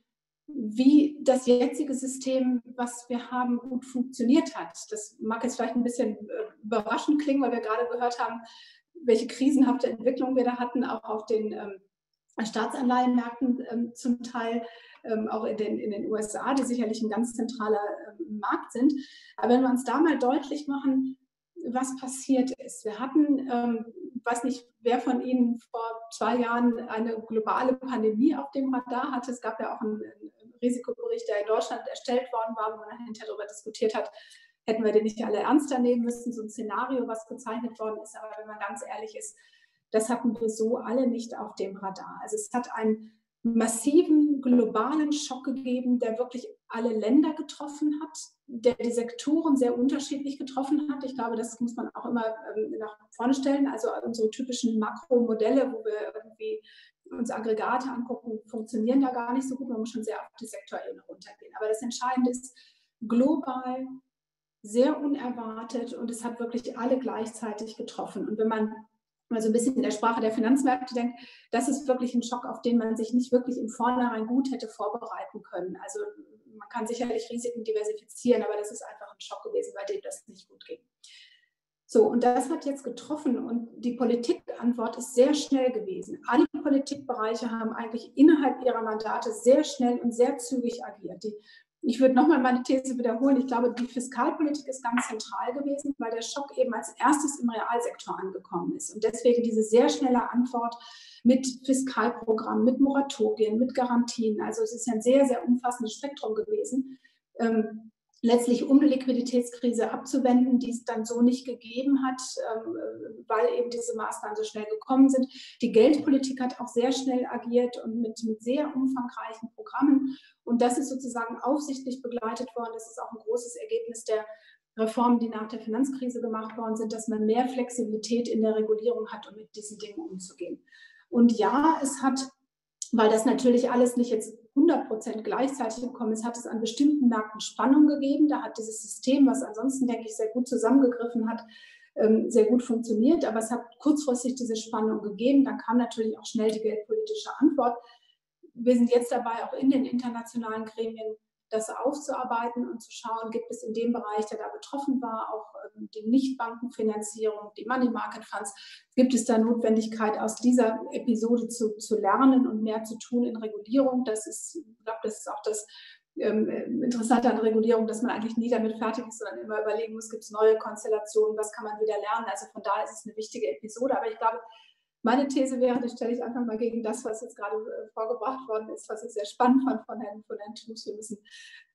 wie das jetzige System, was wir haben, gut funktioniert hat. Das mag jetzt vielleicht ein bisschen äh, überraschend klingen, weil wir gerade gehört haben, welche krisenhafte Entwicklung wir da hatten, auch auf den ähm, Staatsanleihenmärkten ähm, zum Teil, ähm, auch in den, in den USA, die sicherlich ein ganz zentraler ähm, Markt sind. Aber wenn wir uns da mal deutlich machen, was passiert ist. Wir hatten, ähm, weiß nicht, wer von Ihnen vor zwei Jahren eine globale Pandemie auf dem Radar hatte. Es gab ja auch einen, Risikobericht, der in Deutschland erstellt worden war, wo man hinterher darüber diskutiert hat, hätten wir den nicht alle ernster nehmen müssen, so ein Szenario, was gezeichnet worden ist. Aber wenn man ganz ehrlich ist, das hatten wir so alle nicht auf dem Radar. Also es hat einen massiven globalen Schock gegeben, der wirklich alle Länder getroffen hat, der die Sektoren sehr unterschiedlich getroffen hat. Ich glaube, das muss man auch immer ähm, nach vorne stellen. Also unsere typischen Makromodelle, wo wir irgendwie uns Aggregate angucken, funktionieren da gar nicht so gut. Man muss schon sehr auf die Sektorebene runtergehen. Aber das Entscheidende ist global, sehr unerwartet und es hat wirklich alle gleichzeitig getroffen. Und wenn man mal so ein bisschen in der Sprache der Finanzmärkte denkt, das ist wirklich ein Schock, auf den man sich nicht wirklich im Vornherein gut hätte vorbereiten können. Also man kann sicherlich Risiken diversifizieren, aber das ist einfach ein Schock gewesen, bei dem das nicht gut ging. So, und das hat jetzt getroffen und die Politikantwort ist sehr schnell gewesen. Alle Politikbereiche haben eigentlich innerhalb ihrer Mandate sehr schnell und sehr zügig agiert. Die ich würde nochmal meine These wiederholen. Ich glaube, die Fiskalpolitik ist ganz zentral gewesen, weil der Schock eben als erstes im Realsektor angekommen ist. Und deswegen diese sehr schnelle Antwort mit Fiskalprogrammen, mit Moratorien, mit Garantien. Also es ist ein sehr, sehr umfassendes Spektrum gewesen. Ähm, letztlich um eine Liquiditätskrise abzuwenden, die es dann so nicht gegeben hat, ähm, weil eben diese Maßnahmen so schnell gekommen sind. Die Geldpolitik hat auch sehr schnell agiert und mit, mit sehr umfangreichen Programmen. Und das ist sozusagen aufsichtlich begleitet worden. Das ist auch ein großes Ergebnis der Reformen, die nach der Finanzkrise gemacht worden sind, dass man mehr Flexibilität in der Regulierung hat, um mit diesen Dingen umzugehen. Und ja, es hat weil das natürlich alles nicht jetzt 100 Prozent gleichzeitig gekommen ist, hat es an bestimmten Märkten Spannung gegeben. Da hat dieses System, was ansonsten, denke ich, sehr gut zusammengegriffen hat, ähm, sehr gut funktioniert. Aber es hat kurzfristig diese Spannung gegeben. Dann kam natürlich auch schnell die geldpolitische Antwort. Wir sind jetzt dabei, auch in den internationalen Gremien das aufzuarbeiten und zu schauen, gibt es in dem Bereich, der da betroffen war, auch ähm, die Nichtbankenfinanzierung, die Money Market Funds, gibt es da Notwendigkeit, aus dieser Episode zu, zu lernen und mehr zu tun in Regulierung. Das ist, ich glaube, das ist auch das ähm, Interessante an Regulierung, dass man eigentlich nie damit fertig ist, sondern immer überlegen muss, gibt es neue Konstellationen, was kann man wieder lernen. Also von daher ist es eine wichtige Episode. Aber ich glaube, meine These wäre, das stelle ich einfach mal gegen das, was jetzt gerade äh, vorgebracht worden ist, was ich sehr spannend fand von Herrn, von Herrn Tuss. Wir müssen,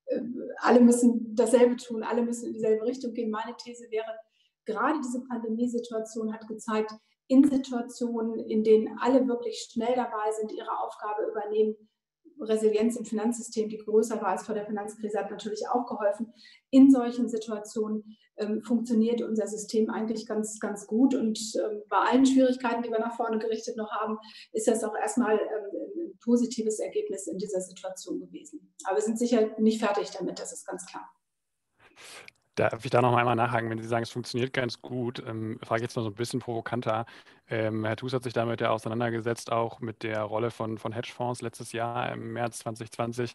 äh, alle müssen dasselbe tun, alle müssen in dieselbe Richtung gehen. Meine These wäre, gerade diese Pandemiesituation hat gezeigt, in Situationen, in denen alle wirklich schnell dabei sind, ihre Aufgabe übernehmen, Resilienz im Finanzsystem, die größer war als vor der Finanzkrise, hat natürlich auch geholfen. In solchen Situationen ähm, funktioniert unser System eigentlich ganz, ganz gut. Und ähm, bei allen Schwierigkeiten, die wir nach vorne gerichtet noch haben, ist das auch erstmal ähm, ein positives Ergebnis in dieser Situation gewesen. Aber wir sind sicher nicht fertig damit, das ist ganz klar. Darf ich da noch einmal nachhaken, wenn Sie sagen, es funktioniert ganz gut, ähm, frage ich jetzt noch so ein bisschen provokanter. Ähm, Herr Thus hat sich damit ja auseinandergesetzt, auch mit der Rolle von, von Hedgefonds letztes Jahr im März 2020.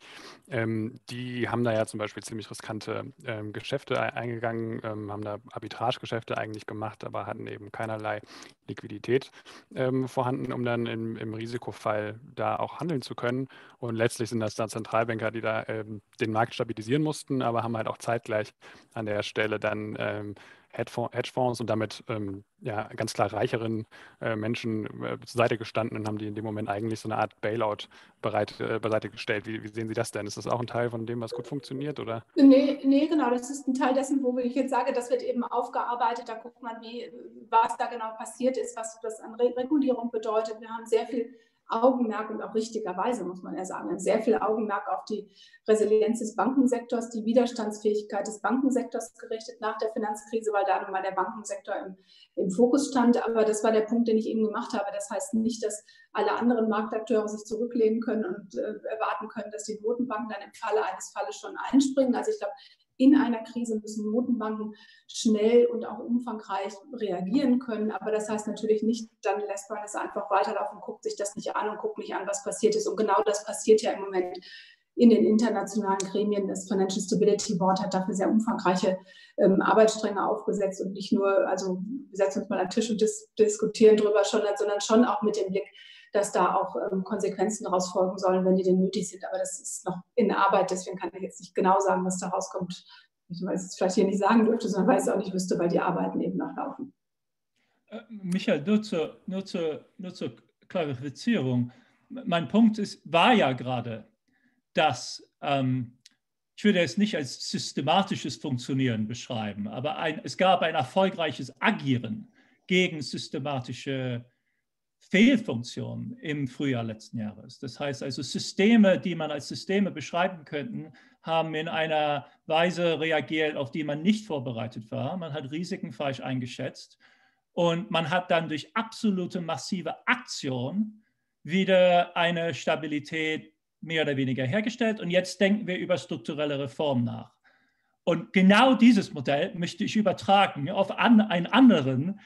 Ähm, die haben da ja zum Beispiel ziemlich riskante ähm, Geschäfte eingegangen, ähm, haben da Arbitragegeschäfte eigentlich gemacht, aber hatten eben keinerlei Liquidität ähm, vorhanden, um dann im, im, Risikofall da auch handeln zu können. Und letztlich sind das dann Zentralbanker, die da ähm, den Markt stabilisieren mussten, aber haben halt auch zeitgleich an der Stelle dann Hedgefonds und damit ähm, ja, ganz klar reicheren äh, Menschen äh, zur Seite gestanden und haben die in dem Moment eigentlich so eine Art Bailout bereit, äh, beiseite gestellt. Wie, wie, sehen Sie das denn? Ist das auch ein Teil von dem, was gut funktioniert? Oder? Nee, nee, genau. Das ist ein Teil dessen, wo ich jetzt sage, das wird eben aufgearbeitet. Da guckt man, wie, was da genau passiert ist, was das an Re Regulierung bedeutet. Wir haben sehr viel Augenmerk und auch richtigerweise, muss man ja sagen, sehr viel Augenmerk auf die Resilienz des Bankensektors, die Widerstandsfähigkeit des Bankensektors gerichtet nach der Finanzkrise, weil da nun mal der Bankensektor im, im Fokus stand. Aber das war der Punkt, den ich eben gemacht habe. Das heißt nicht, dass alle anderen Marktakteure sich zurücklehnen können und äh, erwarten können, dass die Notenbanken dann im Falle eines Falles schon einspringen. Also ich glaube, in einer Krise müssen Notenbanken schnell und auch umfangreich reagieren können. Aber das heißt natürlich nicht, dann lässt man es einfach weiterlaufen, guckt sich das nicht an und guckt nicht an, was passiert ist. Und genau das passiert ja im Moment in den internationalen Gremien. Das Financial Stability Board hat dafür sehr umfangreiche ähm, Arbeitsstränge aufgesetzt und nicht nur, also wir setzen uns mal den Tisch und dis diskutieren drüber schon, sondern schon auch mit dem Blick, dass da auch ähm, Konsequenzen daraus folgen sollen, wenn die denn nötig sind. Aber das ist noch in Arbeit, deswegen kann ich jetzt nicht genau sagen, was da rauskommt. Weil ich es vielleicht hier nicht sagen dürfte, sondern weil ich es auch nicht wüsste, weil die Arbeiten eben noch laufen. Äh, Michael, nur zur, nur, zur, nur zur Klarifizierung. Mein Punkt ist, war ja gerade, dass ähm, ich würde es nicht als systematisches Funktionieren beschreiben, aber ein, es gab ein erfolgreiches Agieren gegen systematische Fehlfunktion im Frühjahr letzten Jahres. Das heißt also, Systeme, die man als Systeme beschreiben könnte, haben in einer Weise reagiert, auf die man nicht vorbereitet war. Man hat Risiken falsch eingeschätzt und man hat dann durch absolute massive Aktion wieder eine Stabilität mehr oder weniger hergestellt. Und jetzt denken wir über strukturelle Reformen nach. Und genau dieses Modell möchte ich übertragen auf an, einen anderen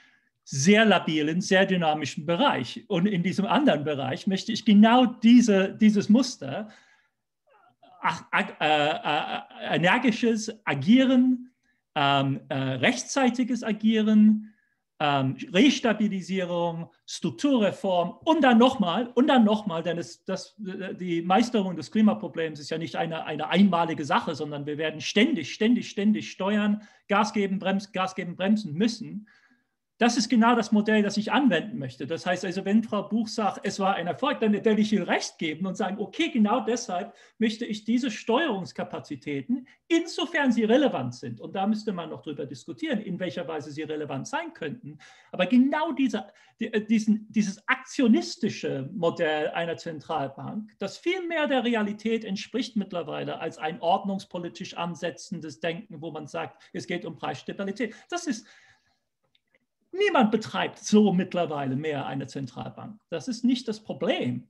sehr labilen, sehr dynamischen Bereich. Und in diesem anderen Bereich möchte ich genau diese, dieses Muster, äh, äh, energisches Agieren, ähm, äh, rechtzeitiges Agieren, ähm, Restabilisierung, Strukturreform und dann nochmal, und dann nochmal, denn es, das, die Meisterung des Klimaproblems ist ja nicht eine, eine einmalige Sache, sondern wir werden ständig, ständig, ständig steuern, Gas geben, bremsen, Gas geben, bremsen müssen. Das ist genau das Modell, das ich anwenden möchte. Das heißt also, wenn Frau Buch sagt, es war ein Erfolg, dann werde ich ihr Recht geben und sagen, okay, genau deshalb möchte ich diese Steuerungskapazitäten, insofern sie relevant sind, und da müsste man noch darüber diskutieren, in welcher Weise sie relevant sein könnten, aber genau diese, äh, diesen, dieses aktionistische Modell einer Zentralbank, das viel mehr der Realität entspricht mittlerweile als ein ordnungspolitisch ansetzendes Denken, wo man sagt, es geht um Preisstabilität. Das ist Niemand betreibt so mittlerweile mehr eine Zentralbank. Das ist nicht das Problem.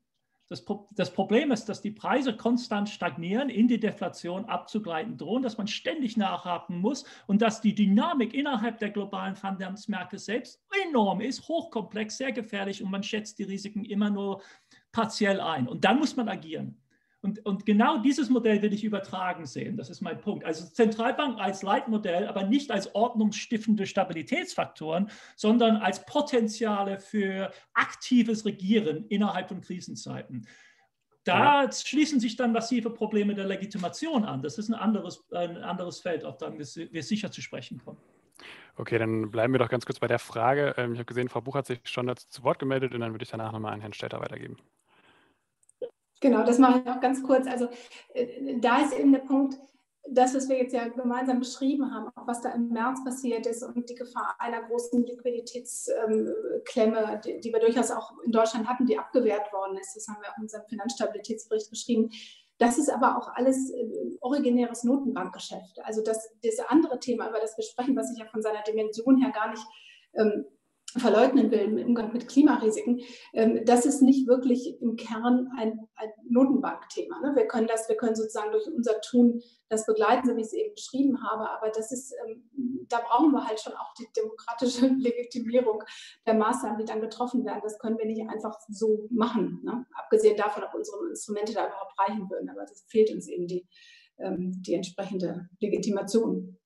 Das, das, Problem ist, dass die Preise konstant stagnieren, in die Deflation abzugleiten drohen, dass man ständig nachhaken muss und dass die Dynamik innerhalb der globalen Finanzmärkte selbst enorm ist, hochkomplex, sehr gefährlich und man schätzt die Risiken immer nur partiell ein. Und dann muss man agieren. Und, und, genau dieses Modell will ich übertragen sehen. Das ist mein Punkt. Also Zentralbank als Leitmodell, aber nicht als ordnungsstiftende Stabilitätsfaktoren, sondern als Potenziale für aktives Regieren innerhalb von Krisenzeiten. Da ja. schließen sich dann massive Probleme der Legitimation an. Das ist ein anderes, ein anderes Feld, auf das wir sicher zu sprechen kommen. Okay, dann bleiben wir doch ganz kurz bei der Frage. Ähm, ich habe gesehen, Frau Buch hat sich schon dazu zu Wort gemeldet und dann würde ich danach nochmal an Herrn Stelter weitergeben. Genau, das mache ich noch ganz kurz. Also äh, da ist eben der Punkt, das, was wir jetzt ja gemeinsam beschrieben haben, auch was da im März passiert ist und die Gefahr einer großen Liquiditätsklemme, die, die wir durchaus auch in Deutschland hatten, die abgewehrt worden ist, das haben wir auch in unserem Finanzstabilitätsbericht beschrieben. Das ist aber auch alles äh, originäres Notenbankgeschäft. Also das, dieses andere Thema, über das wir sprechen, was ich ja von seiner Dimension her gar nicht ähm, verleugnen will im Umgang mit Klimarisiken, ähm, das ist nicht wirklich im Kern ein, ein Notenbankthema. Ne? Wir können das, wir können sozusagen durch unser Tun das begleiten, so wie ich es eben beschrieben habe, aber das ist, ähm, da brauchen wir halt schon auch die demokratische [LAUGHS] Legitimierung der Maßnahmen, die dann getroffen werden. Das können wir nicht einfach so machen, ne? abgesehen davon, ob unsere Instrumente da überhaupt reichen würden, aber das fehlt uns eben die, ähm, die entsprechende Legitimation.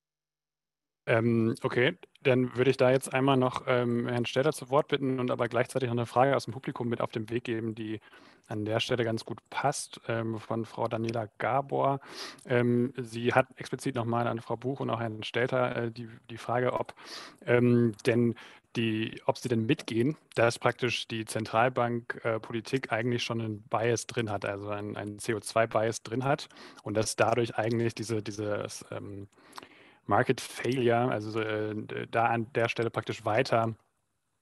Ähm, okay, dann würde ich da jetzt einmal noch ähm, Herrn Städter zu Wort bitten und aber gleichzeitig noch eine Frage aus dem Publikum mit auf den Weg geben, die an der Stelle ganz gut passt, ähm, von Frau Daniela Gabor. Ähm, sie hat explizit nochmal an Frau Buch und auch Herrn Stelter äh, die, die Frage, ob ähm, denn die, ob sie denn mitgehen, dass praktisch die Zentralbankpolitik äh, eigentlich schon einen Bias drin hat, also einen, einen CO2-Bias drin hat und dass dadurch eigentlich diese, dieses ähm, Market Failure, also äh, da an der Stelle praktisch weiter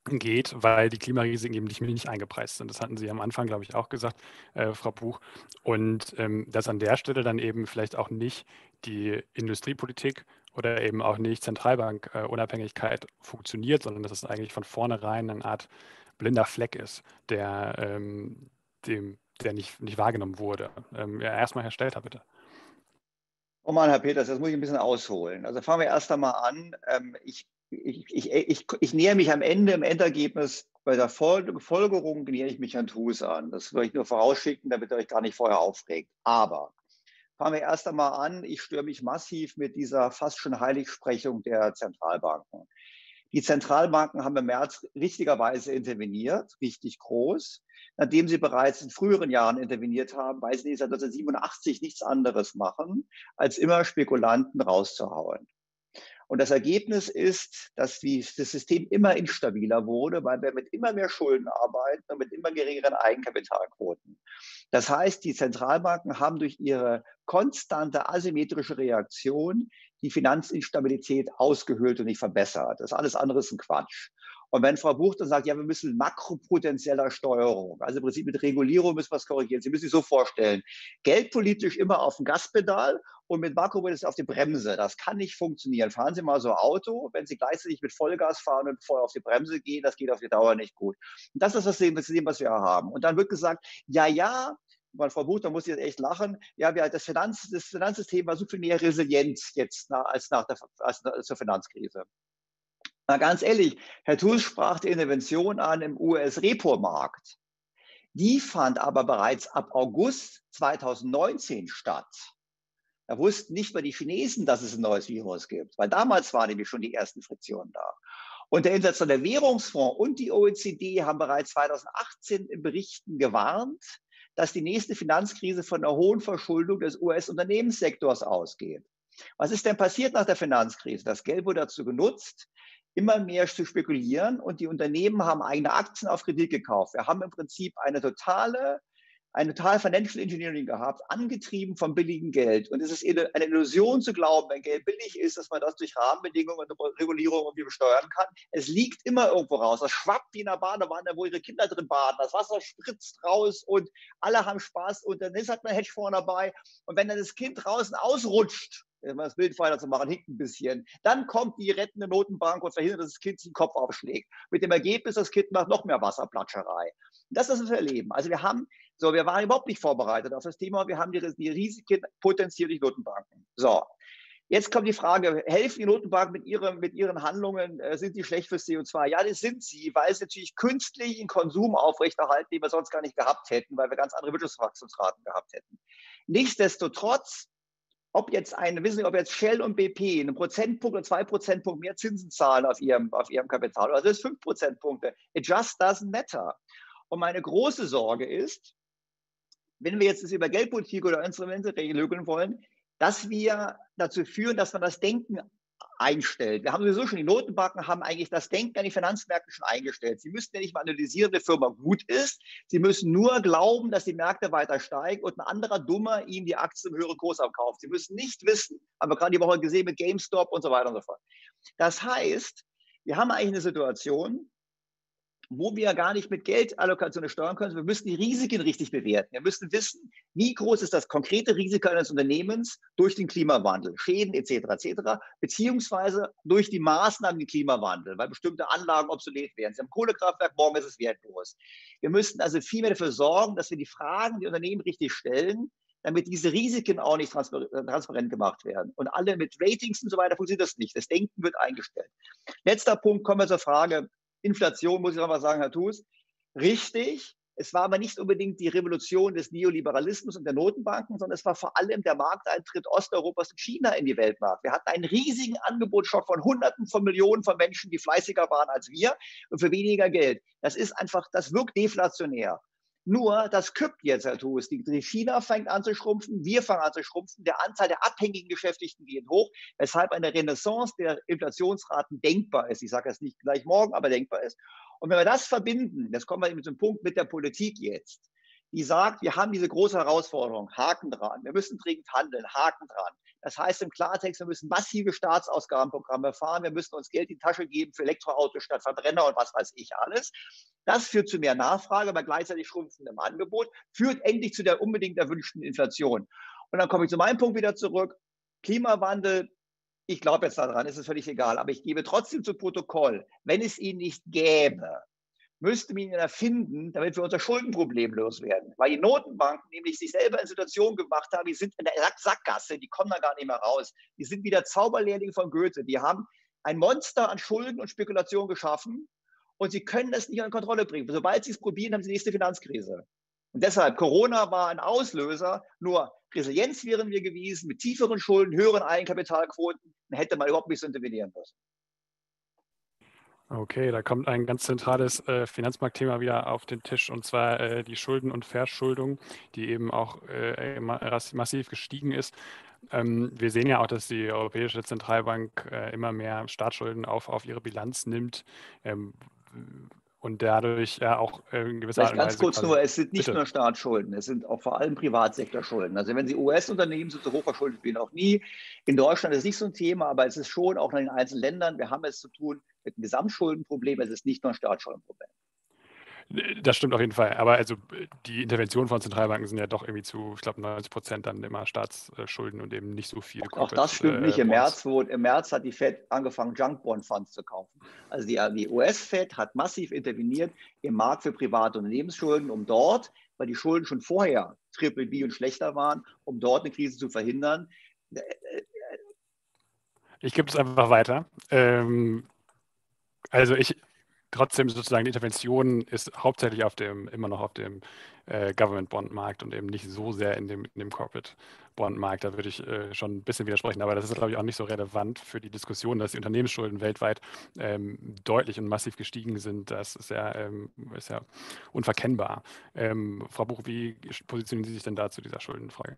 geht, weil die Klimarisiken eben nicht, nicht eingepreist sind. Das hatten Sie am Anfang, glaube ich, auch gesagt, äh, Frau Buch. Und ähm, dass an der Stelle dann eben vielleicht auch nicht die Industriepolitik oder eben auch nicht Zentralbankunabhängigkeit äh, funktioniert, sondern dass es eigentlich von vornherein eine Art blinder Fleck ist, der, ähm, dem, der nicht, nicht wahrgenommen wurde. Ähm, ja, erstmal Herr Stelter, bitte. Oh Mann, Herr Peters, das muss ich ein bisschen ausholen. Also fangen wir erst einmal an. Ähm, ich, ich, ich, ich, nähere mich am Ende im Endergebnis bei der Folgerung nähere ich mich Herrn Thus an. Das würde ich nur vorausschicken, damit ihr euch gar nicht vorher aufregt. Aber fangen wir erst einmal an. Ich störe mich massiv mit dieser fast schon Heiligsprechung der Zentralbanken. Die Zentralbanken haben im März richtigerweise interveniert, richtig groß nachdem sie bereits in früheren Jahren interveniert haben, weil sie seit 1987 nichts anderes machen, als immer Spekulanten rauszuhauen. Und das Ergebnis ist, dass das System immer instabiler wurde, weil wir mit immer mehr Schulden arbeiten und mit immer geringeren Eigenkapitalquoten. Das heißt, die Zentralbanken haben durch ihre konstante asymmetrische Reaktion die Finanzinstabilität ausgehöhlt und nicht verbessert. Das alles andere ist ein Quatsch. Und wenn Frau Buch dann sagt, ja, wir müssen makropotenzieller Steuerung, also im Prinzip mit Regulierung müssen wir es korrigieren. Sie müssen sich so vorstellen, geldpolitisch immer auf dem Gaspedal und mit makropotentiell auf die Bremse. Das kann nicht funktionieren. Fahren Sie mal so Auto, wenn Sie gleichzeitig mit Vollgas fahren und voll auf die Bremse gehen, das geht auf die Dauer nicht gut. Und das ist das System, was wir haben. Und dann wird gesagt, ja, ja, weil Frau Buch, da muss ich jetzt echt lachen. Ja, wir, das, Finanz, das Finanzsystem war so viel mehr resilient jetzt na, als nach der als, als zur Finanzkrise. Na ganz ehrlich, Herr Thus sprach die Intervention an im US-Repo-Markt. Die fand aber bereits ab August 2019 statt. Da wussten nicht mal die Chinesen, dass es ein neues Virus gibt, weil damals waren nämlich schon die ersten Friktionen da. Und der Internationale Währungsfonds und die OECD haben bereits 2018 in Berichten gewarnt, dass die nächste Finanzkrise von einer hohen Verschuldung des US-Unternehmenssektors ausgeht. Was ist denn passiert nach der Finanzkrise? Das Geld wurde dazu genutzt, immer mehr zu spekulieren und die Unternehmen haben eigene Aktien auf Kredit gekauft. Wir haben im Prinzip eine totale, eine total Financial Engineering gehabt, angetrieben vom billigen Geld. Und es ist eine Illusion zu glauben, wenn Geld billig ist, dass man das durch Rahmenbedingungen und Regulierung irgendwie besteuern kann. Es liegt immer irgendwo raus. Das schwappt wie in einer Badewanne, wo ihre Kinder drin baden. Das Wasser spritzt raus und alle haben Spaß. Und dann ist halt ein Hedgefonds dabei. Und wenn dann das Kind draußen ausrutscht, das Bild weiter zu machen, hinkt ein bisschen. Dann kommt die rettende Notenbank und verhindert, dass das Kind den Kopf aufschlägt. Mit dem Ergebnis, das Kind macht noch mehr Wasserplatscherei. Das ist das, erleben. Also wir haben So, wir waren überhaupt nicht vorbereitet auf das Thema. Wir haben die, die Risiken potenziert durch Notenbanken. So, Jetzt kommt die Frage, helfen die Notenbanken mit, ihrem, mit ihren Handlungen, äh, sind die schlecht fürs CO2? Ja, das sind sie, weil sie natürlich künstlichen Konsum aufrechterhalten, den wir sonst gar nicht gehabt hätten, weil wir ganz andere Wirtschaftswachstumsraten gehabt hätten. Nichtsdestotrotz, ob jetzt eine, wissen Sie, ob jetzt Shell und BP einen Prozentpunkt oder zwei Prozentpunkt mehr Zinsen zahlen auf ihrem, auf ihrem Kapital, oder das ist fünf Prozentpunkte, it just doesn't matter. Und meine große Sorge ist, wenn wir jetzt über Geldpolitik oder Instrumente regeln wollen, dass wir dazu führen, dass man das Denken einstellt. Wir haben sowieso schon, die Notenbanken haben eigentlich das Denken an die Finanzmärkte schon eingestellt. Sie müssten ja nicht mal analysieren, eine Firma gut ist. Sie müssen nur glauben, dass die Märkte weiter steigen und ein anderer Dummer ihnen die Aktien im höheren Kurs abkauft. Sie müssen nicht wissen, haben wir gerade die Woche gesehen mit GameStop und so weiter und so fort. Das heißt, wir haben eigentlich eine Situation, wo wir gar nicht mit Geldallokationen steuern können. Wir müssen die Risiken richtig bewerten. Wir müssen wissen, wie groß ist das konkrete Risiko eines Unternehmens durch den Klimawandel, Schäden etc. etc. beziehungsweise durch die Maßnahmen im Klimawandel, weil bestimmte Anlagen obsolet werden. Sie haben Kohlekraftwerk, morgen ist es wertlos. Wir müssten also viel mehr dafür sorgen, dass wir die Fragen, die Unternehmen richtig stellen, damit diese Risiken auch nicht äh, transparent gemacht werden. Und alle mit Ratings und so weiter funktioniert das nicht. Das Denken wird eingestellt. Letzter Punkt, kommen wir zur Frage, Inflation, muss ich nochmal sagen, Herr Thus, richtig. Es war aber nicht unbedingt die Revolution des Neoliberalismus und der Notenbanken, sondern es war vor allem der Markteintritt Osteuropas und China in die Weltmarkt. Wir hatten einen riesigen Angebotsschock von Hunderten von Millionen von Menschen, die fleißiger waren als wir und für weniger Geld. Das ist einfach, das wirkt deflationär. Nur, das kippt jetzt, Herr Thus. Die, die China fängt an zu schrumpfen, wir fangen an zu schrumpfen, der Anzahl der abhängigen Beschäftigten geht hoch, weshalb eine Renaissance der Inflationsraten denkbar ist. Ich sage das nicht gleich morgen, aber denkbar ist. Und wenn wir das verbinden, das kommen wir mit dem Punkt mit der Politik jetzt, die sagt, wir haben diese große Herausforderung, Haken dran, wir müssen dringend handeln, Haken dran. Das heißt im Klartext, wir müssen massive Staatsausgabenprogramme fahren, wir müssen uns Geld in die Tasche geben für Elektroautos statt Verbrenner und was weiß ich alles. Das führt zu mehr Nachfrage, aber gleichzeitig schrumpfendem Angebot, führt endlich zu der unbedingt erwünschten Inflation. Und dann komme ich zu meinem Punkt wieder zurück. Klimawandel, ich glaube jetzt daran, ist es völlig egal, aber ich gebe trotzdem zu Protokoll, wenn es ihn nicht gäbe, müssten wir ihn erfinden, damit wir unser Schuldenproblem loswerden. Weil die Notenbanken nämlich sich selber in Situationen gemacht haben, die sind in der Sackgasse, die kommen da gar nicht mehr raus. Die sind wie der Zauberlehrling von Goethe. Die haben ein Monster an Schulden und Spekulation geschaffen und sie können es nicht unter Kontrolle bringen. Sobald sie es probieren, haben sie die nächste Finanzkrise. Und deshalb, Corona war ein Auslöser, nur Resilienz wären wir gewesen, mit tieferen Schulden, höheren Eigenkapitalquoten, dann hätte man überhaupt nicht so intervenieren müssen. Okay, da kommt ein ganz zentrales äh, Finanzmarktthema wieder auf den Tisch und zwar äh, die Schulden- und Verschuldung, die eben auch äh, massiv gestiegen ist. Ähm, wir sehen ja auch, dass die Europäische Zentralbank äh, immer mehr Staatsschulden auf, auf ihre Bilanz nimmt. Ähm, und dadurch ja auch in gewisser Art Weise. Ganz kurz nur, es sind nicht bitte. nur Staatsschulden, es sind auch vor allem Privatsektorschulden. Also wenn Sie US-Unternehmen sind so hoch verschuldet wie noch nie. In Deutschland ist es nicht so ein Thema, aber es ist schon auch in den einzelnen Ländern. Wir haben es zu tun mit einem Gesamtschuldenproblem, es ist nicht nur ein Staatsschuldenproblem. Das stimmt auf jeden Fall. Aber also die Interventionen von Zentralbanken sind ja doch irgendwie zu, ich glaube, 90 Prozent dann immer Staatsschulden und eben nicht so viel. Auch das stimmt nicht. Im März, wo, Im März hat die Fed angefangen, Junk-Bond-Funds zu kaufen. Also die, die US-Fed hat massiv interveniert im Markt für private Unternehmensschulden, um dort, weil die Schulden schon vorher Triple B und schlechter waren, um dort eine Krise zu verhindern. Ich gebe es einfach weiter. Ähm, also ich, trotzdem sozusagen die Intervention ist hauptsächlich auf dem, immer noch auf dem äh, Government Bond Markt und eben nicht so sehr in dem, in dem Corporate Bond Markt. Da würde ich äh, schon ein bisschen widersprechen, aber das ist, glaube ich, auch nicht so relevant für die Diskussion, dass die Unternehmensschulden weltweit ähm, deutlich und massiv gestiegen sind. Das ist ja, ähm, ist ja unverkennbar. Ähm, Frau Buch, wie positionieren Sie sich denn da zu dieser Schuldenfrage?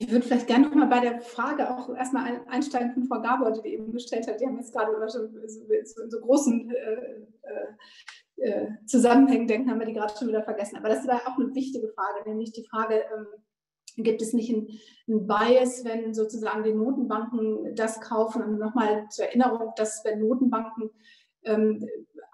Ich würde vielleicht gerne nochmal bei der Frage auch erstmal einsteigen von Frau Gabor, die eben gestellt hat. Die haben jetzt gerade über so, so, so großen äh, äh, äh, Zusammenhängen denken, haben wir die gerade schon wieder vergessen. Aber das war auch eine wichtige Frage, nämlich die Frage, ähm, gibt es nicht einen, einen, Bias, wenn sozusagen die Notenbanken das kaufen? Und nochmal zur Erinnerung, dass wenn Notenbanken ähm,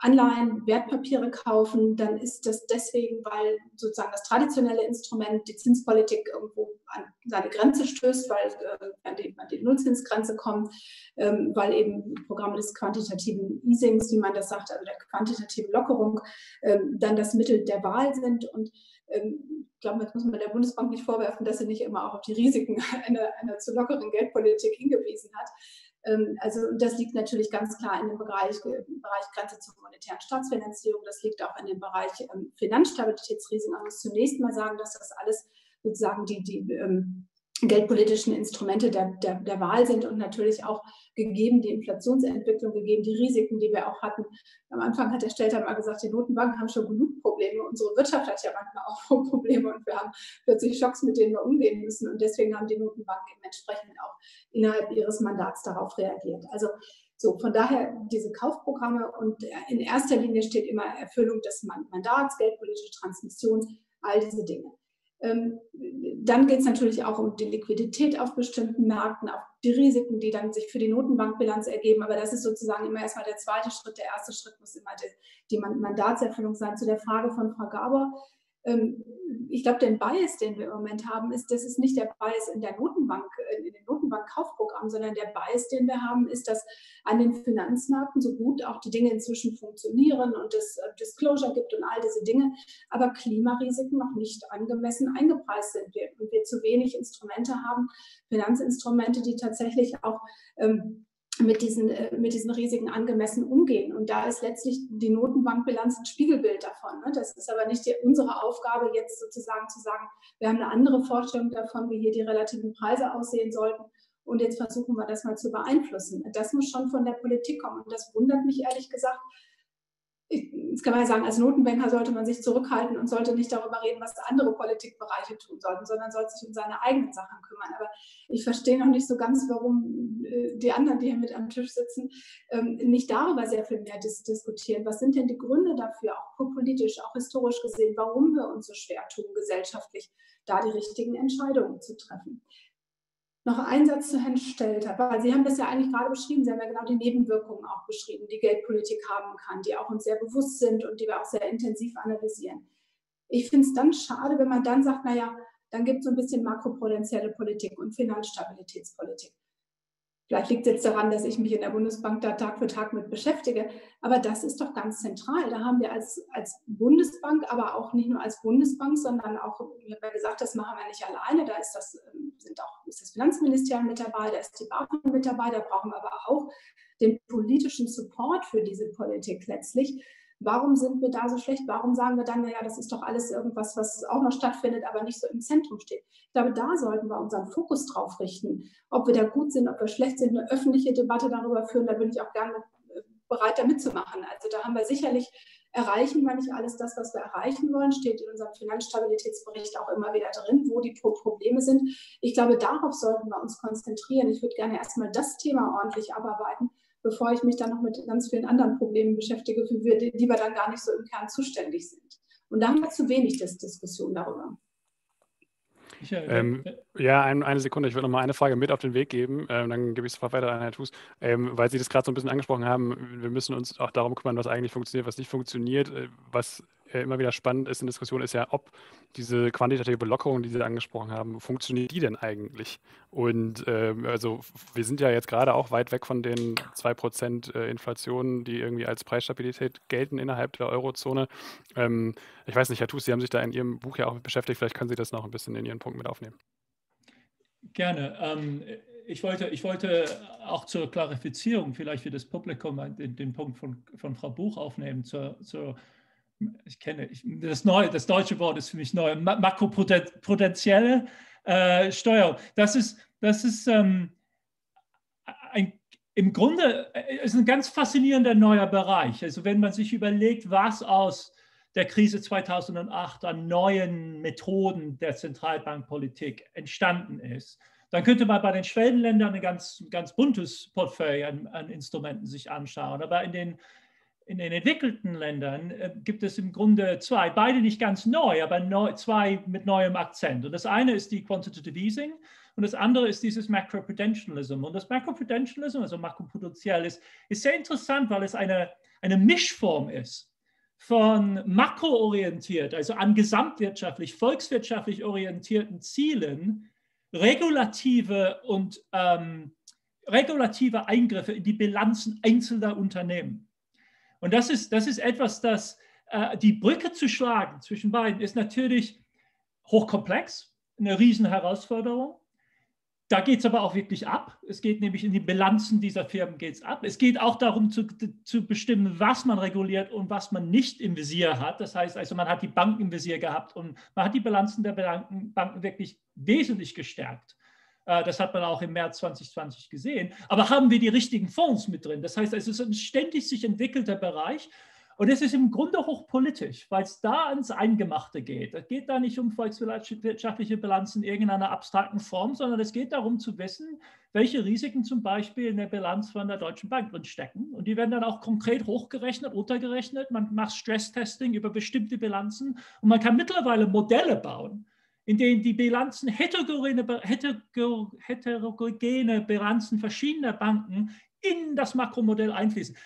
Anleihen, Wertpapiere kaufen, dann ist das deswegen, weil sozusagen das traditionelle Instrument, die Zinspolitik, irgendwo an seine Grenze stößt, weil äh, an, die, an die Nullzinsgrenze kommt, ähm, weil eben Programme des quantitativen Easings, wie man das sagt, also der quantitativen Lockerung, ähm, dann das Mittel der Wahl sind. Und ähm, ich glaube, jetzt muss man der Bundesbank nicht vorwerfen, dass sie nicht immer auch auf die Risiken [LAUGHS] einer, einer zu lockeren Geldpolitik hingewiesen hat. Ähm, also das liegt natürlich ganz klar in dem Bereich, Bereich Grenze zur monetären Staatsfinanzierung. Das liegt auch in dem Bereich ähm, Finanzstabilitätsrisiken. Man muss zunächst mal sagen, dass das alles sozusagen die, die ähm, geldpolitischen Instrumente der, der, der, Wahl sind und natürlich auch gegeben die Inflationsentwicklung, gegeben die Risiken, die wir auch hatten. Am Anfang hat der Stelter mal gesagt, die Notenbanken haben schon genug Probleme. Unsere Wirtschaft hat ja manchmal auch [LAUGHS] Probleme und wir haben plötzlich Schocks, mit denen wir umgehen müssen. Und deswegen haben die Notenbanken entsprechend auch innerhalb ihres Mandats darauf reagiert. Also so, von daher diese Kaufprogramme und in erster Linie steht immer Erfüllung des Mandats, geldpolitische Transmission, all diese Dinge. Ähm, dann geht es natürlich auch um die Liquidität auf bestimmten Märkten, auch die Risiken, die dann sich für die Notenbankbilanz ergeben. Aber das ist sozusagen immer erstmal der zweite Schritt. Der erste Schritt muss immer die, Mandatserfüllung sein. Zu der Frage von Frau Gaber ich glaube, den Bias, den wir im Moment haben, ist, das ist nicht der Bias in der Notenbank, äh, in den Notenbankkaufprogrammen, sondern der Bias, den wir haben, ist, dass an den Finanzmärkten so gut auch die Dinge inzwischen funktionieren und es äh, Disclosure gibt und all diese Dinge, aber Klimarisiken noch nicht angemessen eingepreist sind. Und wir zu wenig Instrumente haben, Finanzinstrumente, die tatsächlich auch ähm, mit diesen, äh, mit diesen Risiken angemessen umgehen. Und da ist letztlich die Notenbankbilanz ein Spiegelbild davon. Ne? Das ist aber nicht die, unsere Aufgabe, jetzt sozusagen zu sagen, wir haben eine andere Vorstellung davon, wie hier die relativen Preise aussehen sollten. Und jetzt versuchen wir das mal zu beeinflussen. Das muss schon von der Politik kommen. Und das wundert mich ehrlich gesagt, jetzt kann man sagen, als Notenbanker sollte man sich zurückhalten und sollte nicht darüber reden, was andere Politikbereiche tun sollten, sondern sollte sich um seine eigenen Sachen kümmern. Aber ich verstehe noch nicht so ganz, warum äh, die anderen, die hier mit am Tisch sitzen, ähm, nicht darüber sehr viel mehr diskutieren. Was sind denn die Gründe dafür, auch politisch, auch historisch gesehen, warum wir uns so schwer tun, gesellschaftlich da die richtigen Entscheidungen zu treffen? Noch ein Satz zu Herrn Stelter, weil Sie haben das ja eigentlich gerade beschrieben, Sie haben ja genau die Nebenwirkungen auch beschrieben, die Geldpolitik haben kann, die auch uns sehr bewusst sind und die wir auch sehr intensiv analysieren. Ich finde es dann schade, wenn man dann sagt, naja, dann gibt es so ein bisschen makroprudentielle Politik und Finanzstabilitätspolitik. Vielleicht liegt es jetzt daran, dass ich mich in der Bundesbank da Tag für Tag mit beschäftige. Aber das ist doch ganz zentral. Da haben wir als, als Bundesbank, aber auch nicht nur als Bundesbank, sondern auch, ich habe gesagt, das machen wir nicht alleine. Da ist das, sind auch, ist das Finanzministerium mit dabei, da ist die BaFin mit dabei. Da brauchen wir aber auch den politischen Support für diese Politik letztlich. Warum sind wir da so schlecht? Warum sagen wir dann, naja, das ist doch alles irgendwas, was auch noch stattfindet, aber nicht so im Zentrum steht? Ich glaube, da sollten wir unseren Fokus drauf richten. Ob wir da gut sind, ob wir schlecht sind, eine öffentliche Debatte darüber führen, da bin ich auch gerne äh, bereit, da mitzumachen. Also da haben wir sicherlich erreichen wir nicht alles das, was wir erreichen wollen, steht in unserem Finanzstabilitätsbericht auch immer wieder drin, wo die Probleme sind. Ich glaube, darauf sollten wir uns konzentrieren. Ich würde gerne erstmal das Thema ordentlich abarbeiten bevor ich mich dann noch mit ganz vielen anderen Problemen beschäftige, für wir, die wir dann gar nicht so im Kern zuständig sind. Und da haben wir zu wenig Diskussion darüber. Ähm, ja, ein, eine Sekunde. Ich würde noch mal eine Frage mit auf den Weg geben. Ähm, dann gebe ich es sofort weiter an Herrn Tus. Ähm, weil Sie das gerade so ein bisschen angesprochen haben, wir müssen uns auch darum kümmern, was eigentlich funktioniert, was nicht funktioniert. Äh, was immer wieder spannend ist in Diskussion, ist ja, ob diese quantitative Lockerung, die Sie angesprochen haben, funktioniert die denn eigentlich? Und ähm, also wir sind ja jetzt gerade auch weit weg von den 2% äh, Inflation, die irgendwie als Preisstabilität gelten innerhalb der Eurozone. Ähm, ich weiß nicht, Herr Tus, Sie haben sich da in Ihrem Buch ja auch beschäftigt, vielleicht können Sie das noch ein bisschen in Ihren Punkt mit aufnehmen. Gerne. Ähm, ich, wollte, ich wollte auch zur Klarifizierung vielleicht für das Publikum den, den Punkt von, von Frau Buch aufnehmen, zur, zur ich kenne, ich, das, neue, das deutsche Wort ist für mich neu, makroprudentielle äh, Steuerung. Das ist, das ist ähm, ein, im Grunde äh, ist ein ganz faszinierender neuer Bereich. Also wenn man sich überlegt, was aus der Krise 2008 an neuen Methoden der Zentralbankpolitik entstanden ist, dann könnte man bei den Schwellenländern ein ganz, ganz buntes Portfolio an, an Instrumenten sich anschauen. Aber in den in den entwickelten Ländern äh, gibt es im Grunde zwei, beide nicht ganz neu, aber neu, zwei mit neuem Akzent. Und das eine ist die Quantitative Easing und das andere ist dieses Macroprudentialism. Und das Macroprudentialism, also makroprudentiell, ist, ist sehr interessant, weil es eine, eine Mischform ist von makroorientiert, also an gesamtwirtschaftlich, volkswirtschaftlich orientierten Zielen, regulative und ähm, regulative Eingriffe in die Bilanzen einzelner Unternehmen. Und das ist, das ist etwas, das äh, die Brücke zu schlagen zwischen beiden ist natürlich hochkomplex, eine Riesenherausforderung. Da geht es aber auch wirklich ab. Es geht nämlich in die Bilanzen dieser Firmen geht's ab. Es geht auch darum zu, zu bestimmen, was man reguliert und was man nicht im Visier hat. Das heißt also, man hat die Banken im Visier gehabt und man hat die Bilanzen der Banken wirklich wesentlich gestärkt. Äh, das hat man auch im März 2020 gesehen. Aber haben wir die richtigen Fonds mit drin? Das heißt, es ist ein ständig sich entwickelter Bereich. Und es ist im Grunde hochpolitisch, weil es da ans Eingemachte geht. Es geht da nicht um volkswirtschaftliche Bilanzen in irgendeiner abstrakten Form, sondern es geht darum zu wissen, welche Risiken zum Beispiel in der Bilanz von der Deutschen Bank drin stecken. Und die werden dann auch konkret hochgerechnet, runtergerechnet. Man macht Stresstesting über bestimmte Bilanzen und man kann mittlerweile Modelle bauen, in denen die Bilanzen heterogene, heterogene Bilanzen verschiedener Banken in das Makromodell einfließen.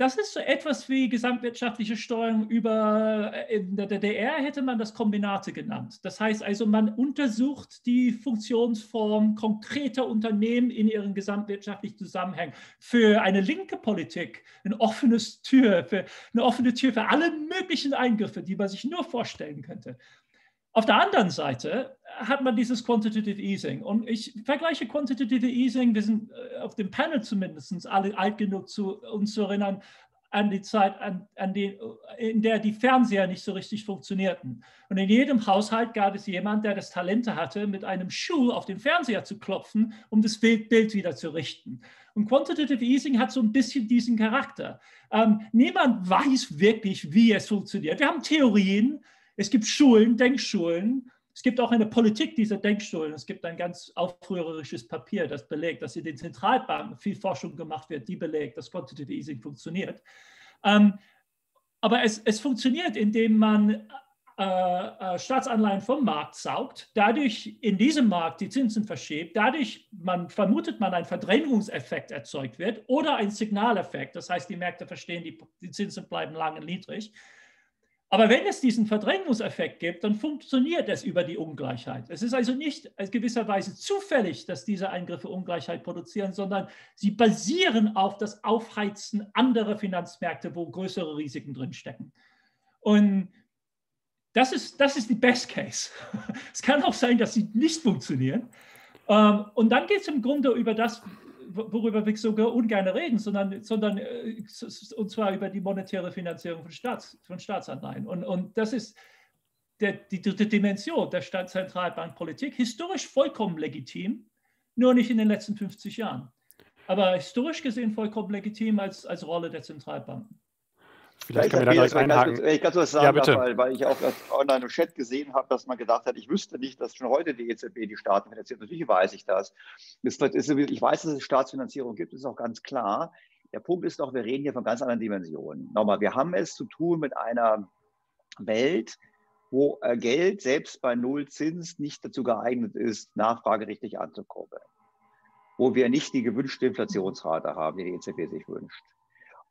Das ist so etwas wie gesamtwirtschaftliche Steuerung über, äh, in der DDR hätte man das Kombinate genannt. Das heißt also, man untersucht die Funktionsform konkreter Unternehmen in ihren gesamtwirtschaftlichen Zusammenhängen. Für eine linke Politik ein offenes Tür, für, eine offene Tür für alle möglichen Eingriffe, die man sich nur vorstellen könnte. Auf der anderen Seite hat man dieses Quantitative Easing. Und ich vergleiche Quantitative Easing, wir sind äh, auf dem Panel zumindest alle alt genug, zu, uns zu erinnern, an die Zeit, an, an die, in der die Fernseher nicht so richtig funktionierten. Und in jedem Haushalt gab es jemand, der das Talente hatte, mit einem Schuh auf den Fernseher zu klopfen, um das Bild wieder zu richten. Und Quantitative Easing hat so ein bisschen diesen Charakter. Ähm, niemand weiß wirklich, wie es funktioniert. Wir haben Theorien, es gibt Schulen, Denkschulen. Es gibt auch eine Politik dieser Denkschulen. Es gibt ein ganz aufrührerisches Papier, das belegt, dass in den Zentralbanken viel Forschung gemacht wird, die belegt, dass Quantitative Easing funktioniert. Ähm, aber es, es, funktioniert, indem man äh, äh, Staatsanleihen vom Markt saugt, dadurch in diesem Markt die Zinsen verschiebt, dadurch man, vermutet man, ein Verdrängungseffekt erzeugt wird oder ein Signaleffekt. Das heißt, die Märkte verstehen, die, die Zinsen bleiben lange niedrig. Aber wenn es diesen Verdrängungseffekt gibt, dann funktioniert es über die Ungleichheit. Es ist also nicht gewisserweise zufällig, dass diese Eingriffe Ungleichheit produzieren, sondern sie basieren auf das Aufheizen anderer Finanzmärkte, wo größere Risiken drinstecken. Und das ist, das ist die Best Case. [LAUGHS] Es kann auch sein, dass sie nicht funktionieren. Ähm, und dann geht es im Grunde über das, worüber wir sogar ungern reden, sondern, sondern äh, und zwar über die monetäre Finanzierung von, Staats, von Staatsanleihen. Und, und das ist der, die dritte Dimension der Zentralbankpolitik, historisch vollkommen legitim, nur nicht in den letzten 50 Jahren. Aber historisch gesehen vollkommen legitim als, als Rolle der Zentralbanken. Vielleicht können wir da gleich einhaken. Wenn ich ganz was sagen ja, bitte. Darf, weil, weil ich auch online im Chat gesehen habe, dass man gedacht hat, ich wüsste nicht, dass schon heute die EZB die Staaten finanziert. Natürlich weiß ich das. ich weiß, dass es Staatsfinanzierung gibt, ist auch ganz klar. Der Punkt ist doch, wir reden hier von ganz anderen Dimensionen. Nochmal, wir haben es zu tun mit einer Welt, wo äh, Geld selbst bei Null Zins nicht dazu geeignet ist, Nachfrage richtig anzukurbeln. Wo wir nicht die gewünschte Inflationsrate haben, die die EZB sich wünscht.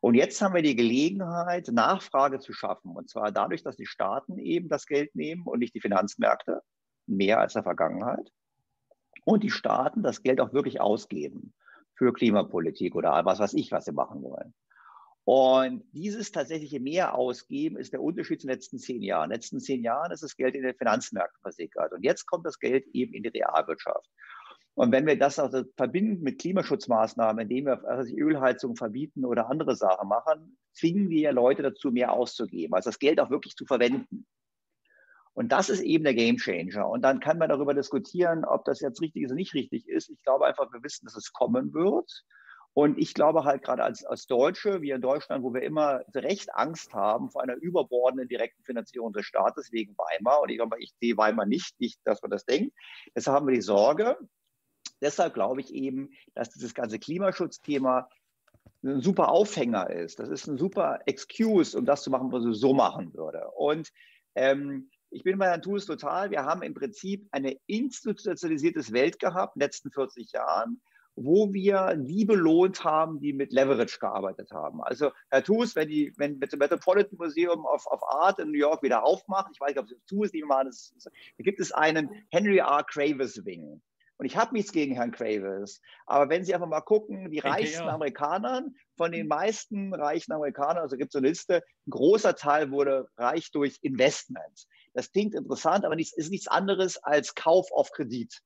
Und jetzt haben wir die Gelegenheit, Nachfrage zu schaffen. Und zwar dadurch, dass die Staaten eben das Geld nehmen und nicht die Finanzmärkte, mehr als in der Vergangenheit. Und die Staaten das Geld auch wirklich ausgeben für Klimapolitik oder was weiß ich, was sie machen wollen. Und dieses tatsächliche Mehrausgeben ist der Unterschied zu den letzten zehn Jahren. In den letzten zehn Jahren ist das Geld in den Finanzmärkten versickert. Und jetzt kommt das Geld eben in die Realwirtschaft. Und wenn wir das also verbinden mit Klimaschutzmaßnahmen, indem wir also Ölheizung verbieten oder andere Sachen machen, zwingen wir ja Leute dazu, mehr auszugeben, also das Geld auch wirklich zu verwenden. Und das ist eben der Gamechanger. Und dann kann man darüber diskutieren, ob das jetzt richtig ist oder nicht richtig ist. Ich glaube einfach, wir wissen, dass es kommen wird. Und ich glaube halt gerade als, als Deutsche, wie in Deutschland, wo wir immer recht Angst haben vor einer überbordenden direkten Finanzierung des Staates wegen Weimar. Und ich glaube, ich sehe Weimar nicht, nicht, dass man das denkt. Deshalb haben wir die Sorge, deshalb glaube ich eben, dass dieses ganze Klimaschutzthema ein super Aufhänger ist. Das ist ein super Excuse, um das zu machen, was ich so machen würde. Und ähm, ich bin bei Herrn Thues total. Wir haben im Prinzip eine institutionalisiertes Welt gehabt in den letzten 40 Jahren, wo wir die belohnt haben, die mit Leverage gearbeitet haben. Also Herr Thues, wenn, wenn das Metropolitan Museum of, of Art in New York wieder aufmacht, ich weiß nicht, ob es Thues nicht mal, das, da gibt es einen Henry R. Kravis Wing. Und ich habe nichts gegen Herrn Kravis. Aber wenn Sie einfach mal gucken, die reichsten ja. Amerikaner, von den meisten reichen Amerikanern, also gibt es eine Liste, ein großer Teil wurde reich durch Investments. Das klingt interessant, aber nichts, ist nichts anderes als Kauf auf Kredit.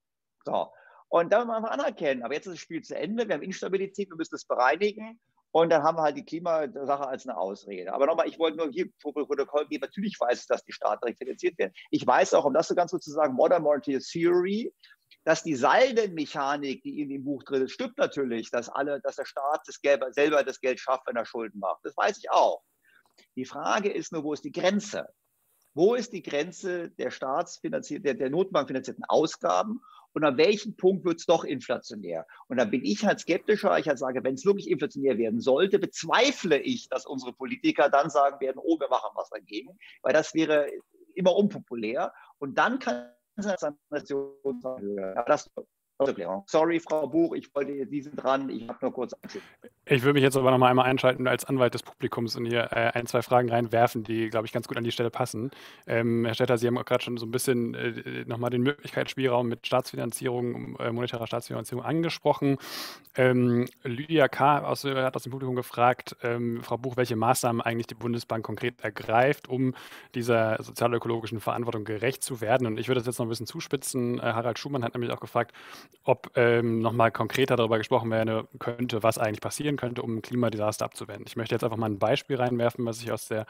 So. Und da müssen wir anerkennen. Aber jetzt ist das Spiel zu Ende. Wir haben Instabilität, wir müssen das bereinigen. Und dann haben wir halt die Klimasache als eine Ausrede. Aber nochmal, ich wollte nur hier Protokoll geben. Natürlich weiß ich, dass die Staaten finanziert werden. Ich weiß auch, um das so ganz kurz zu sagen, Modern Monetary Theory, dass die Saldenmechanik, die in dem Buch drin ist, stimmt natürlich, dass alle, dass der Staat das Geld, selber das Geld schafft, wenn er Schulden macht. Das weiß ich auch. Die Frage ist nur, wo ist die Grenze? Wo ist die Grenze der staatsfinanzierten, der, der Notenbankfinanzierten Ausgaben und an welchem Punkt wird es doch inflationär? Und da bin ich halt skeptischer. Ich halt sage, wenn es wirklich inflationär werden sollte, bezweifle ich, dass unsere Politiker dann sagen werden, oh, wir machen was dagegen, weil das wäre immer unpopulär. Und dann kann さんたちを荒らすと Sorry, Frau Buch, ich wollte, Sie sind dran, ich habe nur kurz Ich würde mich jetzt aber noch mal einmal einschalten als Anwalt des Publikums und hier äh, ein, zwei Fragen reinwerfen, die, glaube ich, ganz gut an die Stelle passen. Ähm, Herr Stetter, Sie haben gerade schon so ein bisschen äh, nochmal den Möglichkeitsspielraum mit Staatsfinanzierung, äh, monetärer Staatsfinanzierung angesprochen. Ähm, Lydia K. Aus, hat aus dem Publikum gefragt, ähm, Frau Buch, welche Maßnahmen eigentlich die Bundesbank konkret ergreift, um dieser sozialökologischen Verantwortung gerecht zu werden. Und ich würde das jetzt noch ein bisschen zuspitzen. Äh, Harald Schumann hat nämlich auch gefragt, ob ähm, nochmal konkreter darüber gesprochen werden könnte, was eigentlich passieren könnte, um ein Klimadesaster abzuwenden. Ich möchte jetzt einfach mal ein Beispiel reinwerfen, was ich aus der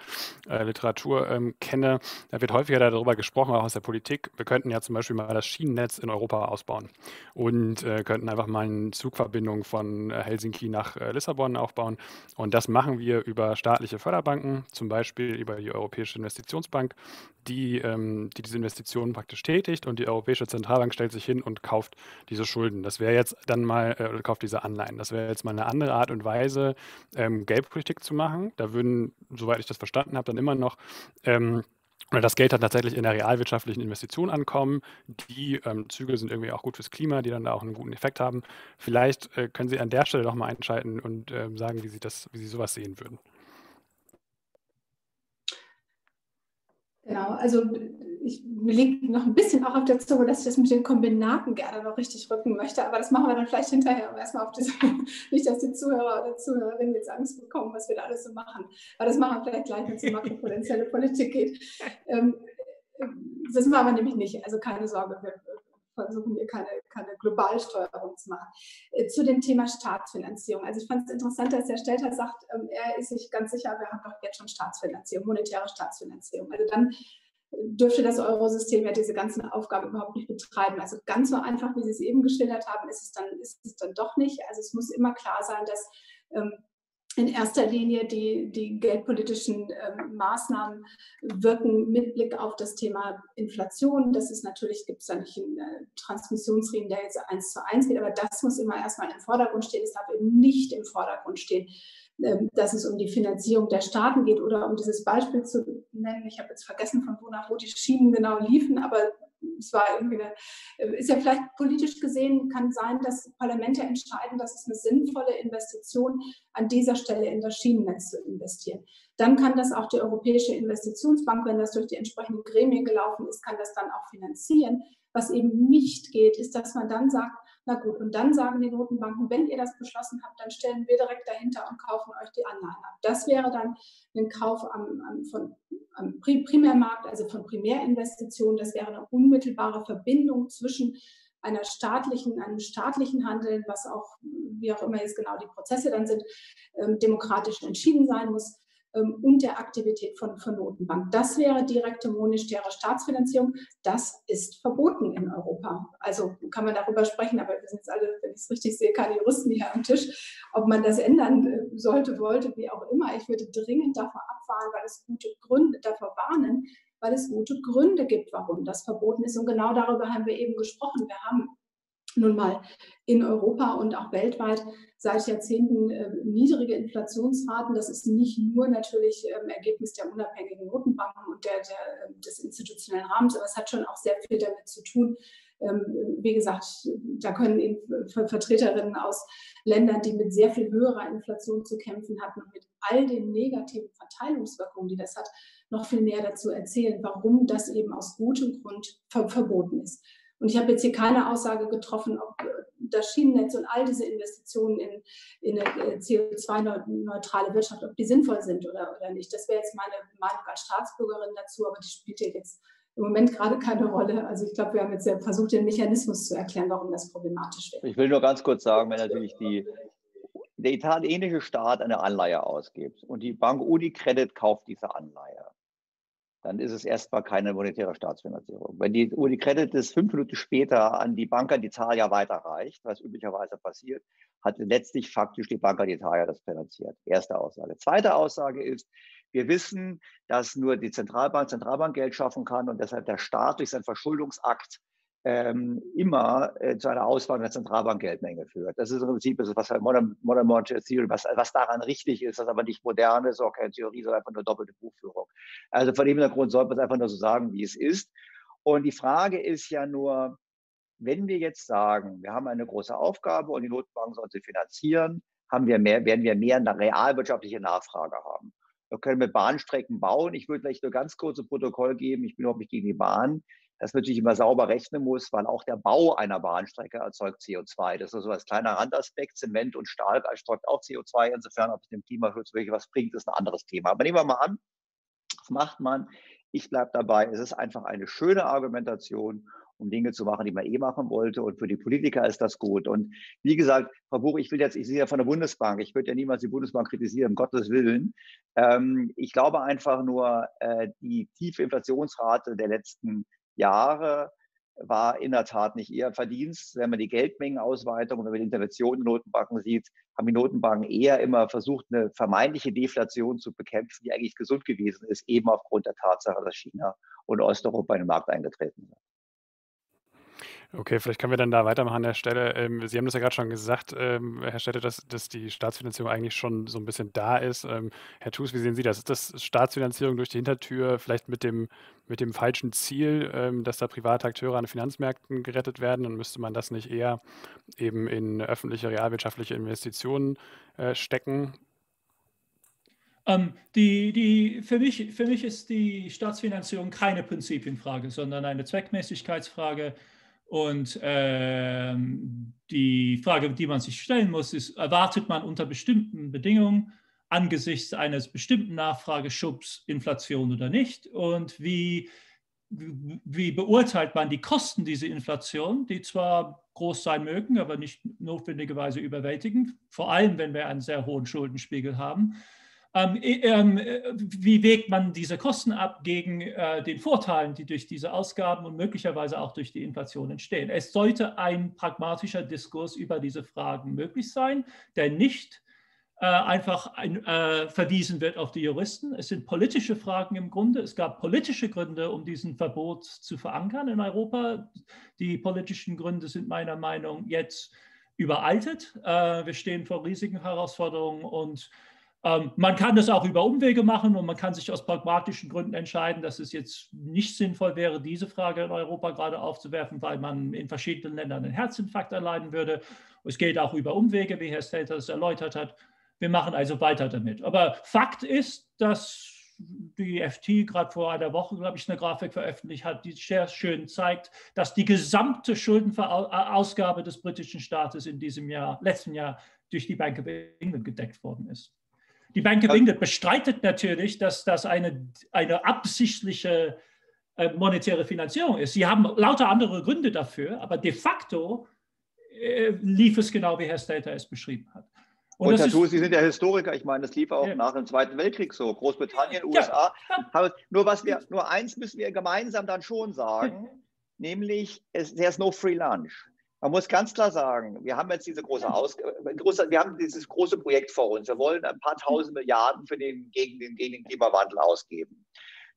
äh, Literatur ähm, kenne. Da wird häufiger darüber gesprochen, auch aus der Politik. Wir könnten ja zum Beispiel mal das Schienennetz in Europa ausbauen und äh, könnten einfach mal eine Zugverbindung von äh, Helsinki nach äh, Lissabon aufbauen. Und das machen wir über staatliche Förderbanken, zum Beispiel über die Europäische Investitionsbank, die, ähm, die diese Investitionen praktisch tätigt und die Europäische Zentralbank stellt sich hin und kauft diese Schulden. Das wäre jetzt dann mal, äh, kauft diese Anleihen. Das wäre jetzt mal eine andere Art und Weise, ähm, Geldpolitik zu machen. Da würden, soweit ich das verstanden habe, dann immer noch ähm, oder das Geld dann tatsächlich in der realwirtschaftlichen Investition ankommen. Die ähm, Züge sind irgendwie auch gut fürs Klima, die dann da auch einen guten Effekt haben. Vielleicht äh, können Sie an der Stelle noch mal einschalten und äh, sagen, wie Sie das, wie Sie sowas sehen würden. Genau, also ich, mir liegt noch ein bisschen auch auf der Zunge, dass ich das mit den Kombinaten gerne noch richtig rücken möchte, aber das machen wir dann vielleicht hinterher, um erstmal auf diese, [LAUGHS] nicht, dass die Zuhörer oder Zuhörerinnen jetzt Angst bekommen, was wir da alles so machen. Aber das machen wir vielleicht gleich, wenn es um makropotenzielle Politik geht. [LAUGHS] Ähm, das machen wir nämlich nicht, also keine Sorge, wir versuchen hier keine, keine Globalsteuerung zu machen. Äh, zu dem Thema Staatsfinanzierung. Also ich fand es interessant, dass Herr Stelter sagt, ähm, er ist sich ganz sicher, wir haben doch jetzt schon Staatsfinanzierung, monetäre Staatsfinanzierung. Also dann dürfte das Eurosystem ja diese ganzen Aufgaben überhaupt nicht betreiben. Also ganz so einfach, wie Sie es eben geschildert haben, ist es dann, ist es dann doch nicht. Also es muss immer klar sein, dass ähm, in erster Linie die, die geldpolitischen äh, Maßnahmen wirken mit Blick auf das Thema Inflation. Das ist natürlich, gibt es da nicht einen äh, Transmissionsriemen, der jetzt eins zu eins geht, aber das muss immer erstmal im Vordergrund stehen. Es darf eben nicht im Vordergrund stehen, äh, dass es um die Finanzierung der Staaten geht oder um dieses Beispiel zu nennen. Ich habe jetzt vergessen, von wo nach wo die Schienen genau liefen, aber es war irgendwie eine, äh, ist ja vielleicht politisch gesehen, kann sein, dass Parlamente entscheiden, dass es eine sinnvolle Investition an dieser Stelle in das Schienennetz zu investieren. Dann kann das auch die Europäische Investitionsbank, wenn das durch die entsprechenden Gremien gelaufen ist, kann das dann auch finanzieren. Was eben nicht geht, ist, dass man dann sagt, na gut, und dann sagen die Notenbanken, wenn ihr das beschlossen habt, dann stellen wir direkt dahinter und kaufen euch die Anleihen ab. Das wäre dann ein Kauf am, am, von, am Primärmarkt, also von Primärinvestitionen. Das wäre eine unmittelbare Verbindung zwischen einer staatlichen, einem staatlichen Handeln, was auch, wie auch immer jetzt genau die Prozesse dann sind, ähm, demokratisch entschieden sein muss und der Aktivität von, von Notenbank. Das wäre direkte monetäre Staatsfinanzierung. Das ist verboten in Europa. Also kann man darüber sprechen, aber wir sind jetzt alle, wenn ich es richtig sehe, keine Juristen hier am Tisch. Ob man das ändern äh, sollte, wollte, wie auch immer. Ich würde dringend davor abwarnen, weil es gute Gründe davor warnen, weil es gute Gründe gibt, warum das verboten ist. Und genau darüber haben wir eben gesprochen. Wir haben nun mal in Europa und auch weltweit seit Jahrzehnten äh, niedrige Inflationsraten. Das ist nicht nur natürlich ähm, Ergebnis der unabhängigen Notenbanken und der, der, ähm, des institutionellen Rahmens, aber es hat schon auch sehr viel damit zu tun. Ähm, wie gesagt, da können eben Vertreterinnen aus Ländern, die mit sehr viel höherer Inflation zu kämpfen hatten und mit all den negativen Verteilungswirkungen, die das hat, noch viel mehr dazu erzählen, warum das eben aus gutem Grund verboten ist. Und ich habe jetzt hier keine Aussage getroffen, ob das Schienennetz und all diese Investitionen in, in eine CO2-neutrale Wirtschaft, ob die sinnvoll sind oder, oder nicht. Das wäre jetzt meine Meinung als Staatsbürgerin dazu, aber die spielt hier jetzt im Moment gerade keine Rolle. Also ich glaube, wir haben jetzt versucht, den Mechanismus zu erklären, warum das problematisch wäre. Ich will nur ganz kurz sagen, wenn natürlich die, der italienische Staat eine Anleihe ausgibt und die Bank Unicredit kauft diese Anleihe, dann ist es erstmal keine monetäre Staatsfinanzierung. Wenn die Unicredit es fünf Minuten später an die Banca d'Italia weiterreicht, was üblicherweise passiert, hat letztlich faktisch die Banca d'Italia das finanziert. Erste Aussage. Zweite Aussage ist, wir wissen, dass nur die Zentralbank Zentralbankgeld schaffen kann und deshalb der Staat durch seinen Verschuldungsakt ähm, immer äh, zu einer Auswahl der Zentralbankgeldmenge führt. Das ist im Prinzip das, was Modern, Modern Monetary Theory, was, was daran richtig ist, das aber nicht modern ist, auch keine Theorie, sondern einfach nur doppelte Buchführung. Also von dem Hintergrund sollte man es einfach nur so sagen, wie es ist. Und die Frage ist ja nur, wenn wir jetzt sagen, wir haben eine große Aufgabe und die Notenbank soll sie finanzieren, haben wir mehr, werden wir mehr eine realwirtschaftliche Nachfrage haben. Wir können wir Bahnstrecken bauen. Ich würde vielleicht nur ganz kurz ein Protokoll geben. Ich bin überhaupt nicht gegen die Bahn das natürlich immer sauber rechnen muss, weil auch der Bau einer Bahnstrecke erzeugt CO2. Das ist so als kleiner Randaspekt. Zement und Stahl erzeugt auch CO2. Insofern, ob es dem Klimaschutz wirklich was bringt, ist ein anderes Thema. Aber nehmen wir mal an, was macht man? Ich bleibe dabei. Es ist einfach eine schöne Argumentation, um Dinge zu machen, die man eh machen wollte. Und für die Politiker ist das gut. Und wie gesagt, Frau Buch, ich will jetzt, ich sehe ja von der Bundesbank, ich würde ja niemals die Bundesbank kritisieren, um Gottes Willen. Ähm, ich glaube einfach nur, äh, die tiefe Inflationsrate der letzten Jahre war in der Tat nicht ihr Verdienst. Wenn man die Geldmengenausweitung und wenn man die Intervention in Notenbanken sieht, haben die Notenbanken eher immer versucht, eine vermeintliche Deflation zu bekämpfen, die eigentlich gesund gewesen ist, eben aufgrund der Tatsache, dass China und Osteuropa in den Markt eingetreten sind. Okay, vielleicht können wir dann da weitermachen an der Stelle. Ähm, Sie haben das ja gerade schon gesagt, ähm, Herr Städte, dass, dass die Staatsfinanzierung eigentlich schon so ein bisschen da ist. Ähm, Herr Thus, wie sehen Sie das? Ist das Staatsfinanzierung durch die Hintertür vielleicht mit dem, mit dem falschen Ziel, ähm, dass da private Akteure an Finanzmärkten gerettet werden? Und müsste man das nicht eher eben in öffentliche, realwirtschaftliche Investitionen äh, stecken? Ähm, die, die, für, mich, für mich ist die Staatsfinanzierung keine Prinzipienfrage, sondern eine Zweckmäßigkeitsfrage und ähm, die Frage, die man sich stellen muss, ist, erwartet man unter bestimmten Bedingungen angesichts eines bestimmten Nachfrageschubs Inflation oder nicht? Und wie, wie beurteilt man die Kosten dieser Inflation, die zwar groß sein mögen, aber nicht notwendigerweise überwältigend, vor allem wenn wir einen sehr hohen Schuldenspiegel haben? Ähm, ähm, wie wägt man diese Kosten ab gegen äh, den Vorteilen, die durch diese Ausgaben und möglicherweise auch durch die Inflation entstehen? Es sollte ein pragmatischer Diskurs über diese Fragen möglich sein, der nicht äh, einfach ein, äh, verwiesen wird auf die Juristen. Es sind politische Fragen im Grunde. Es gab politische Gründe, um diesen Verbot zu verankern in Europa. Die politischen Gründe sind meiner Meinung nach jetzt überaltet. Äh, wir stehen vor riesigen Herausforderungen und man kann das auch über Umwege machen und man kann sich aus pragmatischen Gründen entscheiden, dass es jetzt nicht sinnvoll wäre, diese Frage in Europa gerade aufzuwerfen, weil man in verschiedenen Ländern einen Herzinfarkt erleiden würde. Es geht auch über Umwege, wie Herr Stelter es erläutert hat. Wir machen also weiter damit. Aber Fakt ist, dass die FT gerade vor einer Woche, glaube ich, eine Grafik veröffentlicht hat, die sehr schön zeigt, dass die gesamte Schuldenausgabe des britischen Staates in diesem Jahr, letzten Jahr, durch die Bank of England gedeckt worden ist. Die Bank of England bestreitet natürlich, dass das eine, eine absichtliche äh, monetäre Finanzierung ist. Sie haben lauter andere Gründe dafür, aber de facto äh, lief es genau, wie Herr Stater es beschrieben hat. Und, und Herr Sie sind ja Historiker. Ich meine, das lief auch ja. nach dem Zweiten Weltkrieg so. Großbritannien, USA. Ja. Nur, was wir, nur eins müssen wir gemeinsam dann schon sagen, nämlich, es, there's no free lunch. Man muss ganz klar sagen, wir haben jetzt diese große Aus wir haben dieses große Projekt vor uns. Wir wollen ein paar tausend Milliarden für den, gegen, den, gegen den Klimawandel ausgeben.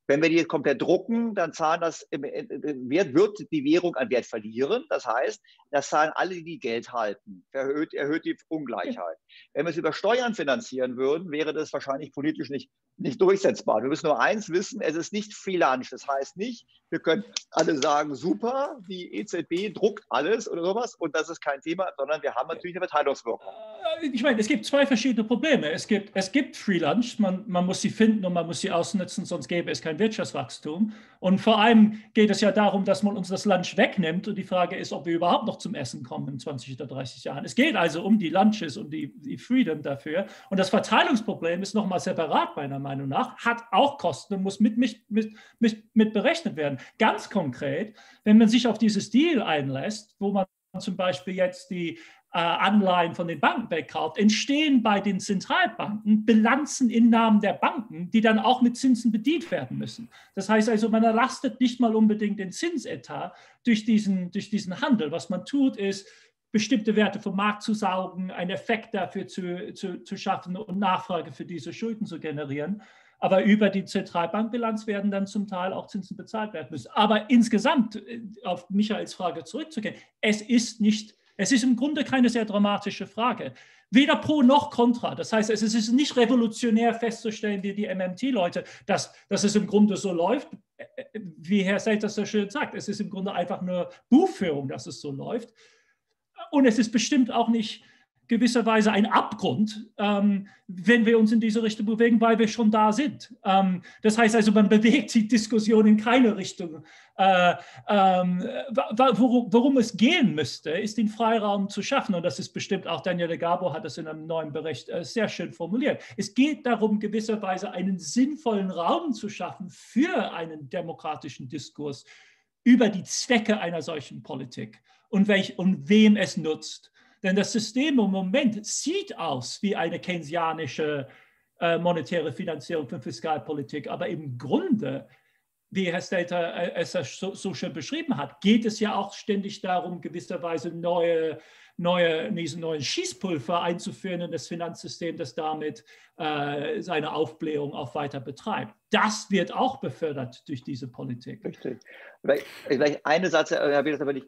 Wenn wir die jetzt komplett drucken, dann zahlen das Wert, wird die Währung an Wert verlieren. Das heißt, das zahlen alle, die Geld halten. Erhöht, erhöht die Ungleichheit. Wenn wir es über Steuern finanzieren würden, wäre das wahrscheinlich politisch nicht nicht durchsetzbar. Wir müssen nur eins wissen, es ist nicht Free. Das heißt nicht, wir können alle sagen, super, die EZB druckt alles oder sowas und das ist kein Thema, sondern wir haben natürlich eine Verteilungswirkung. Äh, ich meine, es gibt zwei verschiedene Probleme. Es gibt, es gibt Free man, man muss sie finden und man muss sie ausnutzen, sonst gäbe es kein Wirtschaftswachstum. Und vor allem geht es ja darum, dass man uns das Lunch wegnimmt und die Frage ist, ob wir überhaupt noch zum Essen kommen in 20 oder 30 Jahren. Es geht also um die Lunches und die, die Freedom dafür. Und das Verteilungsproblem ist nochmal separat meiner Meinung nach, hat auch Kosten und muss mit, mit, mit, mit berechnet werden. Ganz konkret, wenn man sich auf dieses Deal einlässt, wo man zum Beispiel jetzt die äh, Anleihen von den Banken wegkauft, entstehen bei den Zentralbanken Bilanzen in Namen der Banken, die dann auch mit Zinsen bedient werden müssen. Das heißt also, man erlastet nicht mal unbedingt den Zinsetat durch diesen, durch diesen Handel. Was man tut, ist, bestimmte Werte vom Markt zu saugen, einen Effekt dafür zu, zu, zu schaffen und Nachfrage für diese Schulden zu generieren. Aber über die Zentralbankbilanz werden dann zum Teil auch Zinsen bezahlt werden müssen. Aber insgesamt, äh, auf Michaels Frage zurückzugehen, es ist nicht, es ist im Grunde keine sehr dramatische Frage. Weder pro noch contra. Das heißt, es ist nicht revolutionär festzustellen, wie die MMT-Leute, dass, dass es im Grunde so läuft, äh, äh, wie Herr Seiters so schön sagt. Es ist im Grunde einfach nur Buchführung, dass es so läuft. Und es ist bestimmt auch nicht gewisserweise ein Abgrund, ähm, wenn wir uns in diese Richtung bewegen, weil wir schon da sind. Ähm, das heißt also, man bewegt die Diskussion in keine Richtung. Äh, ähm, worum, worum, es gehen müsste, ist den Freiraum zu schaffen. Und das ist bestimmt auch Daniele Gabo hat das in einem neuen Bericht äh, sehr schön formuliert. Es geht darum, gewisserweise einen sinnvollen Raum zu schaffen für einen demokratischen Diskurs über die Zwecke einer solchen Politik und, welch, und wem es nutzt. Denn das System im Moment sieht aus wie eine keynesianische äh, monetäre Finanzierung für Fiskalpolitik, aber im Grunde, wie Herr Stelter äh, es so, so, schön beschrieben hat, geht es ja auch ständig darum, gewisserweise neue, neue, diesen neuen Schießpulver einzuführen in das Finanzsystem, das damit äh, seine Aufblähung auch weiter betreibt. Das wird auch befördert durch diese Politik. Richtig. Vielleicht, vielleicht eine Satz, Herr Peters, aber nicht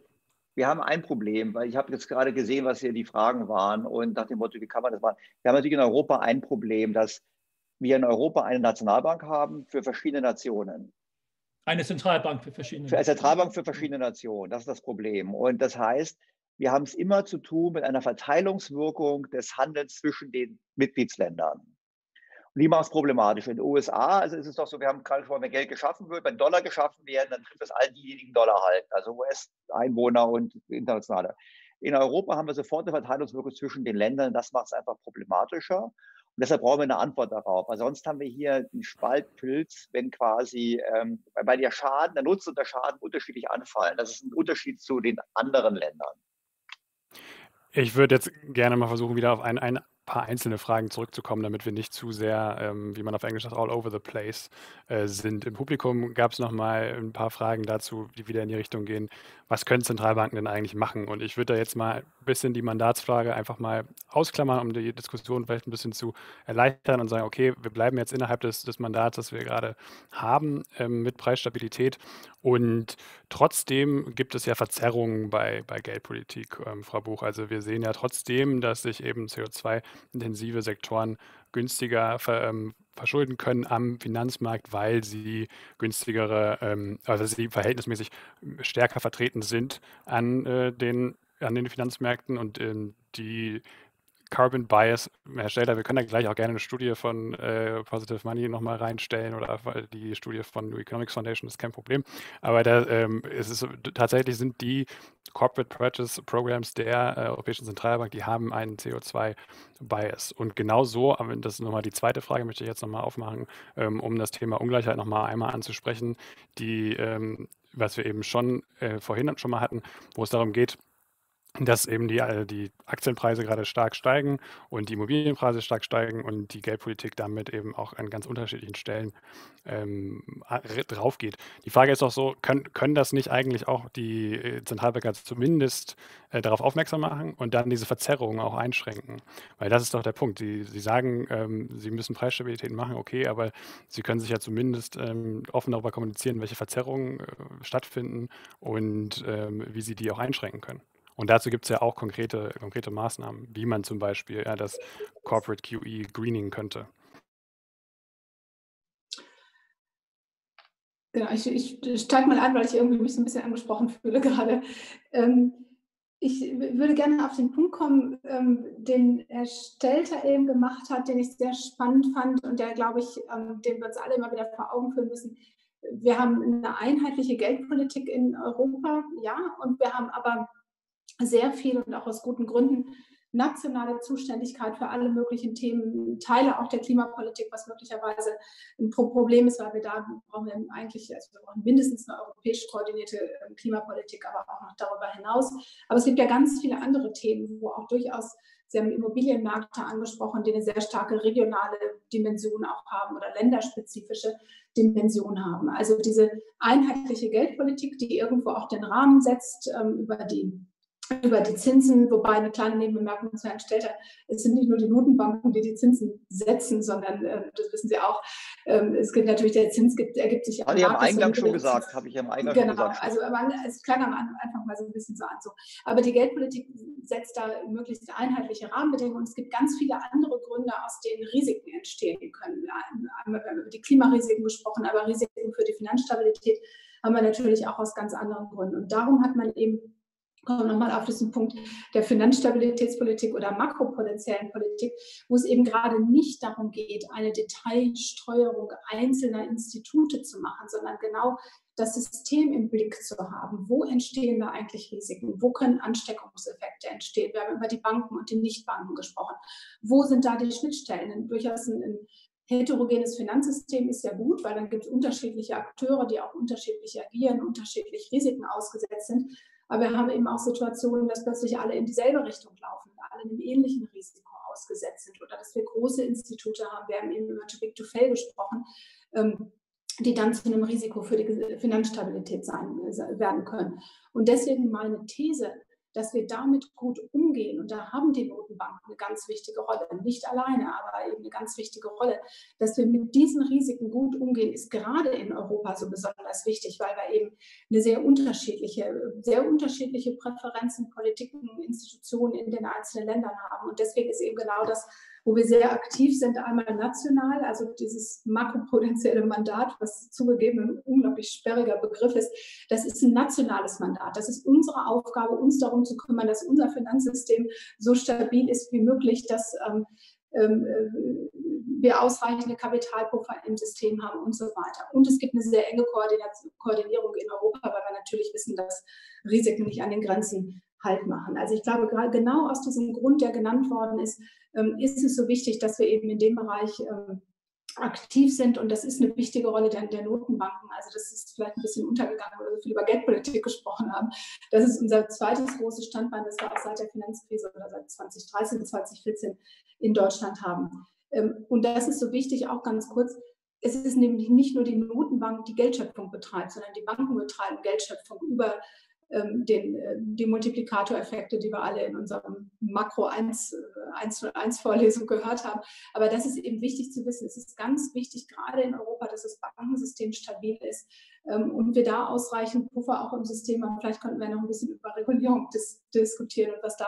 wir haben ein Problem, weil ich habe jetzt gerade gesehen, was hier die Fragen waren und nach dem Motto, wie kann man das machen? Wir haben natürlich in Europa ein Problem, dass wir in Europa eine Nationalbank haben für verschiedene Nationen. Eine Zentralbank für verschiedene Nationen. Eine Zentralbank für verschiedene Nationen, das ist das Problem. Und das heißt, wir haben es immer zu tun mit einer Verteilungswirkung des Handels zwischen den Mitgliedsländern. Es problematisch. In den USA also ist es doch so, wir haben gerade schon, wenn Geld geschaffen wird, wenn Dollar geschaffen werden, dann trifft das all diejenigen Dollar halten, also US-Einwohner und internationale. In Europa haben wir sofort eine Verteilungswirkung zwischen den Ländern. Das macht es einfach problematischer. Und deshalb brauchen wir eine Antwort darauf. Weil sonst haben wir hier einen Spaltpilz, wenn quasi, ähm, weil der Schaden, der Nutzen und der Schaden unterschiedlich anfallen. Das ist ein Unterschied zu den anderen Ländern. Ich würde jetzt gerne mal versuchen, wieder auf ein, ein paar einzelne Fragen zurückzukommen, damit wir nicht zu sehr, ähm, wie man auf Englisch sagt, all over the place äh, sind. Im Publikum gab es noch mal ein paar Fragen dazu, die wieder in die Richtung gehen, was können Zentralbanken denn eigentlich machen? Und ich würde da jetzt mal ein bisschen die Mandatsfrage einfach mal ausklammern, um die Diskussion vielleicht ein bisschen zu erleichtern und sagen, okay, wir bleiben jetzt innerhalb des, des Mandats, das wir gerade haben, ähm, mit Preisstabilität. Und trotzdem gibt es ja Verzerrungen bei, bei Geldpolitik, ähm, Frau Buch. Also wir sehen ja trotzdem, dass sich eben CO2-intensive Sektoren günstiger ver, ähm, verschulden können am Finanzmarkt, weil sie günstigere, ähm, also sie verhältnismäßig stärker vertreten sind an äh, den an den Finanzmärkten und ähm, die Carbon Bias, Herr Stelter, wir können da gleich auch gerne eine Studie von äh, Positive Money nochmal reinstellen oder die Studie von New Economics Foundation, ist kein Problem. Aber da ähm, ist tatsächlich sind die Corporate Purchase Programs der äh, Europäischen Zentralbank, die haben einen CO2-Bias. Und genau so, das ist nochmal die zweite Frage, möchte ich jetzt nochmal aufmachen, ähm, um das Thema Ungleichheit nochmal einmal anzusprechen, die, ähm, was wir eben schon äh, vorhin schon mal hatten, wo es darum geht, dass eben die, äh, die Aktienpreise gerade stark steigen und die Immobilienpreise stark steigen und die Geldpolitik damit eben auch an ganz unterschiedlichen Stellen ähm, drauf geht. Die Frage ist auch so, können, können das nicht eigentlich auch die äh, Zentralbanker zumindest äh, darauf aufmerksam machen und dann diese Verzerrungen auch einschränken? Weil das ist doch der Punkt. Sie, sie sagen, ähm, sie müssen Preisstabilität machen, okay, aber sie können sich ja zumindest ähm, offen darüber kommunizieren, welche Verzerrungen äh, stattfinden und ähm, wie sie die auch einschränken können. Und dazu gibt es ja auch konkrete, konkrete Maßnahmen, wie man zum Beispiel ja, das Corporate QE greening könnte. Genau, ich, ich steige mal an, weil ich irgendwie mich so ein bisschen angesprochen fühle [LAUGHS] gerade. Ähm, ich würde gerne auf den Punkt kommen, ähm, den Herr Stelter eben gemacht hat, den ich sehr spannend fand und der, glaube ich, ähm, den wir uns alle immer wieder vor Augen führen müssen. Wir haben eine einheitliche Geldpolitik in Europa, ja, und wir haben aber sehr viel und auch aus guten Gründen nationale Zuständigkeit für alle möglichen Themen, Teile auch der Klimapolitik, was möglicherweise ein Problem ist, weil wir da brauchen wir eigentlich, also wir brauchen mindestens eine europäisch koordinierte ähm, Klimapolitik, aber auch noch darüber hinaus. Aber es gibt ja ganz viele andere Themen, wo auch durchaus Sie haben Immobilienmärkte angesprochen, die eine sehr starke regionale Dimension auch haben oder länderspezifische Dimension haben. Also diese einheitliche Geldpolitik, die irgendwo auch den Rahmen setzt ähm, über die über die Zinsen, wobei eine kleine Nebenbemerkung zu Herrn Stelter, es sind nicht nur die Notenbanken, die die Zinsen setzen, sondern, äh, das wissen Sie auch, ähm, es gibt natürlich, der Zins gibt, ergibt sich Habe ich am Eingang schon gesagt, habe ich am Eingang genau, schon gesagt. Also es klang am Anfang mal so ein bisschen so an. So. Aber die Geldpolitik setzt da möglichst einheitliche Rahmenbedingungen und es gibt ganz viele andere Gründe, aus denen Risiken entstehen können. Einmal, wir haben über die Klimarisiken gesprochen, aber Risiken für die Finanzstabilität haben wir natürlich auch aus ganz anderen Gründen. Und darum hat man eben kommen nochmal auf diesen Punkt der Finanzstabilitätspolitik oder makropotenziellen Politik, wo es eben gerade nicht darum geht, eine Detailsteuerung einzelner Institute zu machen, sondern genau das System im Blick zu haben. Wo entstehen da eigentlich Risiken? Wo können Ansteckungseffekte entstehen? Wir haben über die Banken und die Nichtbanken gesprochen. Wo sind da die Schnittstellen? Durchaus ein, ein heterogenes Finanzsystem ist ja gut, weil dann gibt es unterschiedliche Akteure, die auch unterschiedlich agieren, unterschiedlich Risiken ausgesetzt sind. Aber wir haben eben auch Situationen, dass plötzlich alle in dieselbe Richtung laufen, alle einem ähnlichen Risiko ausgesetzt sind oder dass wir große Institute haben. Wir haben eben über Too Big to Fail gesprochen, ähm, die dann zu einem Risiko für die Finanzstabilität sein werden können. Und deswegen meine These, dass wir damit gut umgehen. Und da haben die Notenbanken eine ganz wichtige Rolle. Nicht alleine, aber eben eine ganz wichtige Rolle. Dass wir mit diesen Risiken gut umgehen, ist gerade in Europa so besonders wichtig, weil wir eben eine sehr unterschiedliche, sehr unterschiedliche Präferenzen, Politiken, Institutionen in den einzelnen Ländern haben. Und deswegen ist eben genau das wo wir sehr aktiv sind, einmal national, also dieses makropotenzielle Mandat, was zugegeben ein unglaublich sperriger Begriff ist, das ist ein nationales Mandat. Das ist unsere Aufgabe, uns darum zu kümmern, dass unser Finanzsystem so stabil ist wie möglich, dass ähm, ähm, äh, wir ausreichende Kapitalpuffer im System haben und so weiter. Und es gibt eine sehr enge Koordinierung in Europa, weil wir natürlich wissen, dass Risiken nicht an den Grenzen Halt machen. Also ich glaube, genau aus diesem Grund, der genannt worden ist, ähm, ist es so wichtig, dass wir eben in dem Bereich ähm, aktiv sind und das ist eine wichtige Rolle der, der, Notenbanken. Also das ist vielleicht ein bisschen untergegangen, weil wir viel über Geldpolitik gesprochen haben. Das ist unser zweites großes Standbein, das wir auch seit der Finanzkrise oder seit 2013, 2014 in Deutschland haben. Ähm, und das ist so wichtig, auch ganz kurz. Es ist nämlich nicht nur die Notenbank, die Geldschöpfung betreibt, sondern die Banken betreiben Geldschöpfung über den, äh, die Multiplikatoreffekte, die wir alle in unserem Makro 1, 1, 1 Vorlesung gehört haben. Aber das ist eben wichtig zu wissen. Es ist ganz wichtig, gerade in Europa, dass das Bankensystem stabil ist ähm, und wir da ausreichend Puffer auch im System haben. Vielleicht könnten wir noch ein bisschen über Regulierung dis diskutieren und was da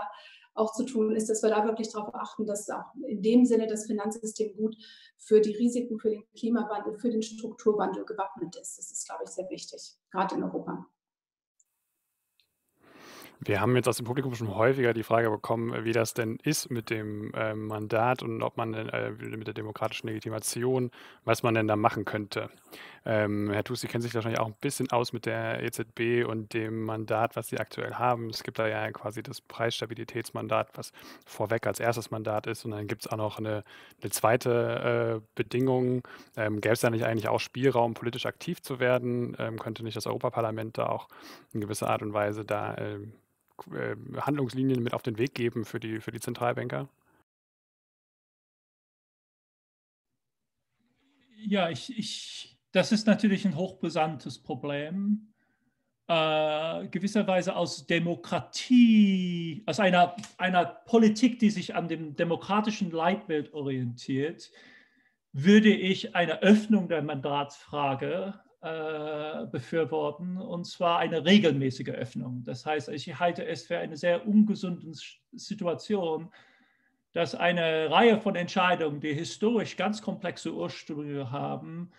auch zu tun ist, dass wir da wirklich darauf achten, dass auch in dem Sinne das Finanzsystem gut für die Risiken, für den Klimawandel, für den Strukturwandel gewappnet ist. Das ist, glaube ich, sehr wichtig, gerade in Europa. Wir haben jetzt aus dem Publikum schon häufiger die Frage bekommen, wie das denn ist mit dem äh, Mandat und ob man äh, mit der demokratischen Legitimation, was man denn da machen könnte. Ähm, Herr Tus, Sie kennen sich wahrscheinlich auch ein bisschen aus mit der EZB und dem Mandat, was Sie aktuell haben. Es gibt da ja quasi das Preisstabilitätsmandat, was vorweg als erstes Mandat ist. Und dann gibt es auch noch eine, eine zweite äh, Bedingung. Ähm, Gäbe es da nicht eigentlich auch Spielraum, politisch aktiv zu werden? Ähm, könnte nicht das Europaparlament da auch in gewisser Art und Weise da ähm, äh, Handlungslinien mit auf den Weg geben für die, für die Zentralbanker? Ja, ich, ich, das ist natürlich ein hochbrisantes Problem. Äh, gewisserweise aus Demokratie, aus einer, einer Politik, die sich an dem demokratischen Leitbild orientiert, würde ich eine Öffnung der Mandatsfrage äh, befürworten, und zwar eine regelmäßige Öffnung. Das heißt, ich halte es für eine sehr ungesunde Situation, dass eine Reihe von Entscheidungen, die historisch ganz komplexe Ursprünge haben,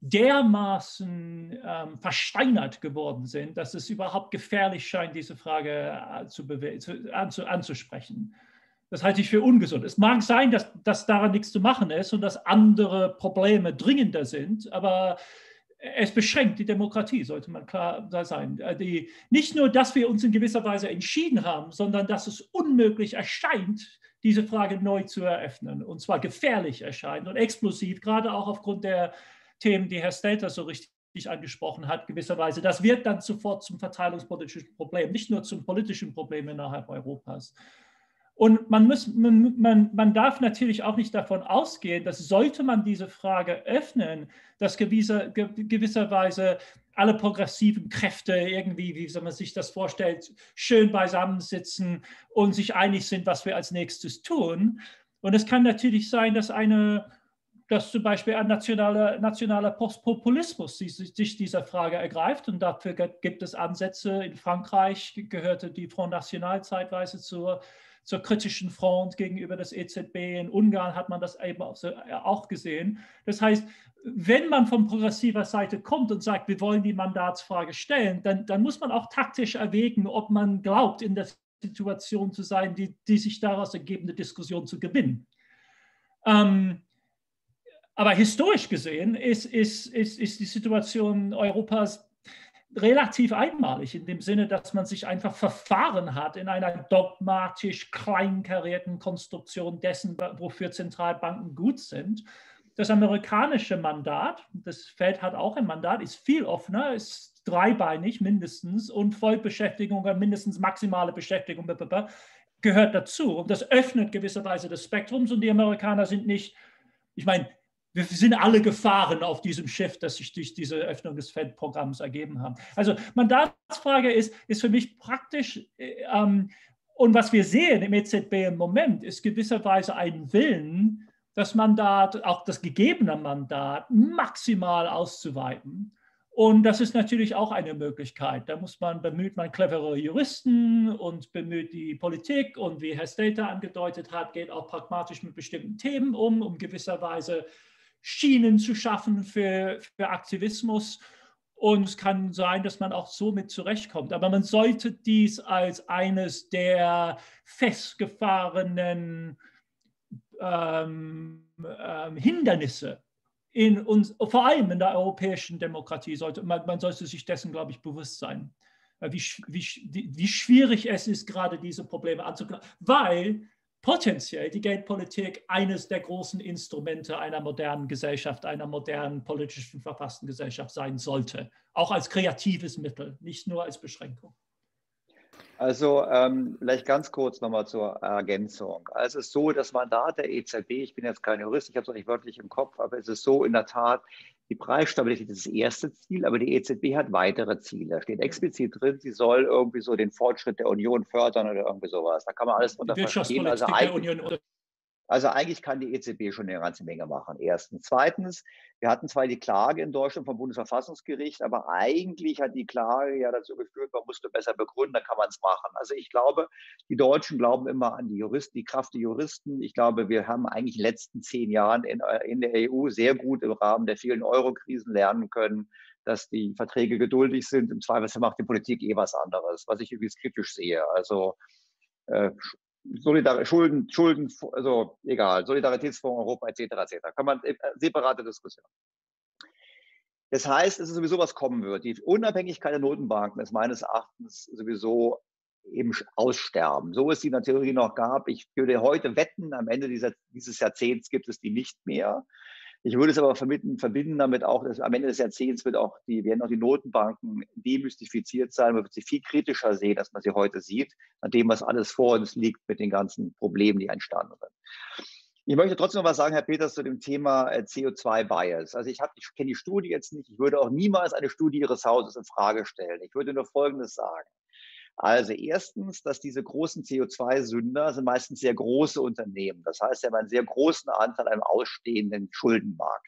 dermaßen ähm, versteinert geworden sind, dass es überhaupt gefährlich scheint, diese Frage äh, zu zu, anzu anzusprechen. Das halte ich für ungesund. Es mag sein, dass, dass daran nichts zu machen ist und dass andere Probleme dringender sind, aber es beschränkt die Demokratie, sollte man klar sein. Äh, die, nicht nur, dass wir uns in gewisser Weise entschieden haben, sondern dass es unmöglich erscheint, diese Frage neu zu eröffnen. Und zwar gefährlich erscheint und explosiv, gerade auch aufgrund der Themen, die Herr Stelter so richtig angesprochen hat, gewisserweise. Das wird dann sofort zum verteilungspolitischen Problem, nicht nur zum politischen Problem innerhalb Europas. Und man, muss, man, man, man darf natürlich auch nicht davon ausgehen, dass sollte man diese Frage öffnen, dass gewisser, gewisserweise alle progressiven Kräfte irgendwie, wie man sich das vorstellt, schön beisammensitzen und sich einig sind, was wir als nächstes tun. Und es kann natürlich sein, dass eine dass zum Beispiel ein nationaler, nationaler Postpopulismus sich dieser Frage ergreift. Und dafür gibt es Ansätze. In Frankreich gehörte die Front National zeitweise zur zur kritischen Front gegenüber des EZB. In Ungarn hat man das eben auch gesehen. Das heißt, wenn man von progressiver Seite kommt und sagt, wir wollen die Mandatsfrage stellen, dann, dann muss man auch taktisch erwägen, ob man glaubt, in der Situation zu sein, die, die sich daraus ergebende Diskussion zu gewinnen. Ähm, aber historisch gesehen ist, ist, ist, ist die Situation Europas relativ einmalig in dem Sinne, dass man sich einfach verfahren hat in einer dogmatisch kleinkarierten Konstruktion dessen, wofür Zentralbanken gut sind. Das amerikanische Mandat, das Fed hat auch ein Mandat, ist viel offener, ist dreibeinig mindestens und Vollbeschäftigung, mindestens maximale Beschäftigung gehört dazu. Und das öffnet gewisserweise das Spektrums und die Amerikaner sind nicht, ich meine, wir sind alle Gefahren auf diesem Schiff, das sich durch diese Öffnung des Fed-Programms ergeben haben. Also Mandatsfrage ist, ist für mich praktisch, äh, ähm, und was wir sehen im EZB im Moment, ist gewisserweise ein Willen, das Mandat, auch das gegebene Mandat, maximal auszuweiten. Und das ist natürlich auch eine Möglichkeit. Da muss man, bemüht man clevere Juristen und bemüht die Politik und wie Herr Stater angedeutet hat, geht auch pragmatisch mit bestimmten Themen um, um gewisserweise Schienen zu schaffen für, für Aktivismus. Und es kann sein, dass man auch so mit zurechtkommt. Aber man sollte dies als eines der festgefahrenen ähm, ähm, Hindernisse in uns, vor allem in der europäischen Demokratie, sollte man, man sollte sich dessen, glaube ich, bewusst sein, wie, wie, wie schwierig es ist, gerade diese Probleme anzugreifen, weil potenziell die Geldpolitik eines der großen Instrumente einer modernen Gesellschaft, einer modernen politischen verfassten Gesellschaft sein sollte. Auch als kreatives Mittel, nicht nur als Beschränkung. Also ähm, vielleicht ganz kurz nochmal zur Ergänzung. Also es ist so, das Mandat der EZB, ich bin jetzt kein Jurist, ich habe es auch nicht wörtlich im Kopf, aber es ist so in der Tat, die Preisstabilität ist das erste Ziel, aber die EZB hat weitere Ziele. Da steht explizit drin, sie soll irgendwie so den Fortschritt der Union fördern oder irgendwie sowas. Da kann man alles drunter verstehen. Also der Union also eigentlich kann die EZB schon eine ganze Menge machen. Erstens. Zweitens, wir hatten zwar die Klage in Deutschland vom Bundesverfassungsgericht, aber eigentlich hat die Klage ja dazu geführt, man musste besser begründen, dann kann man es machen. Also ich glaube, die Deutschen glauben immer an die Juristen, die Kraft der Juristen. Ich glaube, wir haben eigentlich in den letzten zehn Jahren in, äh, in der EU sehr gut im Rahmen der vielen Euro-Krisen lernen können, dass die Verträge geduldig sind. Im Zweifelsfall macht die Politik eh was anderes, was ich übrigens kritisch sehe. Also äh, Solidar Schulden, Schulden, also egal, Solidaritätsfonds Europa etc. etc. Kann man äh, separate Diskussion. Das heißt, es ist sowieso was kommen wird. Die Unabhängigkeit der Notenbanken ist meines Erachtens sowieso eben aussterben. So es die in der Theorie noch gab. Ich würde heute wetten, am Ende dieser, dieses Jahrzehnts gibt es die nicht mehr. Ich würde es aber verbinden, verbinden damit auch, dass am Ende des Jahrzehnts wird auch die, werden auch die Notenbanken demystifiziert sein. Man wird sie viel kritischer sehen, als man sie heute sieht, an dem, was alles vor uns liegt mit den ganzen Problemen, die entstanden sind. Ich möchte trotzdem noch was sagen, Herr Peters, zu dem Thema äh, CO2-Bias. Also ich, ich kenne die Studie jetzt nicht. Ich würde auch niemals eine Studie Ihres Hauses in Frage stellen. Ich würde nur Folgendes sagen. Also erstens, dass diese großen CO2-Sünder sind meistens sehr große Unternehmen. Das heißt, sie haben einen sehr großen Anteil am ausstehenden Schuldenmarkt.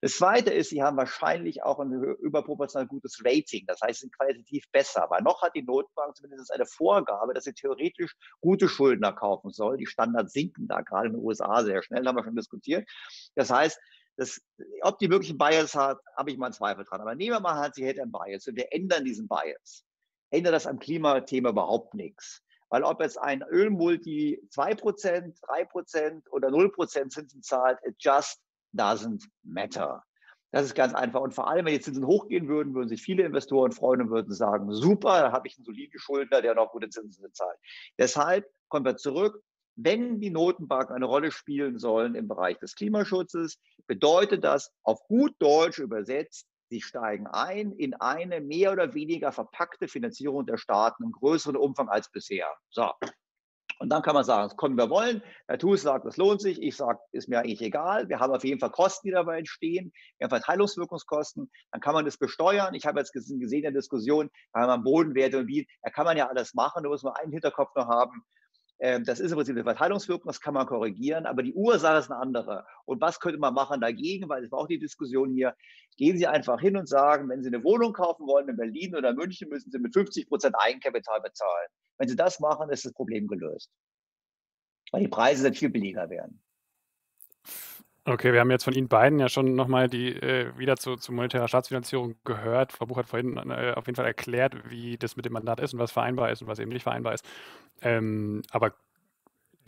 Das Zweite ist, sie haben wahrscheinlich auch ein überproportional gutes Rating. Das heißt, sie sind qualitativ besser. Aber noch hat die Notbank zumindest eine Vorgabe, dass sie theoretisch gute Schuldner kaufen soll. Die Standards sinken da gerade in den USA sehr schnell, haben wir schon diskutiert. Das heißt, das, ob die wirklich einen Bias hat, habe ich mal einen Zweifel dran. Aber nehmen wir mal an, sie hätte einen Bias und wir ändern diesen Bias ändert das am Klimathema überhaupt nichts. Weil ob jetzt ein Ölmulti 2%, 3% oder 0% Zinsen zahlt, it just doesn't matter. Das ist ganz einfach. Und vor allem, wenn die Zinsen hochgehen würden, würden sich viele Investoren freuen und würden sagen, super, da habe ich einen soliden Schuldner, der noch gute Zinsen zahlt. Deshalb kommen wir zurück. Wenn die Notenbanken eine Rolle spielen sollen im Bereich des Klimaschutzes, bedeutet das auf gut Deutsch übersetzt, Sie steigen ein in eine mehr oder weniger verpackte Finanzierung der Staaten im größeren Umfang als bisher. So. Und dann kann man sagen, das können wir wollen. Herr Thus sagt, das lohnt sich. Ich sage, ist mir eigentlich egal. Wir haben auf jeden Fall Kosten, die dabei entstehen. Wir haben Verteilungswirkungskosten. Dann kann man das besteuern. Ich habe jetzt gesehen in der Diskussion, da haben wir Bodenwerte und wie. Da kann man ja alles machen. Da muss man einen Hinterkopf noch haben. Ähm, das ist im Prinzip eine Verteilungswirkung, das kann man korrigieren, aber die Ursache ist eine andere. Und was könnte man machen dagegen? Weil es war auch die Diskussion hier. Gehen Sie einfach hin und sagen, wenn Sie eine Wohnung kaufen wollen in Berlin oder München, müssen Sie mit 50 Prozent Eigenkapital bezahlen. Wenn Sie das machen, ist das Problem gelöst. Weil die Preise dann viel billiger werden. Okay, wir haben jetzt von Ihnen beiden ja schon nochmal die äh, wieder zu, zu monetärer Staatsfinanzierung gehört. Frau Buch hat vorhin äh, auf jeden Fall erklärt, wie das mit dem Mandat ist und was vereinbar ist und was eben nicht vereinbar ist. Ähm, aber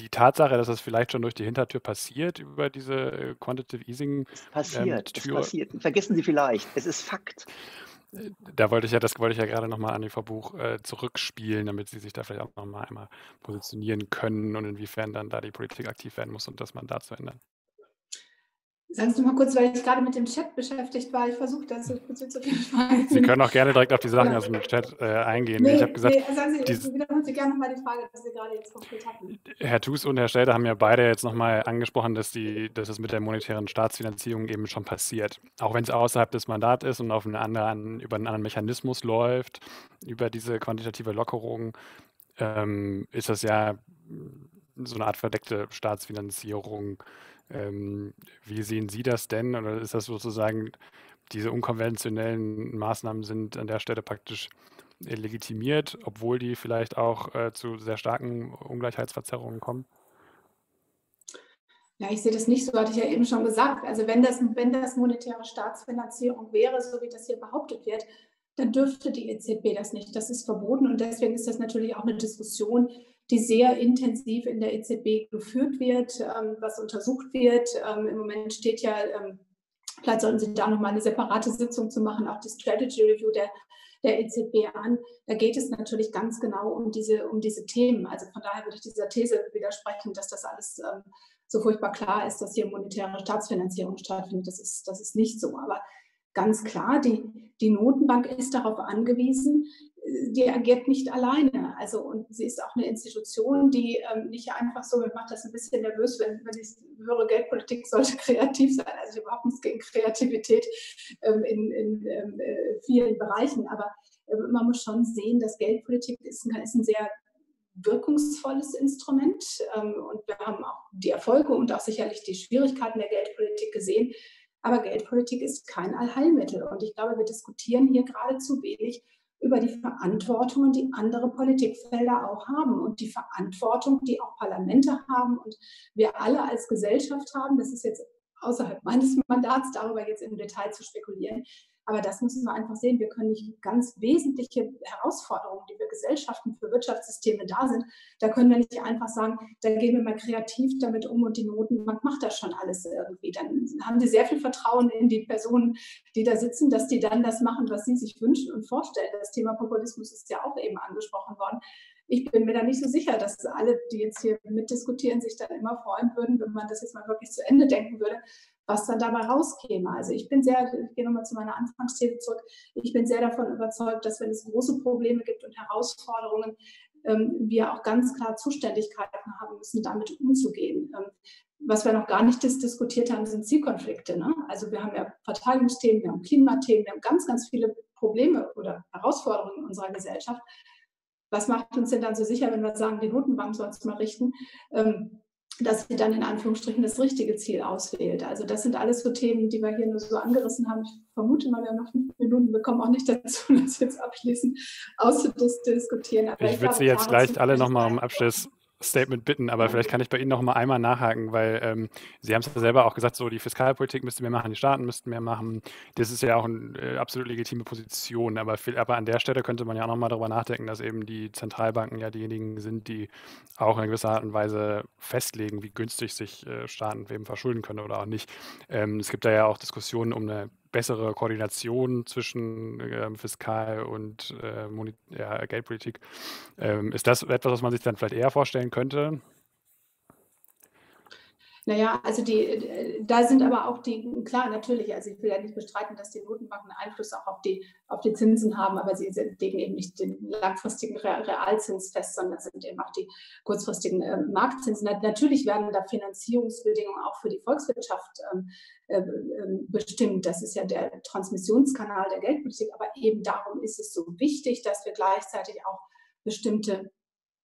die Tatsache, dass das vielleicht schon durch die Hintertür passiert über diese äh, Quantitative Easing es passiert, ähm, Tür. Es passiert. Vergessen Sie vielleicht, es ist Fakt. Äh, da wollte ich ja, das wollte ich ja gerade nochmal an die Frau Buch äh, zurückspielen, damit Sie sich da vielleicht auch nochmal einmal positionieren können und inwiefern dann da die Politik aktiv werden muss, um das Mandat zu ändern. Sagen Sie mal kurz, weil ich gerade mit dem Chat beschäftigt war. Ich versuche das so kurz zu finden. Sie können auch gerne direkt auf die Sachen aus dem Chat äh, eingehen. Nee, ich habe gesagt, nee, sagen Sie, wiederholen Sie gerne nochmal die Frage, die Sie gerade jetzt konkret hatten. Herr Thus und Herr Stelter haben ja beide jetzt nochmal angesprochen, dass, die, dass es mit der monetären Staatsfinanzierung eben schon passiert. Auch wenn es außerhalb des Mandats ist und auf einen anderen, über einen anderen Mechanismus läuft, über diese quantitative Lockerung, ähm, ist das ja so eine Art verdeckte Staatsfinanzierung ähm, wie sehen Sie das denn? Oder ist das sozusagen, diese unkonventionellen Maßnahmen sind an der Stelle praktisch legitimiert, obwohl die vielleicht auch äh, zu sehr starken Ungleichheitsverzerrungen kommen? Ja, ich sehe das nicht so, hatte ich ja eben schon gesagt. Also wenn das, wenn das monetäre Staatsfinanzierung wäre, so wie das hier behauptet wird, dann dürfte die EZB das nicht. Das ist verboten und deswegen ist das natürlich auch eine Diskussion, die sehr intensiv in der EZB geführt wird, ähm, was untersucht wird. Ähm, Im Moment steht ja, ähm, vielleicht sollten Sie da nochmal eine separate Sitzung zu machen, auch die Strategy Review der, der EZB an. Da geht es natürlich ganz genau um diese, um diese Themen. Also von daher würde ich dieser These widersprechen, dass das alles so furchtbar klar ist, dass hier monetäre Staatsfinanzierung stattfindet. Das ist, das ist nicht so. Aber ganz klar, die, die Notenbank ist darauf angewiesen, die agiert nicht alleine. Also und sie ist auch eine Institution, die ähm, nicht einfach so, mir macht das ein bisschen nervös, wenn, wenn ich höre, Geldpolitik sollte [LAUGHS] kreativ sein. Also überhaupt nichts gegen Kreativität ähm, in, in ähm, äh, vielen Bereichen. Aber äh, man muss schon sehen, dass Geldpolitik ist ein, ist ein sehr wirkungsvolles Instrument. Ähm, und wir haben auch die Erfolge und auch sicherlich die Schwierigkeiten der Geldpolitik gesehen. Aber Geldpolitik ist kein Allheilmittel. Und ich glaube, wir diskutieren hier gerade zu wenig über die Verantwortungen, die andere Politikfelder auch haben und die Verantwortung, die auch Parlamente haben und wir alle als Gesellschaft haben. Das ist jetzt außerhalb meines Mandats, darüber jetzt im Detail zu spekulieren. Aber das müssen wir einfach sehen. Wir können nicht ganz wesentliche Herausforderungen, die für Gesellschaften, für Wirtschaftssysteme da sind, da können wir nicht einfach sagen, da gehen wir mal kreativ damit um und die Notenbank macht das schon alles irgendwie. Dann haben sie sehr viel Vertrauen in die Personen, die da sitzen, dass die dann das machen, was sie sich wünschen und vorstellen. Das Thema Populismus ist ja auch eben angesprochen worden ich bin mir da nicht so sicher, dass alle, die jetzt hier mitdiskutieren, sich dann immer freuen würden, wenn man das jetzt mal wirklich zu Ende denken würde, was dann dabei rauskäme. Also ich bin sehr, ich gehe nochmal zu meiner Anfangsthese zurück, ich bin sehr davon überzeugt, dass wenn es große Probleme gibt und Herausforderungen, ähm, wir auch ganz klar Zuständigkeiten haben müssen, damit umzugehen. Ähm, was wir noch gar nicht diskutiert haben, sind Zielkonflikte. Ne? Also wir haben ja Verteidigungsthemen, wir haben Klimathemen, wir haben ganz, ganz viele Probleme oder Herausforderungen in unserer Gesellschaft. Was macht uns denn dann so sicher, wenn wir sagen, die Notenbank soll es mal richten? Ähm, dass sie dann in Anführungsstrichen das richtige Ziel auswählt. Also das sind alles so Themen, die wir hier nur so angerissen haben. Ich vermute mal, wir haben noch fünf Minuten, wir kommen auch nicht dazu, [LAUGHS] das jetzt abschließend auszudiskutieren. Ich, ich würde Sie jetzt gleich alle nochmal um Abschluss Statement bitten, aber vielleicht kann ich bei Ihnen noch mal einmal nachhaken, weil ähm, Sie haben es ja selber auch gesagt, so die Fiskalpolitik müsste mehr machen, die Staaten müssten mehr machen. Das ist ja auch eine äh, absolut legitime Position, aber, viel, aber an der Stelle könnte man ja auch noch mal darüber nachdenken, dass eben die Zentralbanken ja diejenigen sind, die auch in gewisser Art und Weise festlegen, wie günstig sich äh, Staaten eben verschulden können oder auch nicht. Ähm, es gibt da ja auch Diskussionen um eine bessere Koordination zwischen äh, Fiskal- und äh, ja, Geldpolitik. Ähm, ist das etwas, was man sich dann vielleicht eher vorstellen könnte? Naja, also die, da sind aber auch die, klar, natürlich, also ich will ja nicht bestreiten, dass die Notenbanken Einfluss auch auf die, auf die Zinsen haben, aber sie legen eben nicht den langfristigen Realzins fest, sondern sind eben auch die kurzfristigen äh, Marktzinsen. Natürlich werden da Finanzierungsbedingungen auch für die Volkswirtschaft ähm, äh, ähm, bestimmt. Das ist ja der Transmissionskanal der Geldpolitik, aber eben darum ist es so wichtig, dass wir gleichzeitig auch bestimmte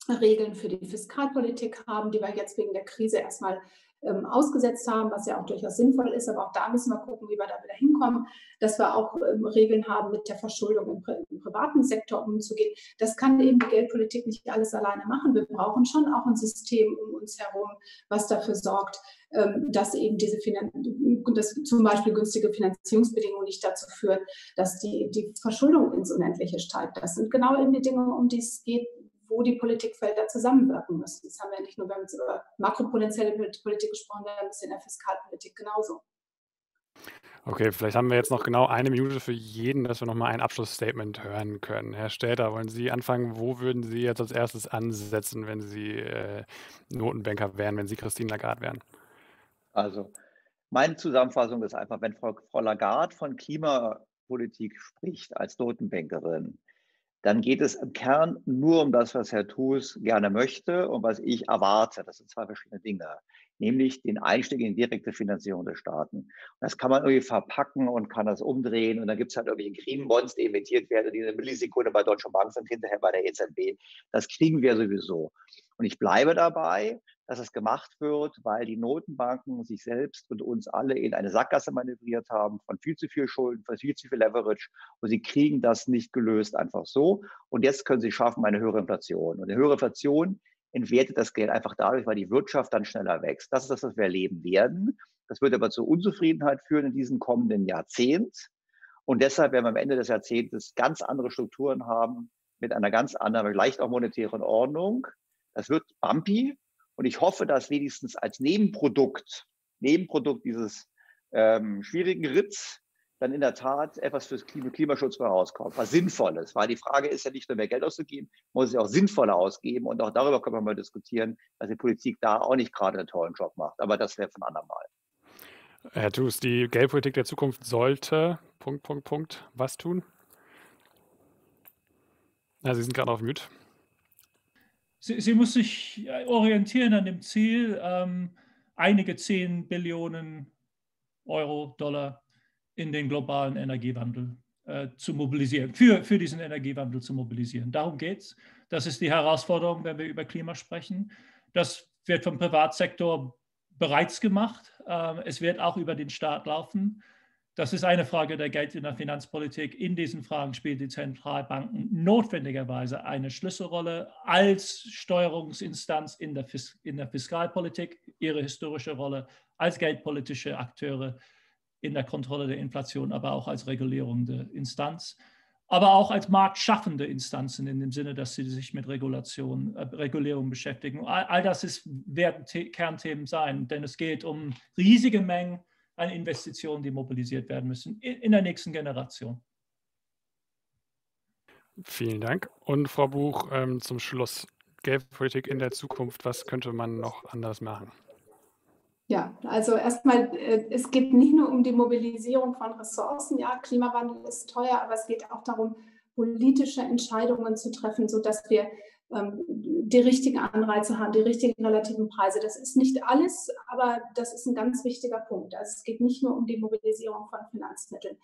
Regeln für die Fiskalpolitik haben, die wir jetzt wegen der Krise erstmal ähm, ausgesetzt haben, was ja auch durchaus sinnvoll ist. Aber auch da müssen wir gucken, wie wir da wieder hinkommen, dass wir auch ähm, Regeln haben, mit der Verschuldung im, im, privaten Sektor umzugehen. Das kann eben die Geldpolitik nicht alles alleine machen. Wir brauchen schon auch ein System um uns herum, was dafür sorgt, ähm, dass eben diese Finan dass zum Beispiel günstige Finanzierungsbedingungen nicht dazu führen, dass die, die Verschuldung ins Unendliche steigt. Das sind genau eben die Dinge, um die es geht, wo die Politikfelder zusammenwirken müssen. Das haben wir nicht nur, wenn wir über makropotenzielle Politik gesprochen, wir haben es in der Fiskalpolitik genauso. Okay, vielleicht haben wir jetzt noch genau eine Minute für jeden, dass wir noch mal ein Abschlussstatement hören können. Herr Stelter, wollen Sie anfangen? Wo würden Sie jetzt als erstes ansetzen, wenn Sie äh, Notenbanker wären, wenn Sie Christine Lagarde wären? Also, meine Zusammenfassung ist einfach, wenn Frau, Frau Lagarde von Klimapolitik spricht als Notenbankerin, dann geht es im Kern nur um das, was Herr Thus gerne möchte und was ich erwarte. Das sind zwei verschiedene Dinge, nämlich den Einstieg in direkte Finanzierung der Staaten. Das kann man irgendwie verpacken und kann das umdrehen und dann gibt es halt irgendwie Green Bonds, die emittiert werden, die eine Millisekunde bei Deutsche Bank sind, hinterher bei der EZB. Das kriegen wir sowieso. Und ich bleibe dabei, dass es gemacht wird, weil die Notenbanken sich selbst und uns alle in eine Sackgasse manövriert haben von viel zu viel Schulden, von viel zu viel Leverage und sie kriegen das nicht gelöst einfach so. Und jetzt können sie schaffen eine höhere Inflation. Und eine höhere Inflation entwertet das Geld einfach dadurch, weil die Wirtschaft dann schneller wächst. Das ist das, was wir erleben werden. Das wird aber zur Unzufriedenheit führen in diesem kommenden Jahrzehnt. Und deshalb werden wir am Ende des Jahrzehntes ganz andere Strukturen haben mit einer ganz anderen, leicht auch monetären Ordnung. Das wird bumpy, und ich hoffe, dass wenigstens als Nebenprodukt, Nebenprodukt dieses ähm, schwierigen Ritz dann in der Tat etwas fürs Klima Klimaschutz herauskommt, was Sinnvolles. Weil die Frage ist ja nicht nur mehr Geld auszugeben, muss es ja auch sinnvoller ausgeben. Und auch darüber können wir mal diskutieren, dass die Politik da auch nicht gerade einen tollen Job macht. Aber das wäre von andermal. Herr Thus, die Geldpolitik der Zukunft sollte, Punkt, Punkt, Punkt, was tun? Ja, Sie sind gerade auf Mute sie, sie muss sich orientieren an dem Ziel, ähm, einige 10 Billionen Euro, Dollar in den globalen Energiewandel äh, zu mobilisieren, für, für diesen Energiewandel zu mobilisieren. Darum geht es. Das ist die Herausforderung, wenn wir über Klima sprechen. Das wird vom Privatsektor bereits gemacht. Ähm, es wird auch über den Staat laufen. Das ist eine Frage der Geld in der Finanzpolitik. In diesen Fragen spielen die Zentralbanken notwendigerweise eine Schlüsselrolle als Steuerungsinstanz in der, Fis in der Fiskalpolitik, ihre historische Rolle als geldpolitische Akteure in der Kontrolle der Inflation, aber auch als regulierende Instanz, aber auch als marktschaffende Instanzen in dem Sinne, dass sie sich mit Regulation, äh, Regulierung beschäftigen. All, all das ist, werden Kernthemen sein, denn es geht um riesige Mengen an Investitionen, die mobilisiert werden müssen in, in der nächsten Generation. Vielen Dank. Und Frau Buch, ähm, zum Schluss, Geldpolitik in der Zukunft, was könnte man noch anders machen? Ja, also erstmal, äh, es geht nicht nur um die Mobilisierung von Ressourcen. Ja, Klimawandel ist teuer, aber es geht auch darum, politische Entscheidungen zu treffen, sodass wir ähm, die richtigen Anreize haben, die richtigen relativen Preise. Das ist nicht alles, aber das ist ein ganz wichtiger Punkt. Also es geht nicht nur um die Mobilisierung von Finanzmitteln.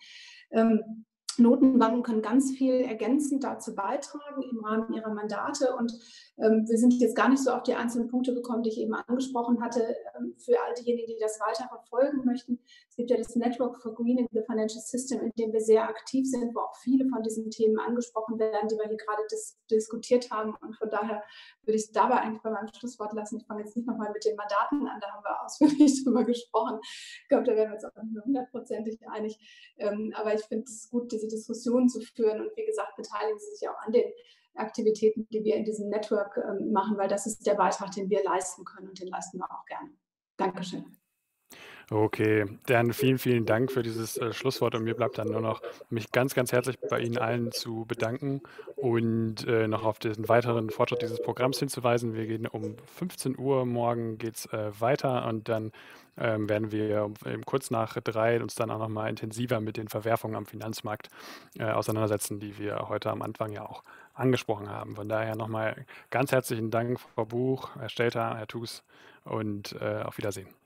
Ähm, Notenbanken können ganz viel ergänzend dazu beitragen im Rahmen ihrer Mandate. Und ähm, wir sind jetzt gar nicht so auf die einzelnen Punkte gekommen, die ich eben angesprochen hatte. Ähm, für all diejenigen, die das weiter verfolgen möchten, es gibt ja das Network for Greening the Financial System, in dem wir sehr aktiv sind, wo auch viele von diesen Themen angesprochen werden, die wir hier gerade dis diskutiert haben. Und von daher würde ich es dabei eigentlich bei meinem Schlusswort lassen. Ich fange jetzt nicht nochmal mit den Mandaten an, da haben wir ausführlich [LAUGHS] drüber gesprochen. Ich glaube, da wären wir uns auch nicht mehr hundertprozentig einig. Ähm, aber ich finde es gut, diese Diskussion zu führen. Und wie gesagt, beteiligen Sie sich auch an den Aktivitäten, die wir in diesem Network ähm, machen, weil das ist der Beitrag, den wir leisten können und den leisten wir auch gerne. Dankeschön. Okay, dann vielen, vielen Dank für dieses äh, Schlusswort und mir bleibt dann nur noch, mich ganz, ganz herzlich bei Ihnen allen zu bedanken und äh, noch auf den weiteren Fortschritt dieses Programms hinzuweisen. Wir gehen um 15 Uhr morgen geht's äh, weiter und dann ähm, werden wir um, kurz nach drei uns dann auch nochmal intensiver mit den Verwerfungen am Finanzmarkt äh, auseinandersetzen, die wir heute am Anfang ja auch angesprochen haben. Von daher nochmal ganz herzlichen Dank, Frau Buch, Herr Stelter, Herr Thus und äh, auf Wiedersehen.